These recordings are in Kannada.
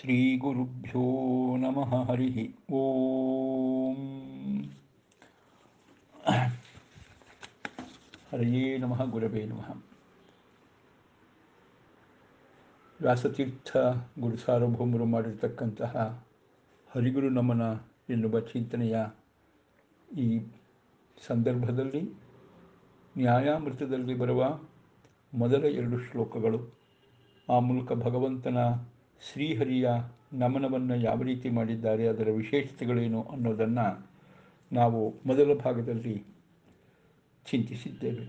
ಶ್ರೀಗುರುಭ್ಯೋ ನಮಃ ಹರಿ ಓಂ ಹರಿಯೇ ನಮಃ ಗುರವೇ ನಮಃ ವ್ಯಾಸತೀರ್ಥ ಗುರು ಸಾರ್ವಭೌಮರು ಮಾಡಿರ್ತಕ್ಕಂತಹ ಹರಿಗುರು ನಮನ ಎನ್ನುವ ಚಿಂತನೆಯ ಈ ಸಂದರ್ಭದಲ್ಲಿ, ನ್ಯಾಯಾಮೃತದಲ್ಲಿ ಬರುವ ಮೊದಲ ಎರಡು ಶ್ಲೋಕಗಳು, ಆ ಮೂಲಕ ಭಗವಂತನ ಶ್ರೀಹರಿಯ ನಮನವನ್ನು ಯಾವ ರೀತಿ ಮಾಡಿದ್ದಾರೆ, ಅದರ ವಿಶೇಷತೆಗಳೇನು ಅನ್ನೋದನ್ನು ನಾವು ಮೊದಲ ಭಾಗದಲ್ಲಿ ಚಿಂತಿಸಿದ್ದೇವೆ.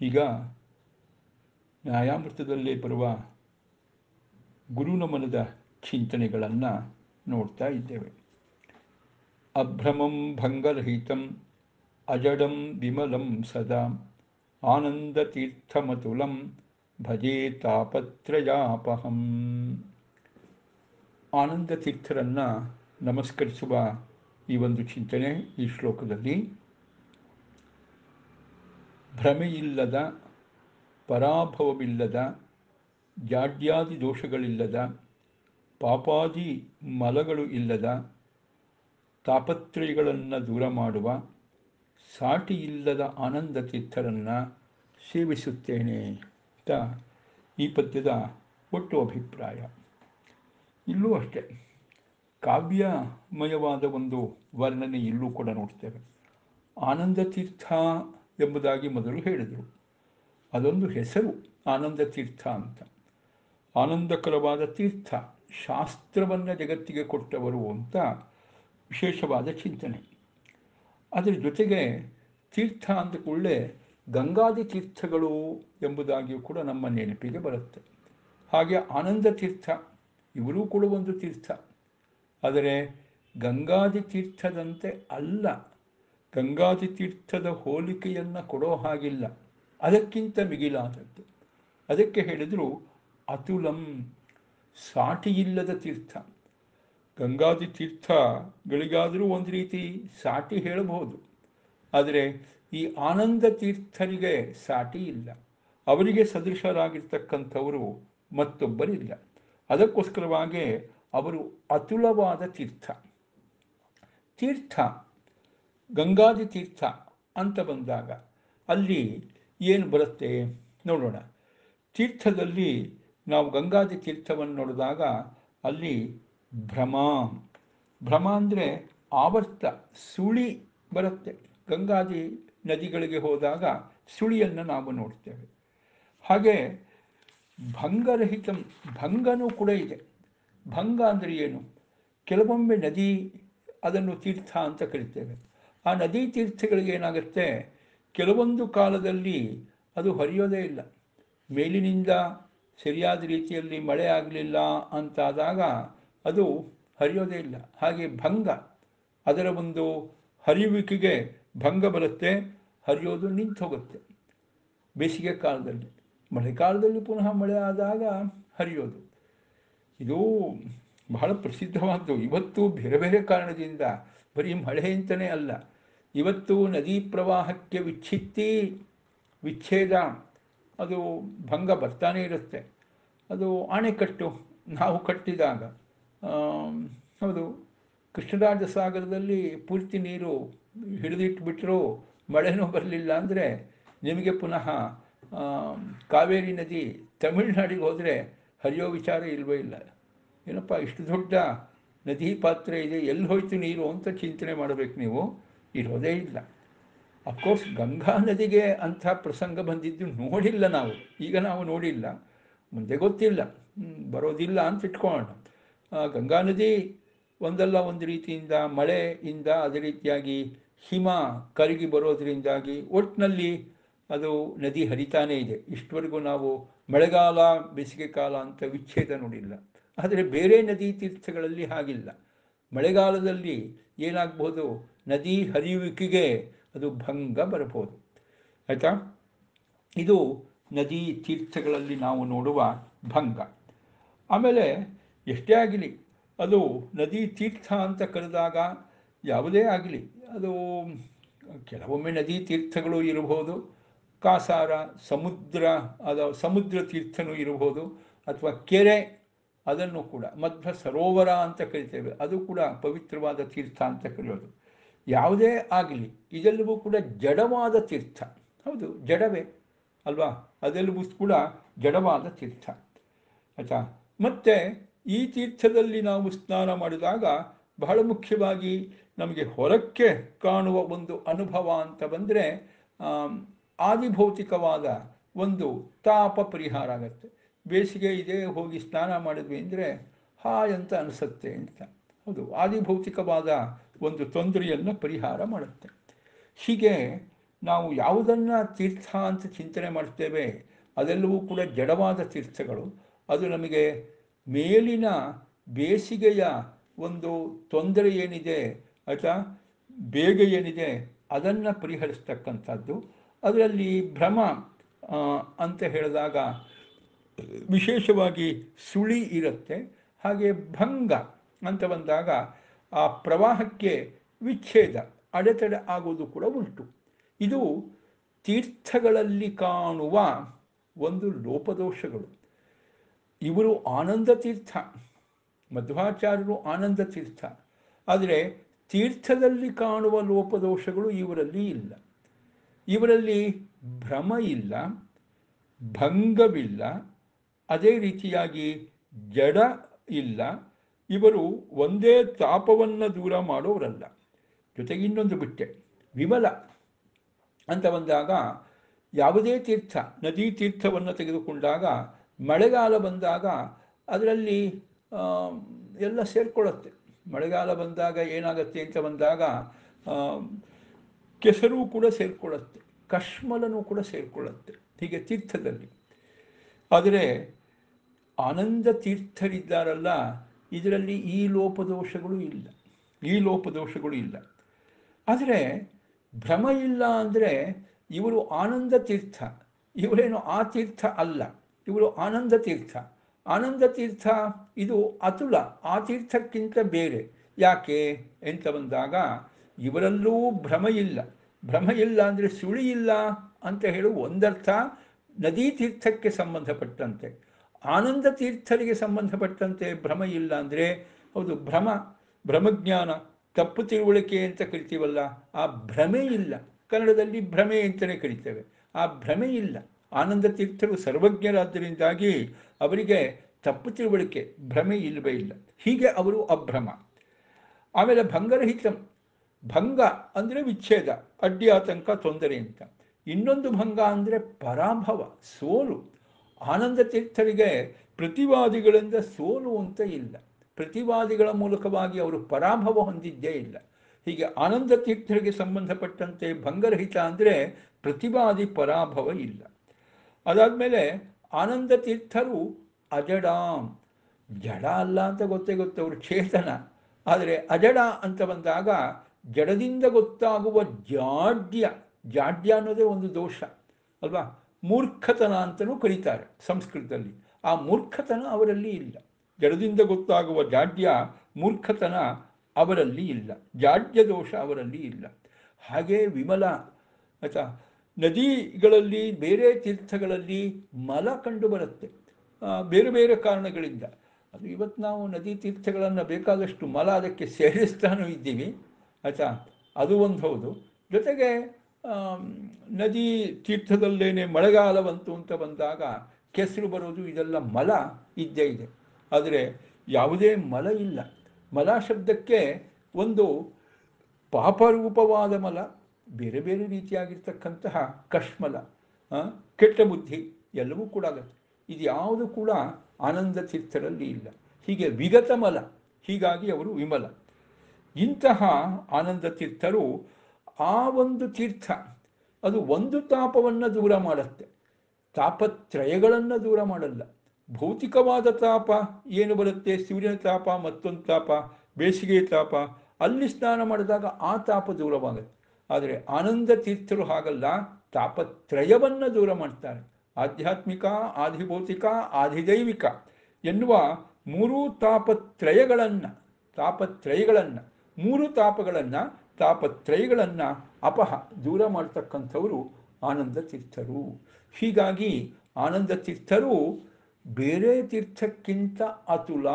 ಈಗ ನ್ಯಾಯಾಮೃತದಲ್ಲಿ ಬರುವ ಗುರುನಮನದ ಚಿಂತನೆಗಳನ್ನು ನೋಡ್ತಾ ಇದ್ದೇವೆ. ಅಭ್ರಮಂ ಭಂಗರಹಿತಂ ಅಜಡಂ ವಿಮಲಂ ಸದಾ ಆನಂದತೀರ್ಥಮತುಲಂ ಭಜೇ ತಾಪತ್ರಯಾಪಹಂ. ಆನಂದ ತೀರ್ಥರನ್ನು ನಮಸ್ಕರಿಸುವ ಈ ಒಂದು ಚಿಂತನೆ ಈ ಶ್ಲೋಕದಲ್ಲಿ. ಭ್ರಮೆಯಿಲ್ಲದ, ಪರಾಭವವಿಲ್ಲದ, ಜಾಡ್ಯಾದಿ ದೋಷಗಳಿಲ್ಲದ, ಪಾಪಾದಿ ಮಲಗಳು ಇಲ್ಲದ, ತಾಪತ್ರಯಗಳನ್ನು ದೂರ ಮಾಡುವ, ಸಾಟಿಯಿಲ್ಲದ ಆನಂದ ತೀರ್ಥರನ್ನು ಸೇವಿಸುತ್ತೇನೆ. ಈ ಪದ್ಯದ ಒಟ್ಟು ಅಭಿಪ್ರಾಯ. ಇಲ್ಲೂ ಅಷ್ಟೆ, ಕಾವ್ಯಮಯವಾದ ಒಂದು ವರ್ಣನೆ ಇಲ್ಲೂ ಕೂಡ ನೋಡ್ತೇವೆ. ಆನಂದ ತೀರ್ಥ ಎಂಬುದಾಗಿ ಮೊದಲು ಹೇಳಿದರು. ಅದೊಂದು ಹೆಸರು, ಆನಂದ ತೀರ್ಥ ಅಂತ. ಆನಂದಕರವಾದ ತೀರ್ಥ, ಶಾಸ್ತ್ರವನ್ನು ಜಗತ್ತಿಗೆ ಕೊಟ್ಟವರು ಅಂತ ವಿಶೇಷವಾದ ಚಿಂತನೆ. ಅದರ ಜೊತೆಗೆ ತೀರ್ಥ ಅಂದ ಕೂಡಲೇ ಗಂಗಾದಿ ತೀರ್ಥಗಳು ಎಂಬುದಾಗಿಯೂ ಕೂಡ ನಮ್ಮ ನೆನಪಿಗೆ ಬರುತ್ತೆ. ಹಾಗೆ ಆನಂದ ತೀರ್ಥ, ಇವರೂ ಕೂಡ ಒಂದು ತೀರ್ಥ. ಆದರೆ ಗಂಗಾದಿ ತೀರ್ಥದಂತೆ ಅಲ್ಲ. ಗಂಗಾದಿ ತೀರ್ಥದ ಹೋಲಿಕೆಯನ್ನು ಕೊಡೋ ಹಾಗಿಲ್ಲ. ಅದಕ್ಕಿಂತ ಮಿಗಿಲಾದದ್ದು. ಅದಕ್ಕೆ ಹೇಳಿದರು ಅತುಲಂ, ಸಾಟಿಯಿಲ್ಲದ ತೀರ್ಥ. ಗಂಗಾದಿ ತೀರ್ಥಗಳಿಗಾದರೂ ಒಂದು ರೀತಿ ಸಾಟಿ ಹೇಳಬಹುದು. ಆದರೆ ಈ ಆನಂದ ತೀರ್ಥರಿಗೆ ಸಾಟಿ ಇಲ್ಲ. ಅವರಿಗೆ ಸದೃಶರಾಗಿರ್ತಕ್ಕಂಥವರು ಮತ್ತೊಬ್ಬರಿಲ್ಲ. ಅದಕ್ಕೋಸ್ಕರವಾಗಿ ಅವರು ಅತುಲವಾದ ತೀರ್ಥ. ತೀರ್ಥ, ಗಂಗಾದಿ ತೀರ್ಥ ಅಂತ ಬಂದಾಗ ಅಲ್ಲಿ ಏನು ಬರುತ್ತೆ ನೋಡೋಣ. ತೀರ್ಥದಲ್ಲಿ ನಾವು ಗಂಗಾದಿ ತೀರ್ಥವನ್ನು ನೋಡಿದಾಗ ಅಲ್ಲಿ ಭ್ರಮ. ಭ್ರಮ ಅಂದರೆ ಆವರ್ತ, ಸುಳಿ ಬರುತ್ತೆ. ಗಂಗಾದಿ ನದಿಗಳಿಗೆ ಹೋದಾಗ ಸುಳಿಯನ್ನು ನಾವು ನೋಡ್ತೇವೆ. ಹಾಗೆ ಭಂಗರಹಿತ, ಭಂಗನೂ ಕೂಡ ಇದೆ. ಭಂಗ ಅಂದರೆ ಏನು? ಕೆಲವೊಮ್ಮೆ ನದಿ ಅದನ್ನು ತೀರ್ಥ ಅಂತ ಕರಿತೇವೆ. ಆ ನದಿ ತೀರ್ಥಗಳಿಗೆ ಏನಾಗುತ್ತೆ? ಕೆಲವೊಂದು ಕಾಲದಲ್ಲಿ ಅದು ಹರಿಯೋದೇ ಇಲ್ಲ. ಮೇಲಿನಿಂದ ಸರಿಯಾದ ರೀತಿಯಲ್ಲಿ ಮಳೆ ಆಗಲಿಲ್ಲ ಅಂತಾದಾಗ ಅದು ಹರಿಯೋದೇ ಇಲ್ಲ. ಹಾಗೆ ಭಂಗ, ಅದರ ಒಂದು ಹರಿಯುವಿಕೆಗೆ ಭಂಗ ಬರುತ್ತೆ. ಹರಿಯೋದು ನಿಂತು ಹೋಗುತ್ತೆ ಬೇಸಿಗೆ ಕಾಲದಲ್ಲಿ. ಮಳೆಗಾಲದಲ್ಲಿ ಪುನಃ ಮಳೆ ಆದಾಗ ಹರಿಯೋದು. ಇದು ಬಹಳ ಪ್ರಸಿದ್ಧವಾದ್ದು. ಇವತ್ತು ಬೇರೆ ಬೇರೆ ಕಾರಣದಿಂದ ಬರೀ ಮಳೆ ಅಂತಲೇ ಅಲ್ಲ. ಇವತ್ತು ನದಿ ಪ್ರವಾಹಕ್ಕೆ ವಿಚ್ಛಿತ್ತಿ, ವಿಚ್ಛೇದ, ಅದು ಭಂಗ ಬರ್ತಾನೆ ಇರುತ್ತೆ. ಅದು ಅಣೆಕಟ್ಟು ನಾವು ಕಟ್ಟಿದಾಗ ಹೌದು. ಕೃಷ್ಣರಾಜ ಸಾಗರದಲ್ಲಿ ಪೂರ್ತಿ ನೀರು ಹಿಡಿದಿಟ್ಬಿಟ್ರು. ಮಳೆನೂ ಬರಲಿಲ್ಲ ಅಂದರೆ ನಿಮಗೆ ಪುನಃ ಕಾವೇರಿ ನದಿ ತಮಿಳುನಾಡಿಗೆ ಹೋದರೆ ಹರಿಯೋ ವಿಚಾರ ಇಲ್ವೇ ಇಲ್ಲ. ಏನಪ್ಪ, ಇಷ್ಟು ದೊಡ್ಡ ನದಿ ಪಾತ್ರೆ ಇದೆ, ಎಲ್ಲಿ ಹೋಯ್ತು ನೀರು ಅಂತ ಚಿಂತನೆ ಮಾಡಬೇಕು ನೀವು? ಇರೋದೇ ಇಲ್ಲ. ಅಫ್ಕೋರ್ಸ್ ಗಂಗಾ ನದಿಗೆ ಅಂಥ ಪ್ರಸಂಗ ಬಂದಿದ್ದು ನೋಡಿಲ್ಲ ನಾವು. ಈಗ ನಾವು ನೋಡಿಲ್ಲ. ಮುಂದೆ ಗೊತ್ತಿಲ್ಲ. ಬರೋದಿಲ್ಲ ಅಂತ ಇಟ್ಕೊಳ್ಳೋಣ ಗಂಗಾ ನದಿ ಒಂದಲ್ಲ ಒಂದು ರೀತಿಯಿಂದ ಮಳೆಯಿಂದ ಅದೇ ರೀತಿಯಾಗಿ ಹಿಮ ಕರಗಿ ಬರೋದರಿಂದಾಗಿ ಒಟ್ಟಿನಲ್ಲಿ ಅದು ನದಿ ಹರಿತಾನೇ ಇದೆ. ಇಷ್ಟವರೆಗೂ ನಾವು ಮಳೆಗಾಲ, ಬೇಸಿಗೆ ಕಾಲ ಅಂತ ವಿಚ್ಛೇದ ನೋಡಿಲ್ಲ. ಆದರೆ ಬೇರೆ ನದಿ ತೀರ್ಥಗಳಲ್ಲಿ ಹಾಗಿಲ್ಲ. ಮಳೆಗಾಲದಲ್ಲಿ ಏನಾಗ್ಬೋದು ನದಿ ಹರಿಯುವಿಕೆಗೆ ಅದು ಭಂಗ ಬರಬಹುದು. ಆಯಿತಾ? ಇದು ನದಿ ತೀರ್ಥಗಳಲ್ಲಿ ನಾವು ನೋಡುವ ಭಂಗ. ಆಮೇಲೆ ಎಷ್ಟೇ ಆಗಲಿ, ಅದು ನದಿ ತೀರ್ಥ ಅಂತ ಕರೆದಾಗ ಯಾವುದೇ ಆಗಲಿ ಅದು, ಕೆಲವೊಮ್ಮೆ ನದಿ ತೀರ್ಥಗಳು ಇರಬಹುದು, ಕಾಸಾರ, ಸಮುದ್ರ, ಅದ ಸಮುದ್ರ ತೀರ್ಥನೂ ಇರಬಹುದು, ಅಥವಾ ಕೆರೆ, ಅದನ್ನು ಕೂಡ ಮಧ್ವ ಸರೋವರ ಅಂತ ಕರಿತೇವೆ, ಅದು ಕೂಡ ಪವಿತ್ರವಾದ ತೀರ್ಥ ಅಂತ ಕರೆಯೋದು. ಯಾವುದೇ ಆಗಲಿ, ಇದೆಲ್ಲವೂ ಕೂಡ ಜಡವಾದ ತೀರ್ಥ. ಹೌದು, ಜಡವೇ, ಅಲ್ವಾ? ಅದೆಲ್ಲವೂ ಕೂಡ ಜಡವಾದ ತೀರ್ಥ. ಆಯಿತಾ? ಮತ್ತು ಈ ತೀರ್ಥದಲ್ಲಿ ನಾವು ಸ್ನಾನ ಮಾಡಿದಾಗ ಬಹಳ ಮುಖ್ಯವಾಗಿ ನಮಗೆ ಹೊರಕ್ಕೆ ಕಾಣುವ ಒಂದು ಅನುಭವ ಅಂತ ಬಂದರೆ ಆದಿಭೌತಿಕವಾದ ಒಂದು ತಾಪ ಪರಿಹಾರ ಆಗುತ್ತೆ. ಬೇಸಿಗೆ ಇದೆ, ಹೋಗಿ ಸ್ನಾನ ಮಾಡಿದ್ವಿ ಅಂದರೆ ಹಾಯ್ ಅಂತ ಅನಿಸುತ್ತೆ ಅಂತ. ಹೌದು, ಆದಿಭೌತಿಕವಾದ ಒಂದು ತೊಂದರೆಯನ್ನು ಪರಿಹಾರ ಮಾಡುತ್ತೆ. ಹೀಗೆ ನಾವು ಯಾವುದನ್ನು ತೀರ್ಥ ಅಂತ ಚಿಂತನೆ ಮಾಡ್ತೇವೆ, ಅದೆಲ್ಲವೂ ಕೂಡ ಜಡವಾದ ತೀರ್ಥಗಳು. ಅದು ನಮಗೆ ಮೇಲಿನ ಬೇಸಿಗೆಯ ಒಂದು ತೊಂದರೆ ಏನಿದೆ ಅಥವಾ ಬೇಗ ಏನಿದೆ ಅದನ್ನು ಪರಿಹರಿಸ್ತಕ್ಕಂಥದ್ದು. ಅದರಲ್ಲಿ ಭ್ರಮ ಅಂತ ಹೇಳಿದಾಗ ವಿಶೇಷವಾಗಿ ಸುಳಿ ಇರುತ್ತೆ. ಹಾಗೆ ಭಂಗ ಅಂತ ಬಂದಾಗ ಆ ಪ್ರವಾಹಕ್ಕೆ ವಿಚ್ಛೇದ, ಅಡೆತಡೆ ಆಗೋದು ಕೂಡ ಉಂಟು. ಇದು ತೀರ್ಥಗಳಲ್ಲಿ ಕಾಣುವ ಒಂದು ಲೋಪದೋಷಗಳು. ಇವರು ಆನಂದ ತೀರ್ಥ, ಮಧ್ವಾಚಾರ್ಯರು ಆನಂದ ತೀರ್ಥ. ಆದರೆ ತೀರ್ಥದಲ್ಲಿ ಕಾಣುವ ಲೋಪದೋಷಗಳು ಇವರಲ್ಲಿ ಇಲ್ಲ. ಇವರಲ್ಲಿ ಭ್ರಮ ಇಲ್ಲ, ಭಂಗವಿಲ್ಲ, ಅದೇ ರೀತಿಯಾಗಿ ಜಡ ಇಲ್ಲ. ಇವರು ಒಂದೇ ತಾಪವನ್ನು ದೂರ ಮಾಡೋರಲ್ಲ. ಜೊತೆಗೆ ಇನ್ನೊಂದು ಬಿಟ್ಟೆ ವಿಮಲ ಅಂತ ಬಂದಾಗ ಯಾವುದೇ ತೀರ್ಥ, ನದಿ ತೀರ್ಥವನ್ನು ತೆಗೆದುಕೊಂಡಾಗ, ಮಳೆಗಾಲ ಬಂದಾಗ ಅದರಲ್ಲಿ ಎಲ್ಲ ಸೇರಿಕೊಳ್ಳುತ್ತೆ. ಮಳೆಗಾಲ ಬಂದಾಗ ಏನಾಗುತ್ತೆ ಅಂತ ಬಂದಾಗ ಕೆಸರು ಕೂಡ ಸೇರಿಕೊಳ್ಳುತ್ತೆ, ಕಶ್ಮಲನೂ ಕೂಡ ಸೇರಿಕೊಳ್ಳುತ್ತೆ, ಹೀಗೆ ತೀರ್ಥದಲ್ಲಿ. ಆದರೆ ಆನಂದ ತೀರ್ಥರಿದ್ದಾರಲ್ಲ, ಇದರಲ್ಲಿ ಈ ಲೋಪದೋಷಗಳು ಇಲ್ಲ, ಈ ಲೋಪದೋಷಗಳು ಇಲ್ಲ. ಆದರೆ ಭ್ರಮ ಇಲ್ಲ ಅಂದರೆ ಇವರು ಆನಂದ ತೀರ್ಥ, ಇವರೇನು ಆ ತೀರ್ಥ ಅಲ್ಲ, ಇವರು ಆನಂದ ತೀರ್ಥ. ಆನಂದ ತೀರ್ಥ ಇದು ಅತುಲ, ಆ ತೀರ್ಥಕ್ಕಿಂತ ಬೇರೆ. ಯಾಕೆ? ಅಂತ ಬಂದಾಗ, ಇವರಲ್ಲೂ ಭ್ರಮ ಇಲ್ಲ ಭ್ರಮ ಇಲ್ಲ ಅಂದರೆ ಸುಳಿ ಇಲ್ಲ ಅಂತ ಹೇಳು ಒಂದರ್ಥ ನದಿ ತೀರ್ಥಕ್ಕೆ ಸಂಬಂಧಪಟ್ಟಂತೆ. ಆನಂದ ತೀರ್ಥರಿಗೆ ಸಂಬಂಧಪಟ್ಟಂತೆ ಭ್ರಮ ಇಲ್ಲ ಅಂದರೆ, ಹೌದು, ಭ್ರಮ, ಭ್ರಮಜ್ಞಾನ, ತಪ್ಪು ತಿಳುವಳಿಕೆ ಅಂತ ಕರಿತೀವಲ್ಲ, ಆ ಭ್ರಮೆ ಇಲ್ಲ ಕನ್ನಡದಲ್ಲಿ ಭ್ರಮೆ ಅಂತಲೇ ಕರಿತೇವೆ. ಆ ಭ್ರಮೆ ಇಲ್ಲ ಆನಂದ ತೀರ್ಥರು ಸರ್ವಜ್ಞರಾದ್ದರಿಂದಾಗಿ ಅವರಿಗೆ ತಪ್ಪು ತಿಳುವಳಿಕೆ, ಭ್ರಮೆ ಇಲ್ಲವೇ ಇಲ್ಲ. ಹೀಗೆ ಅವರು ಅಭ್ರಮ. ಆಮೇಲೆ ಭಂಗರಹಿತಂ, ಭಂಗ ಅಂದರೆ ವಿಚ್ಛೇದ, ಅಡ್ಡಿ ಆತಂಕ, ತೊಂದರೆ ಅಂತ. ಇನ್ನೊಂದು ಭಂಗ ಅಂದರೆ ಪರಾಭವ, ಸೋಲು. ಆನಂದ ತೀರ್ಥರಿಗೆ ಪ್ರತಿವಾದಿಗಳಿಂದ ಸೋಲು ಅಂತ ಇಲ್ಲ. ಪ್ರತಿವಾದಿಗಳ ಮೂಲಕವಾಗಿ ಅವರು ಪರಾಭವ ಹೊಂದಿದ್ದೇ ಇಲ್ಲ. ಹೀಗೆ ಆನಂದ ತೀರ್ಥರಿಗೆ ಸಂಬಂಧಪಟ್ಟಂತೆ ಭಂಗರಹಿತ ಅಂದರೆ ಪ್ರತಿವಾದಿ ಪರಾಭವ ಇಲ್ಲ. ಅದಾದಮೇಲೆ ಆನಂದ ತೀರ್ಥರು ಅಜಡಾಂ. ಜಡ ಅಲ್ಲ ಅಂತ ಗೊತ್ತೇ ಗೊತ್ತು, ಅವರು ಚೇತನ. ಆದರೆ ಅಜಡ ಅಂತ ಬಂದಾಗ ಜಡದಿಂದ ಗೊತ್ತಾಗುವ ಜಾಡ್ಯ ಜಾಡ್ಯ ಅನ್ನೋದೇ ಒಂದು ದೋಷ, ಅಲ್ವಾ? ಮೂರ್ಖತನ ಅಂತಲೂ ಕರೀತಾರೆ ಸಂಸ್ಕೃತದಲ್ಲಿ. ಆ ಮೂರ್ಖತನ ಅವರಲ್ಲಿ ಇಲ್ಲ. ಜಡದಿಂದ ಗೊತ್ತಾಗುವ ಜಾಡ್ಯ, ಮೂರ್ಖತನ ಅವರಲ್ಲಿ ಇಲ್ಲ. ಜಾಡ್ಯ ದೋಷ ಅವರಲ್ಲಿ ಇಲ್ಲ. ಹಾಗೆ ವಿಮಲ, ಆಯ್ತಾ? ನದಿಗಳಲ್ಲಿ, ಬೇರೆ ತೀರ್ಥಗಳಲ್ಲಿ ಮಲ ಕಂಡು ಬರುತ್ತೆ. ಬೇರೆ ಬೇರೆ ಕಾರಣಗಳಿಂದ. ಅದು ಇವತ್ತು ನಾವು ನದಿ ತೀರ್ಥಗಳನ್ನು ಬೇಕಾದಷ್ಟು ಮಲ ಅದಕ್ಕೆ ಸೇರಿಸ್ತಾನೂ ಇದ್ದೀವಿ. ಆಯಿತಾ? ಅದು ಒಂದು ಹೌದು. ಜೊತೆಗೆ ನದಿ ತೀರ್ಥದಲ್ಲೇನೆ ಮಳೆಗಾಲ ಬಂತು ಅಂತ ಬಂದಾಗ ಕೆಸರು ಬರೋದು ಇದೆಲ್ಲ ಮಲ ಇದ್ದೇ ಇದೆ. ಆದರೆ ಯಾವುದೇ ಮಲ ಇಲ್ಲ. ಮಲ ಶಬ್ದಕ್ಕೆ ಒಂದು ಪಾಪರೂಪವಾದ ಮಲ. ಬೇರೆ ಬೇರೆ ರೀತಿಯಾಗಿರ್ತಕ್ಕಂತಹ ಕಶ್ಮಲ ಕೆಟ್ಟ ಬುದ್ಧಿ ಎಲ್ಲವೂ ಕೂಡ ಆಗುತ್ತೆ. ಇದು ಯಾವುದು ಕೂಡ ಆನಂದ ತೀರ್ಥರಲ್ಲಿ ಇಲ್ಲ. ಹೀಗೆ ವಿಗತ ಮಲ, ಹೀಗಾಗಿ ಅವರು ವಿಮಲ. ಇಂತಹ ಆನಂದ ತೀರ್ಥರು ಆ ಒಂದು ತೀರ್ಥ, ಅದು ಒಂದು ತಾಪವನ್ನು ದೂರ ಮಾಡುತ್ತೆ. ತಾಪತ್ರಯಗಳನ್ನು ದೂರ ಮಾಡಲ್ಲ. ಭೌತಿಕವಾದ ತಾಪ ಏನು ಬರುತ್ತೆ? ಸೂರ್ಯನ ತಾಪ, ಮತ್ತೊಂದು ತಾಪ ಬೇಸಿಗೆ ತಾಪ. ಅಲ್ಲಿ ಸ್ನಾನ ಮಾಡಿದಾಗ ಆ ತಾಪ ದೂರವಾಗುತ್ತೆ. ಆದರೆ ಆನಂದ ತೀರ್ಥರು ಹಾಗಲ್ಲ, ತಾಪತ್ರಯವನ್ನು ದೂರ ಮಾಡ್ತಾರೆ. ಆಧ್ಯಾತ್ಮಿಕ, ಆಧಿಭೌತಿಕ, ಆಧಿದೈವಿಕ ಎನ್ನುವ ಮೂರೂ ತಾಪತ್ರಯಗಳನ್ನು ತಾಪತ್ರಯಗಳನ್ನು, ಮೂರು ತಾಪಗಳನ್ನು, ತಾಪತ್ರಯಗಳನ್ನು ಅಪಹ ದೂರ ಮಾಡ್ತಕ್ಕಂಥವರು ಆನಂದ ತೀರ್ಥರು. ಹೀಗಾಗಿ ಆನಂದ ತೀರ್ಥರು ಬೇರೆ ತೀರ್ಥಕ್ಕಿಂತ ಅತುಲ,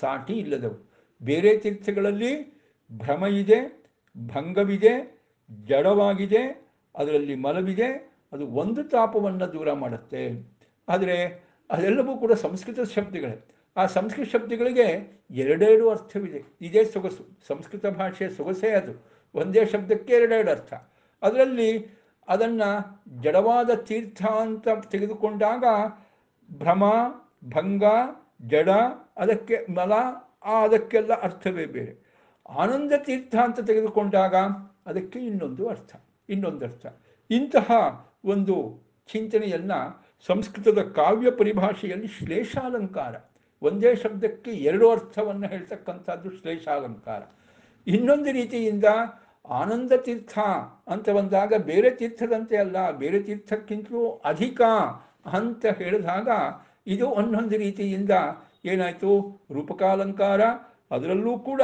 ಸಾಟಿ ಇಲ್ಲದವು. ಬೇರೆ ತೀರ್ಥಗಳಲ್ಲಿ ಭ್ರಮ ಇದೆ, ಭಂಗವಿದೆ ಜಡವಾಗಿದೆ, ಅದರಲ್ಲಿ ಮಲವಿದೆ, ಅದು ಒಂದು ತಾಪವನ್ನು ದೂರ ಮಾಡುತ್ತೆ. ಆದರೆ ಅದೆಲ್ಲವೂ ಕೂಡ ಸಂಸ್ಕೃತ ಶಬ್ದಗಳೇ. ಆ ಸಂಸ್ಕೃತ ಶಬ್ದಗಳಿಗೆ ಎರಡೆರಡು ಅರ್ಥವಿದೆ. ಇದೇ ಸೊಗಸು. ಸಂಸ್ಕೃತ ಭಾಷೆಯ ಸೊಗಸೇ ಅದು. ಒಂದೇ ಶಬ್ದಕ್ಕೆ ಎರಡೆರಡು ಅರ್ಥ. ಅದರಲ್ಲಿ ಅದನ್ನು ಜಡವಾದ ತೀರ್ಥ ಅಂತ ತೆಗೆದುಕೊಂಡಾಗ ಭ್ರಮ, ಭಂಗ, ಜಡ, ಅದಕ್ಕೆ ಮಲ ಅದಕ್ಕೆಲ್ಲ ಅರ್ಥವೇ ಬೇರೆ. ಆನಂದ ತೀರ್ಥ ಅಂತ ತೆಗೆದುಕೊಂಡಾಗ ಅದಕ್ಕೆ ಇನ್ನೊಂದು ಅರ್ಥ ಇನ್ನೊಂದು ಅರ್ಥ. ಇಂತಹ ಒಂದು ಚಿಂತನೆಯನ್ನು ಸಂಸ್ಕೃತದ ಕಾವ್ಯ ಪರಿಭಾಷೆಯಲ್ಲಿ ಶ್ಲೇಷಾಲಂಕಾರ, ಒಂದೇ ಶಬ್ದಕ್ಕೆ ಎರಡು ಅರ್ಥವನ್ನು ಹೇಳ್ತಕ್ಕಂಥದ್ದು ಶ್ಲೇಷಾಲಂಕಾರ. ಇನ್ನೊಂದು ರೀತಿಯಿಂದ ಆನಂದ ತೀರ್ಥ ಅಂತ ಬಂದಾಗ ಬೇರೆ ತೀರ್ಥದಂತೆ ಅಲ್ಲ, ಬೇರೆ ತೀರ್ಥಕ್ಕಿಂತಲೂ ಅಧಿಕ ಅಂತ ಹೇಳಿದಾಗ ಇದು ಒಂದೊಂದು ರೀತಿಯಿಂದ ಏನಾಯಿತು? ರೂಪಕಾಲಂಕಾರ, ಅದರಲ್ಲೂ ಕೂಡ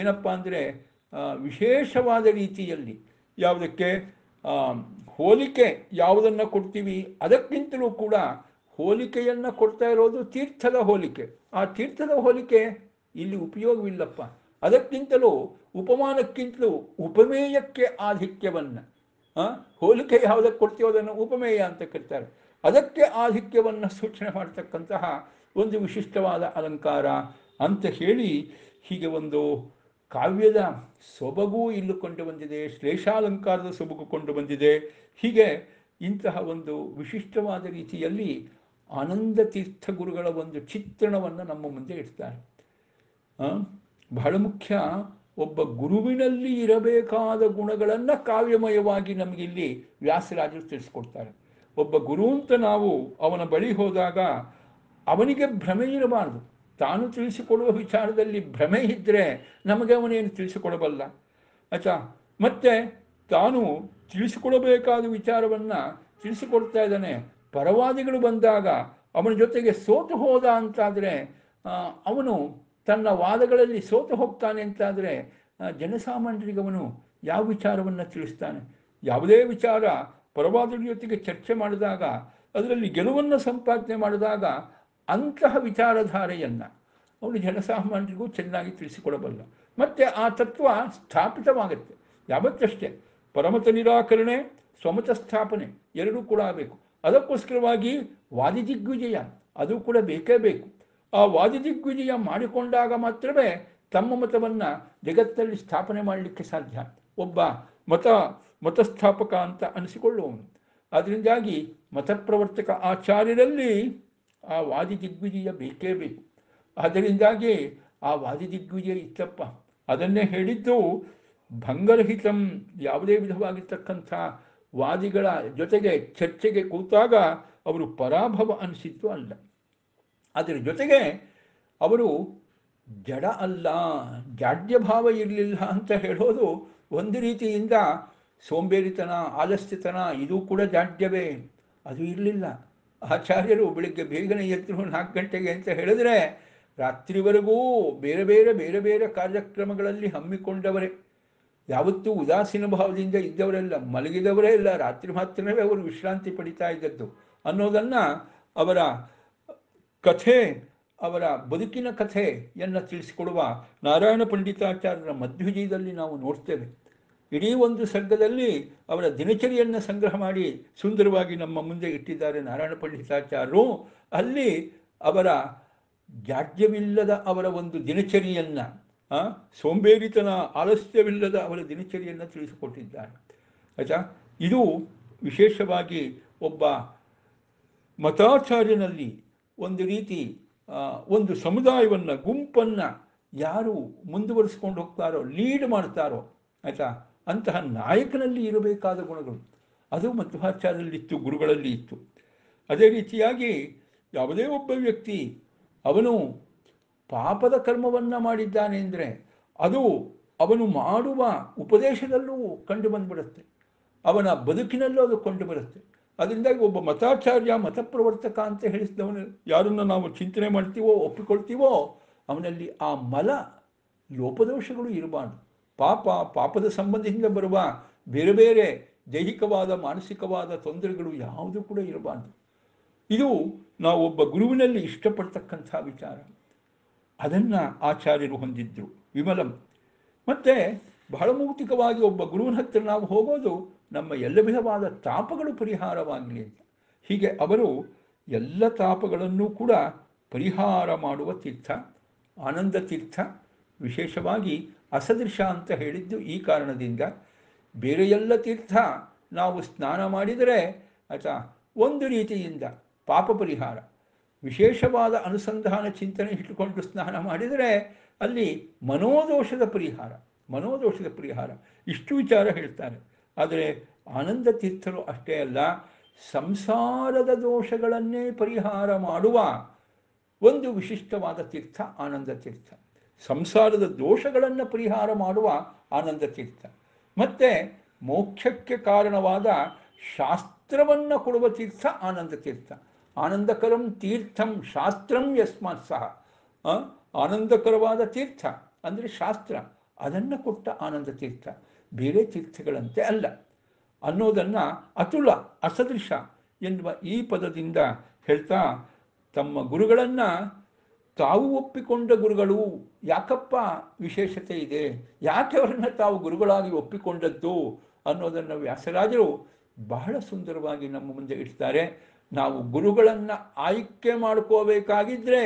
ಏನಪ್ಪ ಅಂದರೆ ವಿಶೇಷವಾದ ರೀತಿಯಲ್ಲಿ ಯಾವುದಕ್ಕೆ ಹೋಲಿಕೆ ಯಾವುದನ್ನು ಕೊಡ್ತೀವಿ, ಅದಕ್ಕಿಂತಲೂ ಕೂಡ ಹೋಲಿಕೆಯನ್ನು ಕೊಡ್ತಾ ಇರೋದು ತೀರ್ಥದ ಹೋಲಿಕೆ. ಆ ತೀರ್ಥದ ಹೋಲಿಕೆ ಇಲ್ಲಿ ಉಪಯೋಗವಿಲ್ಲಪ್ಪ. ಅದಕ್ಕಿಂತಲೂ, ಉಪಮಾನಕ್ಕಿಂತಲೂ ಉಪಮೇಯಕ್ಕೆ ಆಧಿಕ್ಯವನ್ನು ಹೋಲಿಕೆ ಯಾವುದಕ್ಕೆ ಕೊಡ್ತೀವೋ ಅದನ್ನು ಉಪಮೇಯ ಅಂತ ಕರೀತಾರೆ. ಅದಕ್ಕೆ ಆಧಿಕ್ಯವನ್ನು ಸೂಚನೆ ಮಾಡತಕ್ಕಂತಹ ಒಂದು ವಿಶಿಷ್ಟವಾದ ಅಲಂಕಾರ ಅಂತ ಹೇಳಿ ಹೀಗೆ ಒಂದು ಕಾವ್ಯದ ಸೊಬಗು ಇಲ್ಲಿ ಬಂದಿದೆ, ಶ್ಲೇಷಾಲಂಕಾರದ ಸೊಬಗು ಕೊಂಡು ಬಂದಿದೆ. ಹೀಗೆ ಇಂತಹ ಒಂದು ವಿಶಿಷ್ಟವಾದ ರೀತಿಯಲ್ಲಿ ಆನಂದ ತೀರ್ಥ ಗುರುಗಳ ಒಂದು ಚಿತ್ರಣವನ್ನು ನಮ್ಮ ಮುಂದೆ ಇಡ್ತಾರೆ. ಬಹಳ ಮುಖ್ಯ, ಒಬ್ಬ ಗುರುವಿನಲ್ಲಿ ಇರಬೇಕಾದ ಗುಣಗಳನ್ನು ಕಾವ್ಯಮಯವಾಗಿ ನಮಗಿಲ್ಲಿ ವ್ಯಾಸರಾಜರು ತಿಳಿಸ್ಕೊಡ್ತಾರೆ. ಒಬ್ಬ ಗುರು ಅಂತ ನಾವು ಅವನ ಬಳಿ ಹೋದಾಗ ಅವನಿಗೆ ಭ್ರಮೆ ಇರಬಾರ್ದು. ತಾನು ತಿಳಿಸಿಕೊಡುವ ವಿಚಾರದಲ್ಲಿ ಭ್ರಮೆ ಇದ್ದರೆ ನಮಗೆ ಅವನೇನು ತಿಳಿಸಿಕೊಡಬಲ್ಲ? ಆಯ್ತಾ? ಮತ್ತೆ ತಾನು ತಿಳಿಸಿಕೊಡಬೇಕಾದ ವಿಚಾರವನ್ನು ತಿಳಿಸಿಕೊಡ್ತಾ ಇದ್ದಾನೆ. ಪರವಾದಿಗಳು ಬಂದಾಗ ಅವನ ಜೊತೆಗೆ ಸೋತು ಹೋದ ಅಂತಾದರೆ ಅವನು ತನ್ನ ವಾದಗಳಲ್ಲಿ ಸೋತು ಹೋಗ್ತಾನೆ ಅಂತಾದರೆ ಜನಸಾಮಾನ್ಯರಿಗೆ ಅವನು ಯಾವ ವಿಚಾರವನ್ನು ತಿಳಿಸ್ತಾನೆ? ಯಾವುದೇ ವಿಚಾರ ಪರವಾದಿಗಳ ಜೊತೆಗೆ ಚರ್ಚೆ ಮಾಡಿದಾಗ, ಅದರಲ್ಲಿ ಗೆಲುವನ್ನು ಸಂಪಾದನೆ ಮಾಡಿದಾಗ ಅಂತಹ ವಿಚಾರಧಾರೆಯನ್ನು ಅವನು ಜನಸಾಮಾನ್ಯರಿಗೂ ಚೆನ್ನಾಗಿ ತಿಳಿಸಿಕೊಡಬಲ್ಲ. ಮತ್ತು ಆ ತತ್ವ ಸ್ಥಾಪಿತವಾಗುತ್ತೆ. ಯಾವತ್ತಷ್ಟೇ ಪರಮತ ನಿರಾಕರಣೆ, ಸ್ವಮತ ಸ್ಥಾಪನೆ ಎರಡೂ ಕೂಡ ಆಗಬೇಕು ಅದಕ್ಕೋಸ್ಕರವಾಗಿ ವಾದಿದಿಗ್ವಿಜಯ ಅದು ಕೂಡ ಬೇಕೇ ಬೇಕು. ಆ ವಾದಿದಿಗ್ವಿಜಯ ಮಾಡಿಕೊಂಡಾಗ ಮಾತ್ರವೇ ತಮ್ಮ ಮತವನ್ನು ಜಗತ್ತಲ್ಲಿ ಸ್ಥಾಪನೆ ಮಾಡಲಿಕ್ಕೆ ಸಾಧ್ಯ. ಒಬ್ಬ ಮತ, ಮತಸ್ಥಾಪಕ ಅಂತ ಅನಿಸಿಕೊಳ್ಳುವವನು. ಅದರಿಂದಾಗಿ ಮತಪ್ರವರ್ತಕ ಆಚಾರ್ಯರಲ್ಲಿ ಆ ವಾದಿ ದಿಗ್ವಿಜಯ ಬೇಕೇ ಬೇಕು. ಅದರಿಂದಾಗಿ ಆ ವಾದಿ ದಿಗ್ವಿಜಯ ಇತ್ತಪ್ಪ. ಅದನ್ನೇ ಹೇಳಿದ್ದು ಭಂಗರಹಿತಂ ಯಾವುದೇ ವಿಧವಾಗಿರ್ತಕ್ಕಂಥ ವಾದಿಗಳ ಜೊತೆಗೆ ಚರ್ಚೆಗೆ ಕೂತಾಗ ಅವರು ಪರಾಭವ ಅನಿಸಿತ್ತು ಅಲ್ಲ. ಅದರ ಜೊತೆಗೆ ಅವರು ಜಡ ಅಲ್ಲ ಜಾಡ್ಯ ಭಾವ ಇರಲಿಲ್ಲ ಅಂತ ಹೇಳೋದು ಒಂದು ರೀತಿಯಿಂದ ಸೋಂಬೇರಿತನ, ಆಲಸ್ಯತನ, ಇದು ಕೂಡ ಜಾಡ್ಯವೇ. ಅದು ಇರಲಿಲ್ಲ. ಆಚಾರ್ಯರು ಬೆಳಿಗ್ಗೆ ಬೇಗನೆ ಎದ್ದು ನಾಲ್ಕು ಗಂಟೆಗೆ ಅಂತ ಹೇಳಿದ್ರೆ ರಾತ್ರಿವರೆಗೂ ಬೇರೆ ಬೇರೆ ಬೇರೆ ಬೇರೆ ಕಾರ್ಯಕ್ರಮಗಳಲ್ಲಿ ಹಮ್ಮಿಕೊಂಡವರೇ. ಯಾವತ್ತೂ ಉದಾಸೀನ ಭಾವದಿಂದ ಇದ್ದವರೆಲ್ಲ, ಮಲಗಿದವರೇ ಇಲ್ಲ, ರಾತ್ರಿ ಮಾತ್ರವೇ ಅವರು ವಿಶ್ರಾಂತಿ ಪಡಿತಾ ಇದ್ದದ್ದು ಅನ್ನೋದನ್ನು ಅವರ ಕಥೆ, ಅವರ ಬದುಕಿನ ಕಥೆಯನ್ನು ತಿಳಿಸಿಕೊಡುವ ನಾರಾಯಣ ಪಂಡಿತಾಚಾರ್ಯರ ಮಧ್ವಿಜಯದಲ್ಲಿ ನಾವು ನೋಡ್ತೇವೆ. ಇಡೀ ಒಂದು ಸರ್ಗದಲ್ಲಿ ಅವರ ದಿನಚರಿಯನ್ನು ಸಂಗ್ರಹ ಮಾಡಿ ಸುಂದರವಾಗಿ ನಮ್ಮ ಮುಂದೆ ಇಟ್ಟಿದ್ದಾರೆ ನಾರಾಯಣ ಪಂಡಿತಾಚಾರ್ಯರು. ಅಲ್ಲಿ ಅವರ ಜಾಡ್ಯವಿಲ್ಲದ ಅವರ ಒಂದು ದಿನಚರಿಯನ್ನು ಸೋಂಬೇರಿತನ ಆಲಸ್ಯವಿಲ್ಲದ ಅವರ ದಿನಚರಿಯನ್ನು ತಿಳಿಸಿಕೊಟ್ಟಿದ್ದಾರೆ. ಆಯಿತಾ? ಇದು ವಿಶೇಷವಾಗಿ ಒಬ್ಬ ಮತಾಚಾರ್ಯನಲ್ಲಿ ಒಂದು ರೀತಿ ಒಂದು ಸಮುದಾಯವನ್ನು, ಗುಂಪನ್ನು ಯಾರು ಮುಂದುವರಿಸ್ಕೊಂಡು ಹೋಗ್ತಾರೋ, ಲೀಡ್ ಮಾಡ್ತಾರೋ, ಆಯಿತಾ? ಅಂತಹ ನಾಯಕನಲ್ಲಿ ಇರಬೇಕಾದ ಗುಣಗಳು. ಅದು ಮಧ್ವಾಚಾರ್ಯರಲ್ಲಿತ್ತು, ಗುರುಗಳಲ್ಲಿ ಇತ್ತು. ಅದೇ ರೀತಿಯಾಗಿ ಯಾವುದೇ ಒಬ್ಬ ವ್ಯಕ್ತಿ ಅವನು ಪಾಪದ ಕರ್ಮವನ್ನು ಮಾಡಿದ್ದಾನೆ ಅಂದರೆ ಅದು ಅವನು ಮಾಡುವ ಉಪದೇಶದಲ್ಲೂ ಕಂಡು ಬಂದುಬಿಡುತ್ತೆ. ಅವನ ಬದುಕಿನಲ್ಲೂ ಅದು ಕಂಡು ಬರುತ್ತೆ. ಅದರಿಂದಾಗಿ ಒಬ್ಬ ಮತಾಚಾರ್ಯ, ಮತಪ್ರವರ್ತಕ ಅಂತ ಹೇಳಿಸಿದವನು ಯಾರನ್ನು ನಾವು ಚಿಂತನೆ ಮಾಡ್ತೀವೋ, ಒಪ್ಪಿಕೊಳ್ತೀವೋ ಅವನಲ್ಲಿ ಆ ಮಲ, ಲೋಪದೋಷಗಳು ಇರಬಾರ್ದು. ಪಾಪ, ಪಾಪದ ಸಂಬಂಧದಿಂದ ಬರುವ ಬೇರೆ ಬೇರೆ ದೈಹಿಕವಾದ, ಮಾನಸಿಕವಾದ ತೊಂದರೆಗಳು ಯಾವುದು ಕೂಡ ಇರಬಾರ್ದು. ಇದು ನಾವು ಒಬ್ಬ ಗುರುವಿನಲ್ಲಿ ಇಷ್ಟಪಡ್ತಕ್ಕಂಥ ವಿಚಾರ. ಅದನ್ನು ಆಚಾರ್ಯರು ಹೊಂದಿದ್ದರು ವಿಮಲಂ. ಮತ್ತು ಬಹಳ ಮೌತಿಕವಾಗಿ ಒಬ್ಬ ಗುರುವಿನ ಹತ್ತಿರ ನಾವು ಹೋಗೋದು ನಮ್ಮ ಎಲ್ಲ ವಿಧವಾದ ತಾಪಗಳು ಪರಿಹಾರವಾಗಲಿ ಅಂತ. ಹೀಗೆ ಅವರು ಎಲ್ಲ ತಾಪಗಳನ್ನು ಕೂಡ ಪರಿಹಾರ ಮಾಡುವ ತೀರ್ಥ, ಆನಂದ ತೀರ್ಥ, ವಿಶೇಷವಾಗಿ ಅಸದೃಶ ಅಂತ ಹೇಳಿದ್ದು ಈ ಕಾರಣದಿಂದ ಬೇರೆ ಎಲ್ಲ ತೀರ್ಥ ನಾವು ಸ್ನಾನ ಮಾಡಿದರೆ ಅಥವಾ ಒಂದು ರೀತಿಯಿಂದ ಪಾಪ ಪರಿಹಾರ. ವಿಶೇಷವಾದ ಅನುಸಂಧಾನ ಚಿಂತನೆ ಇಟ್ಟುಕೊಂಡು ಸ್ನಾನ ಮಾಡಿದರೆ ಅಲ್ಲಿ ಮನೋದೋಷದ ಪರಿಹಾರ ಮನೋದೋಷದ ಪರಿಹಾರ. ಇಷ್ಟು ವಿಚಾರ ಹೇಳ್ತಾರೆ. ಆದರೆ ಆನಂದ ತೀರ್ಥರು ಅಷ್ಟೇ ಅಲ್ಲ, ಸಂಸಾರದ ದೋಷಗಳನ್ನೇ ಪರಿಹಾರ ಮಾಡುವ ಒಂದು ವಿಶಿಷ್ಟವಾದ ತೀರ್ಥ ಆನಂದ ತೀರ್ಥ. ಸಂಸಾರದ ದೋಷಗಳನ್ನು ಪರಿಹಾರ ಮಾಡುವ ಆನಂದ ತೀರ್ಥ ಮತ್ತು ಮೋಕ್ಷಕ್ಕೆ ಕಾರಣವಾದ ಶಾಸ್ತ್ರವನ್ನು ಕೊಡುವ ತೀರ್ಥ ಆನಂದ ತೀರ್ಥ. ಆನಂದಕರಂ ತೀರ್ಥಂ ಶಾಸ್ತ್ರಂ ಯಸ್ಮಾತ್ ಸಹ. ಆನಂದಕರವಾದ ತೀರ್ಥ ಅಂದರೆ ಶಾಸ್ತ್ರ. ಅದನ್ನು ಕೊಟ್ಟ ಆನಂದ ತೀರ್ಥ. ಬೇರೆ ತೀರ್ಥಗಳಂತೆ ಅಲ್ಲ. ಅನ್ನೋದನ್ನು ಅತುಲ, ಅಸದೃಶ ಎನ್ನುವ ಈ ಪದದಿಂದ ಹೇಳ್ತಾ ತಮ್ಮ ಗುರುಗಳನ್ನು ತಾವು ಒಪ್ಪಿಕೊಂಡ ಗುರುಗಳು ಯಾಕಪ್ಪ ವಿಶೇಷತೆ ಇದೆ? ಯಾಕೆ ಅವರನ್ನು ತಾವು ಗುರುಗಳಾಗಿ ಒಪ್ಪಿಕೊಂಡದ್ದು? ಅನ್ನೋದನ್ನು ವ್ಯಾಸರಾಜರು ಬಹಳ ಸುಂದರವಾಗಿ ನಮ್ಮ ಮುಂದೆ ಇಡ್ತಾರೆ. ನಾವು ಗುರುಗಳನ್ನು ಆಯ್ಕೆ ಮಾಡ್ಕೋಬೇಕಾಗಿದ್ದರೆ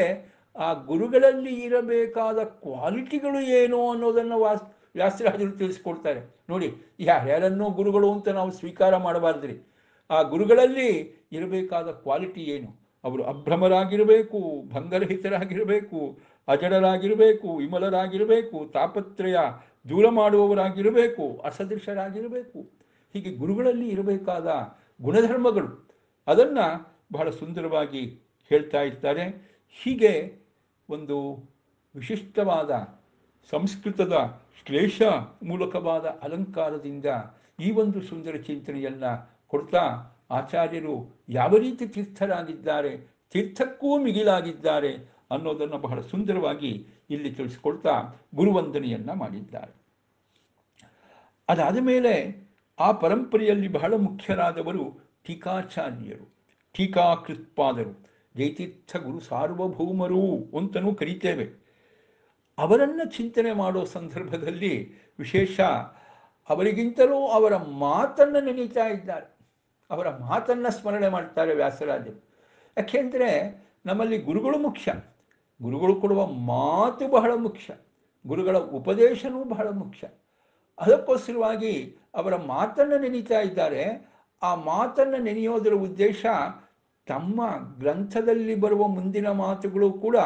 ಆ ಗುರುಗಳಲ್ಲಿ ಇರಬೇಕಾದ ಕ್ವಾಲಿಟಿಗಳು ಏನು ಅನ್ನೋದನ್ನು ವಾಸ್, ವ್ಯಾಸರಾಜರು ತಿಳಿಸ್ಕೊಡ್ತಾರೆ. ನೋಡಿ, ಯಾರ್ಯಾರನ್ನೂ ಗುರುಗಳು ಅಂತ ನಾವು ಸ್ವೀಕಾರ ಮಾಡಬಾರ್ದ್ರಿ? ಆ ಗುರುಗಳಲ್ಲಿ ಇರಬೇಕಾದ ಕ್ವಾಲಿಟಿ ಏನು? ಅವರು ಅಭ್ರಮರಾಗಿರಬೇಕು, ಭಂಗರಹಿತರಾಗಿರಬೇಕು, ಅಜಡರಾಗಿರಬೇಕು, ವಿಮಲರಾಗಿರಬೇಕು, ತಾಪತ್ರಯ ದೂರ ಮಾಡುವವರಾಗಿರಬೇಕು, ಅಸದೃಶರಾಗಿರಬೇಕು. ಹೀಗೆ ಗುರುಗಳಲ್ಲಿ ಇರಬೇಕಾದ ಗುಣಧರ್ಮಗಳು ಅದನ್ನು ಬಹಳ ಸುಂದರವಾಗಿ ಹೇಳ್ತಾ ಇರ್ತಾರೆ. ಹೀಗೆ ಒಂದು ವಿಶಿಷ್ಟವಾದ ಸಂಸ್ಕೃತದ ಶ್ಲೇಷ ಮೂಲಕವಾದ ಅಲಂಕಾರದಿಂದ ಈ ಒಂದು ಸುಂದರ ಚಿಂತನೆಯನ್ನು ಕೊಡ್ತಾ ಆಚಾರ್ಯರು ಯಾವ ರೀತಿ ತೀರ್ಥರಾಗಿದ್ದಾರೆ ತೀರ್ಥಕ್ಕೂ ಮಿಗಿಲಾಗಿದ್ದಾರೆ ಅನ್ನೋದನ್ನು ಬಹಳ ಸುಂದರವಾಗಿ ಇಲ್ಲಿ ತಿಳಿಸಿಕೊಳ್ತಾ ಗುರುವಂದನೆಯನ್ನು ಮಾಡಿದ್ದಾರೆ. ಅದಾದ ಮೇಲೆ ಆ ಪರಂಪರೆಯಲ್ಲಿ ಬಹಳ ಮುಖ್ಯರಾದವರು ಟೀಕಾಚಾರ್ಯರು, ಟೀಕಾಕೃತ್ಪಾದರು. ಜೈತೀರ್ಥ ಗುರು ಸಾರ್ವಭೌಮರು ಅಂತಲೂ ಕರೀತೇವೆ. ಅವರನ್ನು ಚಿಂತನೆ ಮಾಡೋ ಸಂದರ್ಭದಲ್ಲಿ ವಿಶೇಷ ಅವರಿಗಿಂತಲೂ ಅವರ ಮಾತನ್ನು ನೆನೀತಾ ಇದ್ದಾರೆ. ಅವರ ಮಾತನ್ನು ಸ್ಮರಣೆ ಮಾಡ್ತಾರೆ ವ್ಯಾಸರಾಜರು. ಯಾಕೆಂದರೆ ನಮ್ಮಲ್ಲಿ ಗುರುಗಳು ಮುಖ್ಯ. ಗುರುಗಳು ಕೊಡುವ ಮಾತು ಬಹಳ ಮುಖ್ಯ. ಗುರುಗಳ ಉಪದೇಶನೂ ಬಹಳ ಮುಖ್ಯ. ಅದಕ್ಕೋಸ್ಕರವಾಗಿ ಅವರ ಮಾತನ್ನು ನೆನೀತಾ ಇದ್ದಾರೆ. ಆ ಮಾತನ್ನು ನೆನೆಯೋದರ ಉದ್ದೇಶ ತಮ್ಮ ಗ್ರಂಥದಲ್ಲಿ ಬರುವ ಮುಂದಿನ ಮಾತುಗಳು ಕೂಡ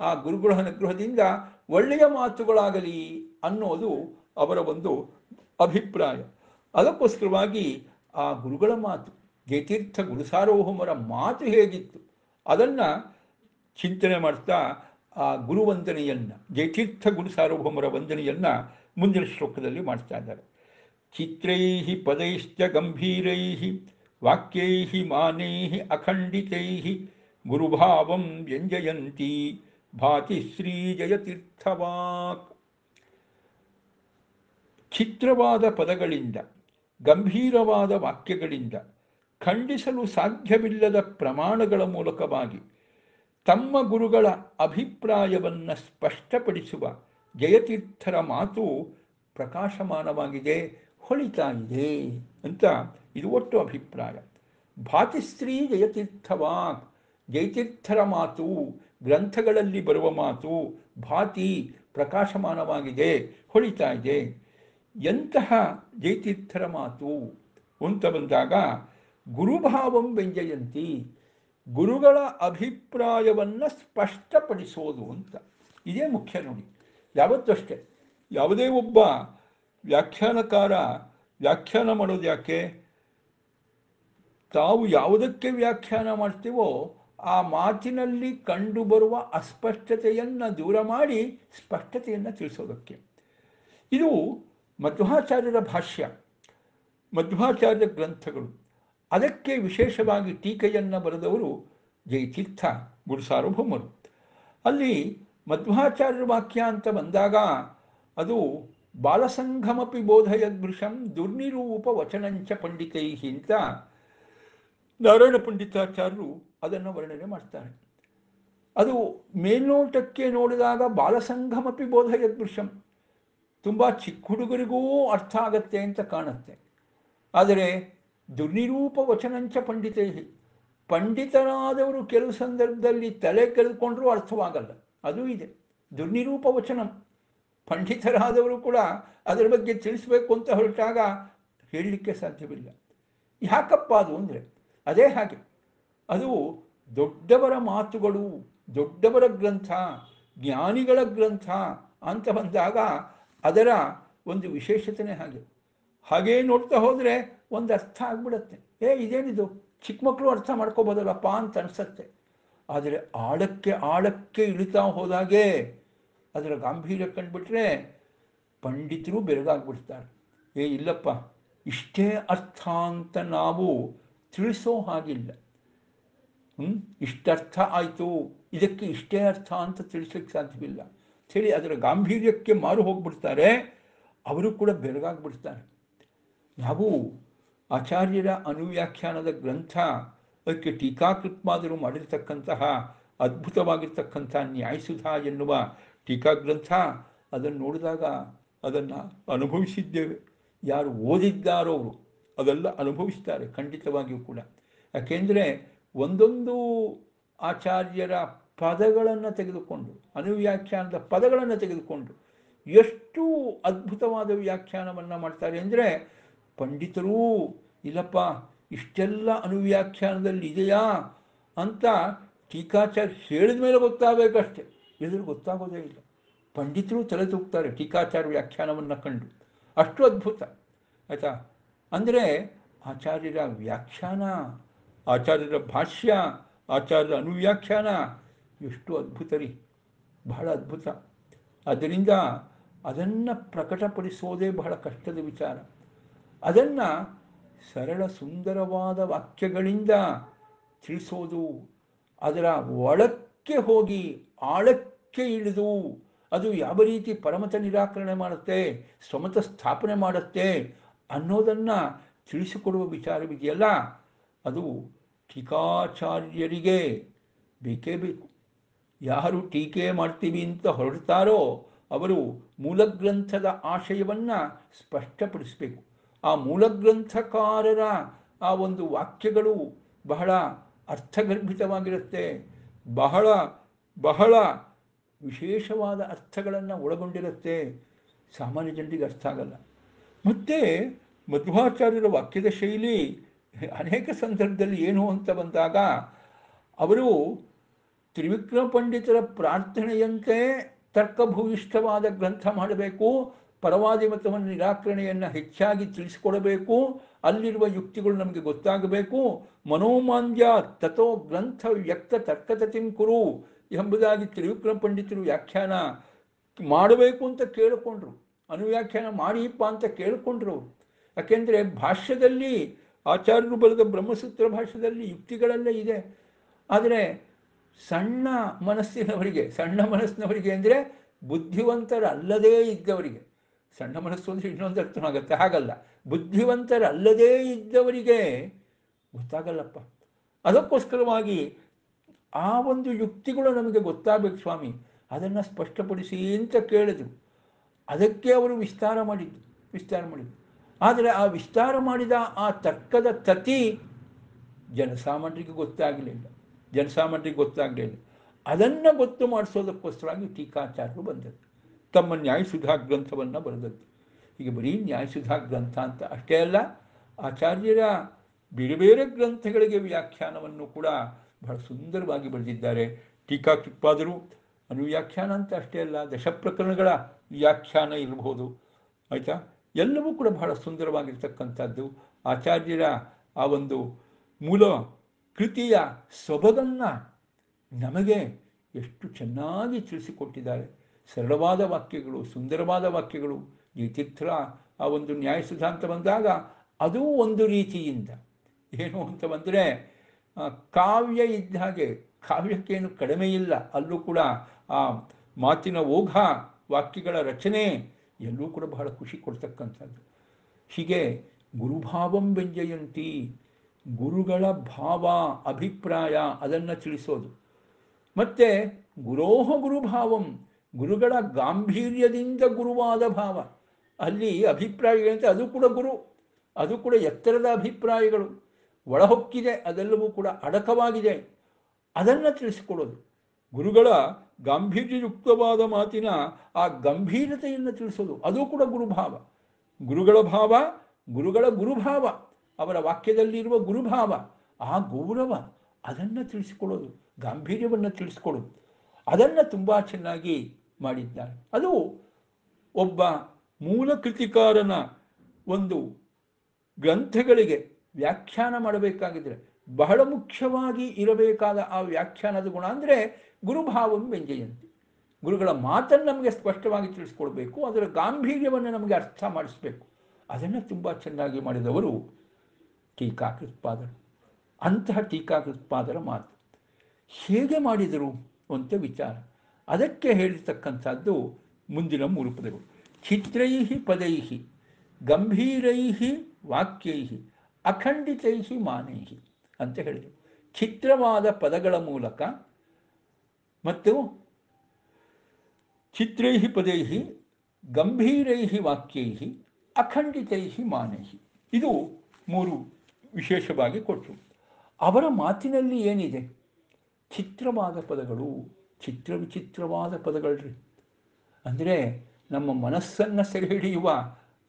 ಆ ಗುರುಗಳ ಅನುಗ್ರಹದಿಂದ ಒಳ್ಳೆಯ ಮಾತುಗಳಾಗಲಿ ಅನ್ನೋದು ಅವರ ಒಂದು ಅಭಿಪ್ರಾಯ. ಅದಕ್ಕೋಸ್ಕರವಾಗಿ ಆ ಗುರುಗಳ ಮಾತು ಜಯತೀರ್ಥ ಗುರುಸಾರೋಹಮರ ಮಾತು ಹೇಗಿತ್ತು? ಅದನ್ನು ಚಿಂತನೆ ಮಾಡ್ತಾ ಆ ಗುರುವಂದನೆಯನ್ನು ಜಯತೀರ್ಥ ಗುರುಸಾರೋಹಮರ ವಂದನೆಯನ್ನು ಮುಂದಿನ ಶ್ಲೋಕದಲ್ಲಿ ಮಾಡ್ತಾ ಇದ್ದಾರೆ. ಚಿತ್ರೈ ಪದೈಶ್ಚ ಗಂಭೀರೈ ವಾಕ್ಯೈ ಮಾನೈ ಅಖಂಡಿತೈ ಗುರುಭಾವಂ ವ್ಯಂಜಯಂತಿ, ಭಾತಿ ಶ್ರೀ ಜಯತೀರ್ಥವಾಕ್. ಚಿತ್ರವಾದ ಪದಗಳಿಂದ ಗಂಭೀರವಾದ ವಾಕ್ಯಗಳಿಂದ ಖಂಡಿಸಲು ಸಾಧ್ಯವಿಲ್ಲದ ಪ್ರಮಾಣಗಳ ಮೂಲಕವಾಗಿ ತಮ್ಮ ಗುರುಗಳ ಅಭಿಪ್ರಾಯವನ್ನು ಸ್ಪಷ್ಟಪಡಿಸುವ ಜಯತೀರ್ಥರ ಮಾತು ಪ್ರಕಾಶಮಾನವಾಗಿದೆ ಹೊಳಿತಾ ಇದೆ ಅಂತ ಇದು ಒಟ್ಟು ಅಭಿಪ್ರಾಯ. ಭಾತಿಶ್ರೀ ಜಯತೀರ್ಥವಾಕ್ ಜಯತೀರ್ಥರ ಮಾತು, ಗ್ರಂಥಗಳಲ್ಲಿ ಬರುವ ಮಾತು ಭಾತಿ ಪ್ರಕಾಶಮಾನವಾಗಿದೆ ಹೊಳಿತಾ ಇದೆ ಎಂತಹ ಜೈತೀರ್ಥರ ಮಾತು ಅಂತ ಬಂದಾಗ ಗುರುಭಾವಂ ವ್ಯಂಜಯಂತಿ, ಗುರುಗಳ ಅಭಿಪ್ರಾಯವನ್ನು ಸ್ಪಷ್ಟಪಡಿಸೋದು ಅಂತ. ಇದೇ ಮುಖ್ಯ ನೋಡಿ. ಯಾವತ್ತೂ ಅಷ್ಟೇ. ಯಾವುದೇ ಒಬ್ಬ ವ್ಯಾಖ್ಯಾನಕಾರ ವ್ಯಾಖ್ಯಾನ ಮಾಡೋದು ಯಾಕೆ? ತಾವು ಯಾವುದಕ್ಕೆ ವ್ಯಾಖ್ಯಾನ ಮಾಡ್ತೀವೋ ಆ ಮಾತಿನಲ್ಲಿ ಕಂಡುಬರುವ ಅಸ್ಪಷ್ಟತೆಯನ್ನು ದೂರ ಮಾಡಿ ಸ್ಪಷ್ಟತೆಯನ್ನು ತಿಳಿಸೋದಕ್ಕೆ. ಇದು ಮಧ್ವಾಚಾರ್ಯರ ಭಾಷ್ಯ, ಮಧ್ವಾಚಾರ್ಯ ಗ್ರಂಥಗಳು. ಅದಕ್ಕೆ ವಿಶೇಷವಾಗಿ ಟೀಕೆಯನ್ನು ಬರೆದವರು ಜಯತೀರ್ಥ ಗುರುಸಾರ್ವಭೌಮರು. ಅಲ್ಲಿ ಮಧ್ವಾಚಾರ್ಯರ ವಾಕ್ಯ ಅಂತ ಬಂದಾಗ ಅದು ಬಾಲಸಂಘಮಪಿ ಬೋಧಯದೃಶಂ ದುರ್ನಿರೂಪ ವಚನಂಚ ಪಂಡಿತೈ ಅಂತ ನಾರಾಯಣ ಪಂಡಿತಾಚಾರ್ಯರು ಅದನ್ನು ವರ್ಣನೆ ಮಾಡ್ತಾರೆ. ಅದು ಮೇಲ್ನೋಟಕ್ಕೆ ನೋಡಿದಾಗ ಬಾಲಸಂಘಮಪಿ ಬೋಧಯದೃಶ್ಯಂ ತುಂಬ ಚಿಕ್ಕ ಹುಡುಗರಿಗೂ ಅರ್ಥ ಆಗತ್ತೆ ಅಂತ ಕಾಣುತ್ತೆ. ಆದರೆ ದುರ್ನಿರೂಪ ವಚನಂಚ ಪಂಡಿತೈ, ಪಂಡಿತರಾದವರು ಕೆಲವು ಸಂದರ್ಭದಲ್ಲಿ ತಲೆ ಕೆರೆದುಕೊಂಡ್ರೂ ಅರ್ಥವಾಗಲ್ಲ. ಅದು ಇದೆ. ದುರ್ನಿರೂಪ ವಚನ. ಪಂಡಿತರಾದವರು ಕೂಡ ಅದರ ಬಗ್ಗೆ ತಿಳಿಸ್ಬೇಕು ಅಂತ ಹೊರಟಾಗ ಹೇಳಲಿಕ್ಕೆ ಸಾಧ್ಯವಿಲ್ಲ. ಯಾಕಪ್ಪ ಅದು ಅಂದರೆ, ಅದೇ ಹಾಗೆ. ಅದು ದೊಡ್ಡವರ ಮಾತುಗಳು, ದೊಡ್ಡವರ ಗ್ರಂಥ, ಜ್ಞಾನಿಗಳ ಗ್ರಂಥ ಅಂತ ಬಂದಾಗ ಅದರ ಒಂದು ವಿಶೇಷತೆನೇ ಹಾಗೆ. ಹಾಗೇ ನೋಡ್ತಾ ಹೋದರೆ ಒಂದು ಅರ್ಥ ಆಗ್ಬಿಡತ್ತೆ. ಏ, ಇದೇನಿದು? ಚಿಕ್ಕ ಮಕ್ಕಳು ಅರ್ಥ ಮಾಡ್ಕೋಬೋದಲ್ಲಪ್ಪ ಅಂತ ಅನಿಸತ್ತೆ. ಆದರೆ ಆಳಕ್ಕೆ ಆಳಕ್ಕೆ ಇಳಿತಾ ಹೋದಾಗೆ ಅದರ ಗಾಂಭೀರ್ಯ ಕಂಡುಬಿಟ್ರೆ ಪಂಡಿತರು ಬೆರಗಾಗ್ಬಿಡ್ತಾರೆ. ಏ, ಇಲ್ಲಪ್ಪ, ಇಷ್ಟೇ ಅರ್ಥ ಅಂತ ನಾವು ತಿಳಿಸೋ ಹಾಗಿಲ್ಲ. ಹ್ಞೂ ಇಷ್ಟರ್ಥ ಆಯಿತು. ಇದಕ್ಕೆ ಇಷ್ಟೇ ಅರ್ಥ ಅಂತ ತಿಳಿಸ್ಲಿಕ್ಕೆ ಸಾಧ್ಯವಿಲ್ಲ. ಹೇಳಿ ಅದರ ಗಾಂಭೀರ್ಯಕ್ಕೆ ಮಾರು ಹೋಗ್ಬಿಡ್ತಾರೆ, ಅವರು ಕೂಡ ಬೆರಗಾಗ್ಬಿಡ್ತಾರೆ. ನಾವು ಆಚಾರ್ಯರ ಅನುವ್ಯಾಖ್ಯಾನದ ಗ್ರಂಥ, ಅದಕ್ಕೆ ಟೀಕಾಕೃತ್ವಾದರೂ ಮಾಡಿರ್ತಕ್ಕಂತಹ, ಅದ್ಭುತವಾಗಿರ್ತಕ್ಕಂಥ ನ್ಯಾಯಸುಧ ಎನ್ನುವ ಟೀಕಾ ಗ್ರಂಥ ಅದನ್ನು ನೋಡಿದಾಗ ಅದನ್ನು ಅನುಭವಿಸಿದ್ದೇವೆ. ಯಾರು ಓದಿದ್ದಾರೋ ಅವರು ಅದೆಲ್ಲ ಅನುಭವಿಸ್ತಾರೆ ಖಂಡಿತವಾಗಿಯೂ ಕೂಡ. ಯಾಕೆಂದರೆ ಒಂದೊಂದು ಆಚಾರ್ಯರ ಪದಗಳನ್ನು ತೆಗೆದುಕೊಂಡು, ಅನುವ್ಯಾಖ್ಯಾನದ ಪದಗಳನ್ನು ತೆಗೆದುಕೊಂಡು ಎಷ್ಟು ಅದ್ಭುತವಾದ ವ್ಯಾಖ್ಯಾನವನ್ನು ಮಾಡ್ತಾರೆ ಅಂದರೆ, ಪಂಡಿತರೂ, ಇಲ್ಲಪ್ಪ, ಇಷ್ಟೆಲ್ಲ ಅನುವ್ಯಾಖ್ಯಾನದಲ್ಲಿ ಇದೆಯಾ ಅಂತ ಟೀಕಾಚಾರ್ಯ ಹೇಳಿದ ಮೇಲೆ ಗೊತ್ತಾಗಬೇಕಷ್ಟೆ. ಇದ್ರ ಗೊತ್ತಾಗೋದೇ ಇಲ್ಲ. ಪಂಡಿತರು ತಲೆ ತೂಗ್ತಾರೆ ಟೀಕಾಚಾರ್ಯ ವ್ಯಾಖ್ಯಾನವನ್ನು ಕಂಡು. ಅಷ್ಟು ಅದ್ಭುತ. ಆಯಿತಾ? ಅಂದರೆ ಆಚಾರ್ಯರ ವ್ಯಾಖ್ಯಾನ, ಆಚಾರ್ಯರ ಭಾಷ್ಯ, ಆಚಾರ್ಯರ ಅನುವ್ಯಾಖ್ಯಾನ ಎಷ್ಟು ಅದ್ಭುತ ರೀ. ಬಹಳ ಅದ್ಭುತ. ಅದರಿಂದ ಅದನ್ನು ಪ್ರಕಟಪಡಿಸೋದೇ ಬಹಳ ಕಷ್ಟದ ವಿಚಾರ. ಅದನ್ನು ಸರಳ ಸುಂದರವಾದ ವಾಕ್ಯಗಳಿಂದ ತಿಳಿಸೋದು, ಅದರ ಒಳಕ್ಕೆ ಹೋಗಿ ಆಳಕ್ಕೆ ಇಳಿದು ಅದು ಯಾವ ರೀತಿ ಪರಮತ ನಿರಾಕರಣೆ ಮಾಡುತ್ತೆ, ಸ್ವಮತ ಸ್ಥಾಪನೆ ಮಾಡುತ್ತೆ ಅನ್ನೋದನ್ನು ತಿಳಿಸಿಕೊಡುವ ವಿಚಾರವಿದೆಯಲ್ಲ, ಅದು ಟೀಕಾಚಾರ್ಯರಿಗೆ ಬೇಕೇ ಬೇಕು. ಯಾರು ಟೀಕೆ ಮಾಡ್ತೀವಿ ಅಂತ ಹೊರಡ್ತಾರೋ ಅವರು ಮೂಲಗ್ರಂಥದ ಆಶಯವನ್ನು ಸ್ಪಷ್ಟಪಡಿಸಬೇಕು. ಆ ಮೂಲಗ್ರಂಥಕಾರರ ಆ ಒಂದು ವಾಕ್ಯಗಳು ಬಹಳ ಅರ್ಥಗರ್ಭಿತವಾಗಿರುತ್ತೆ. ಬಹಳ ಬಹಳ ವಿಶೇಷವಾದ ಅರ್ಥಗಳನ್ನು ಒಳಗೊಂಡಿರುತ್ತೆ. ಸಾಮಾನ್ಯ ಜನರಿಗೆ ಅರ್ಥ ಆಗಲ್ಲ. ಮತ್ತು ಮಧ್ವಾಚಾರ್ಯರ ವಾಕ್ಯದ ಶೈಲಿ ಅನೇಕ ಸಂದರ್ಭದಲ್ಲಿ ಏನು ಅಂತ ಬಂದಾಗ, ಅವರು ತ್ರಿವಿಕ್ರಮ ಪಂಡಿತರ ಪ್ರಾರ್ಥನೆಯಂತೆ ತರ್ಕಭೂಯಿಷ್ಠವಾದ ಗ್ರಂಥ ಮಾಡಬೇಕು ಪರವಾದಿ ಮತವನ್ನು ನಿರಾಕರಣೆಯನ್ನು ಹೆಚ್ಚಾಗಿ ತಿಳಿಸಿಕೊಡಬೇಕು, ಅಲ್ಲಿರುವ ಯುಕ್ತಿಗಳು ನಮಗೆ ಗೊತ್ತಾಗಬೇಕು. ಮನೋಮಾಂದ್ಯ ತಥೋ ಗ್ರಂಥ ವ್ಯಕ್ತ ತರ್ಕತತಿಂ ಕುರು ಎಂಬುದಾಗಿ ತ್ರಿವಿಕ್ರಮ ಪಂಡಿತರು ವ್ಯಾಖ್ಯಾನ ಮಾಡಬೇಕು ಅಂತ ಕೇಳಿಕೊಂಡ್ರು. ಅನುವ್ಯಾಖ್ಯಾನ ಮಾಡಿಯಪ್ಪ ಅಂತ ಕೇಳಿಕೊಂಡ್ರು. ಯಾಕೆಂದರೆ ಭಾಷ್ಯದಲ್ಲಿ, ಆಚಾರ್ಯರು ಬರೆದ ಬ್ರಹ್ಮಸೂತ್ರ ಭಾಷ್ಯದಲ್ಲಿ ಯುಕ್ತಿಗಳೆಲ್ಲ ಇದೆ. ಆದರೆ ಸಣ್ಣ ಮನಸ್ಸಿನವರಿಗೆ ಸಣ್ಣ ಮನಸ್ಸಿನವರಿಗೆ ಅಂದರೆ ಬುದ್ಧಿವಂತರಲ್ಲದೇ ಇದ್ದವರಿಗೆ. ಸಣ್ಣ ಮನಸ್ಸು ಅಂದರೆ ಇನ್ನೊಂದು ಅರ್ಥವಾಗುತ್ತೆ, ಹಾಗಲ್ಲ. ಬುದ್ಧಿವಂತರಲ್ಲದೇ ಇದ್ದವರಿಗೆ ಗೊತ್ತಾಗಲ್ಲಪ್ಪ. ಅದಕ್ಕೋಸ್ಕರವಾಗಿ ಆ ಒಂದು ಯುಕ್ತಿಗಳು ನಮಗೆ ಗೊತ್ತಾಗಬೇಕು ಸ್ವಾಮಿ. ಅದನ್ನು ಸ್ಪಷ್ಟಪಡಿಸಿ ಅಂತ ಕೇಳಿದರು. ಅದಕ್ಕೆ ಅವರು ವಿಸ್ತಾರ ಮಾಡಿದ್ದು ವಿಸ್ತಾರ ಮಾಡಿದ್ದು. ಆದರೆ ಆ ವಿಸ್ತಾರ ಮಾಡಿದ ಆ ತರ್ಕದ ತತಿ ಜನಸಾಮಾನ್ಯರಿಗೆ ಗೊತ್ತಾಗಲಿಲ್ಲ. ಜನಸಾಮಾನ್ಯರಿಗೆ ಗೊತ್ತಾಗಲಿಲ್ಲ. ಅದನ್ನು ಗೊತ್ತು ಮಾಡಿಸೋದಕ್ಕೋಸ್ಕರವಾಗಿ ಟೀಕಾಚಾರ್ಯರು ಬಂದದ್ದು. ತಮ್ಮ ನ್ಯಾಯಸುಧಾ ಗ್ರಂಥವನ್ನು ಬರೆದದ್ದು. ಈಗ ಬರೀ ನ್ಯಾಯಸುಧಾ ಗ್ರಂಥ ಅಂತ ಅಷ್ಟೇ ಅಲ್ಲ, ಆಚಾರ್ಯರ ಬೇರೆ ಬೇರೆ ಗ್ರಂಥಗಳಿಗೆ ವ್ಯಾಖ್ಯಾನವನ್ನು ಕೂಡ ಬಹಳ ಸುಂದರವಾಗಿ ಬರೆದಿದ್ದಾರೆ. ಟೀಕಾ ಕಿಪ್ಪಾದರೂ ಅನುವ್ಯಾಖ್ಯಾನ ಅಂತ ಅಷ್ಟೇ ಅಲ್ಲ, ದಶಪ್ರಕರಣಗಳ ವ್ಯಾಖ್ಯಾನ ಇರಬಹುದು. ಆಯಿತಾ? ಎಲ್ಲವೂ ಕೂಡ ಬಹಳ ಸುಂದರವಾಗಿರ್ತಕ್ಕಂಥದ್ದು. ಆಚಾರ್ಯರ ಆ ಒಂದು ಮೂಲ ಕೃತಿಯ ಸೊಬಗನ್ನು ನಮಗೆ ಎಷ್ಟು ಚೆನ್ನಾಗಿ ತಿಳಿಸಿಕೊಟ್ಟಿದ್ದಾರೆ. ಸರಳವಾದ ವಾಕ್ಯಗಳು, ಸುಂದರವಾದ ವಾಕ್ಯಗಳು ತೀರ್ಥರ ಆ ಒಂದು ನ್ಯಾಯ ಸಿದ್ಧಾಂತ ಬಂದಾಗ ಅದೂ ಒಂದು ರೀತಿಯಿಂದ. ಏನು ಅಂತ ಬಂದರೆ ಕಾವ್ಯ ಇದ್ದ ಹಾಗೆ, ಕಾವ್ಯಕ್ಕೇನು ಕಡಿಮೆ ಇಲ್ಲ, ಅಲ್ಲೂ ಕೂಡ ಆ ಮಾತಿನ ಓಘ, ವಾಕ್ಯಗಳ ರಚನೆ ಎಲ್ಲೂ ಕೂಡ ಬಹಳ ಖುಷಿ ಕೊಡ್ತಕ್ಕಂಥದ್ದು. ಹೀಗೆ ಗುರುಭಾವಂ ವ್ಯಂಜಯಂತಿ ಗುರುಗಳ ಭಾವ, ಅಭಿಪ್ರಾಯ ಅದನ್ನು ತಿಳಿಸೋದು. ಮತ್ತು ಗುರೋಹ ಗುರುಭಾವಂ, ಗುರುಗಳ ಗಾಂಭೀರ್ಯದಿಂದ ಗುರುವಾದ ಭಾವ. ಅಲ್ಲಿ ಅಭಿಪ್ರಾಯಗಳಂತೆ ಅದು ಕೂಡ ಗುರು, ಅದು ಕೂಡ ಎತ್ತರದ ಅಭಿಪ್ರಾಯಗಳು. ಒಳಹೊಕ್ಕಿದೆ, ಅದೆಲ್ಲವೂ ಕೂಡ ಅಡಕವಾಗಿದೆ. ಅದನ್ನು ತಿಳಿಸಿಕೊಡೋದು. ಗುರುಗಳ ಗಾಂಭೀರ್ಯಯುಕ್ತವಾದ ಮಾತಿನ ಆ ಗಂಭೀರತೆಯನ್ನು ತಿಳಿಸೋದು. ಅದು ಕೂಡ ಗುರುಭಾವ. ಗುರುಗಳ ಭಾವ, ಗುರುಗಳ ಗುರುಭಾವ. ಅವರ ವಾಕ್ಯದಲ್ಲಿರುವ ಗುರುಭಾವ, ಆ ಗೌರವ ಅದನ್ನು ತಿಳಿಸಿಕೊಡೋದು ಗಾಂಭೀರ್ಯವನ್ನು ತಿಳಿಸ್ಕೊಳ್ಳೋದು ಅದನ್ನು ತುಂಬ ಚೆನ್ನಾಗಿ ಮಾಡಿದ್ದಾರೆ ಅದು ಒಬ್ಬ ಮೂಲ ಕೃತಿಕಾರನ ಒಂದು ಗ್ರಂಥಗಳಿಗೆ ವ್ಯಾಖ್ಯಾನ ಮಾಡಬೇಕಾಗಿದ್ರೆ, ಬಹಳ ಮುಖ್ಯವಾಗಿ ಇರಬೇಕಾದ ಆ ವ್ಯಾಖ್ಯಾನದ ಗುಣ ಅಂದರೆ ಗುರುಭಾವಂ ವ್ಯಂಜಯಂತಿ. ಗುರುಗಳ ಮಾತನ್ನು ನಮಗೆ ಸ್ಪಷ್ಟವಾಗಿ ತಿಳಿಸ್ಕೊಡ್ಬೇಕು, ಅದರ ಗಾಂಭೀರ್ಯವನ್ನು ನಮಗೆ ಅರ್ಥ ಮಾಡಿಸ್ಬೇಕು. ಅದನ್ನು ತುಂಬ ಚೆನ್ನಾಗಿ ಮಾಡಿದವರು ಟೀಕಾಕೃತ್ಪಾದರು. ಅಂತಹ ಟೀಕಾಕೃತ್ಪಾದರ ಮಾತು. ಹೇಗೆ ಮಾಡಿದರು ಅಂತ ವಿಚಾರ. ಅದಕ್ಕೆ ಹೇಳಿರ್ತಕ್ಕಂಥದ್ದು ಮುಂದಿನ ಮೂರು ಪದಗಳು. ಚಿತ್ರೈ ಪದೈ ಗಂಭೀರೈ ವಾಕ್ಯೈ ಅಖಂಡಿತೈ ಮಾನೈ ಅಂತ ಹೇಳಿದರು. ಚಿತ್ರವಾದ ಪದಗಳ ಮೂಲಕ ಮತ್ತು ಚಿತ್ರೈ ಪದೈ ಗಂಭೀರೈ ವಾಕ್ಯೈ ಅಖಂಡಿತೈ ಮಾನೈ ಇದು ಮೂರು ವಿಶೇಷವಾಗಿ ಕೊಟ್ಟರು. ಅವರ ಮಾತಿನಲ್ಲಿ ಏನಿದೆ? ಚಿತ್ರವಾದ ಪದಗಳು ಚಿತ್ರ ವಿಚಿತ್ರವಾದ ಪದಗಳ್ರಿ. ಅಂದರೆ ನಮ್ಮ ಮನಸ್ಸನ್ನು ಸೆರೆ ಹಿಡಿಯುವ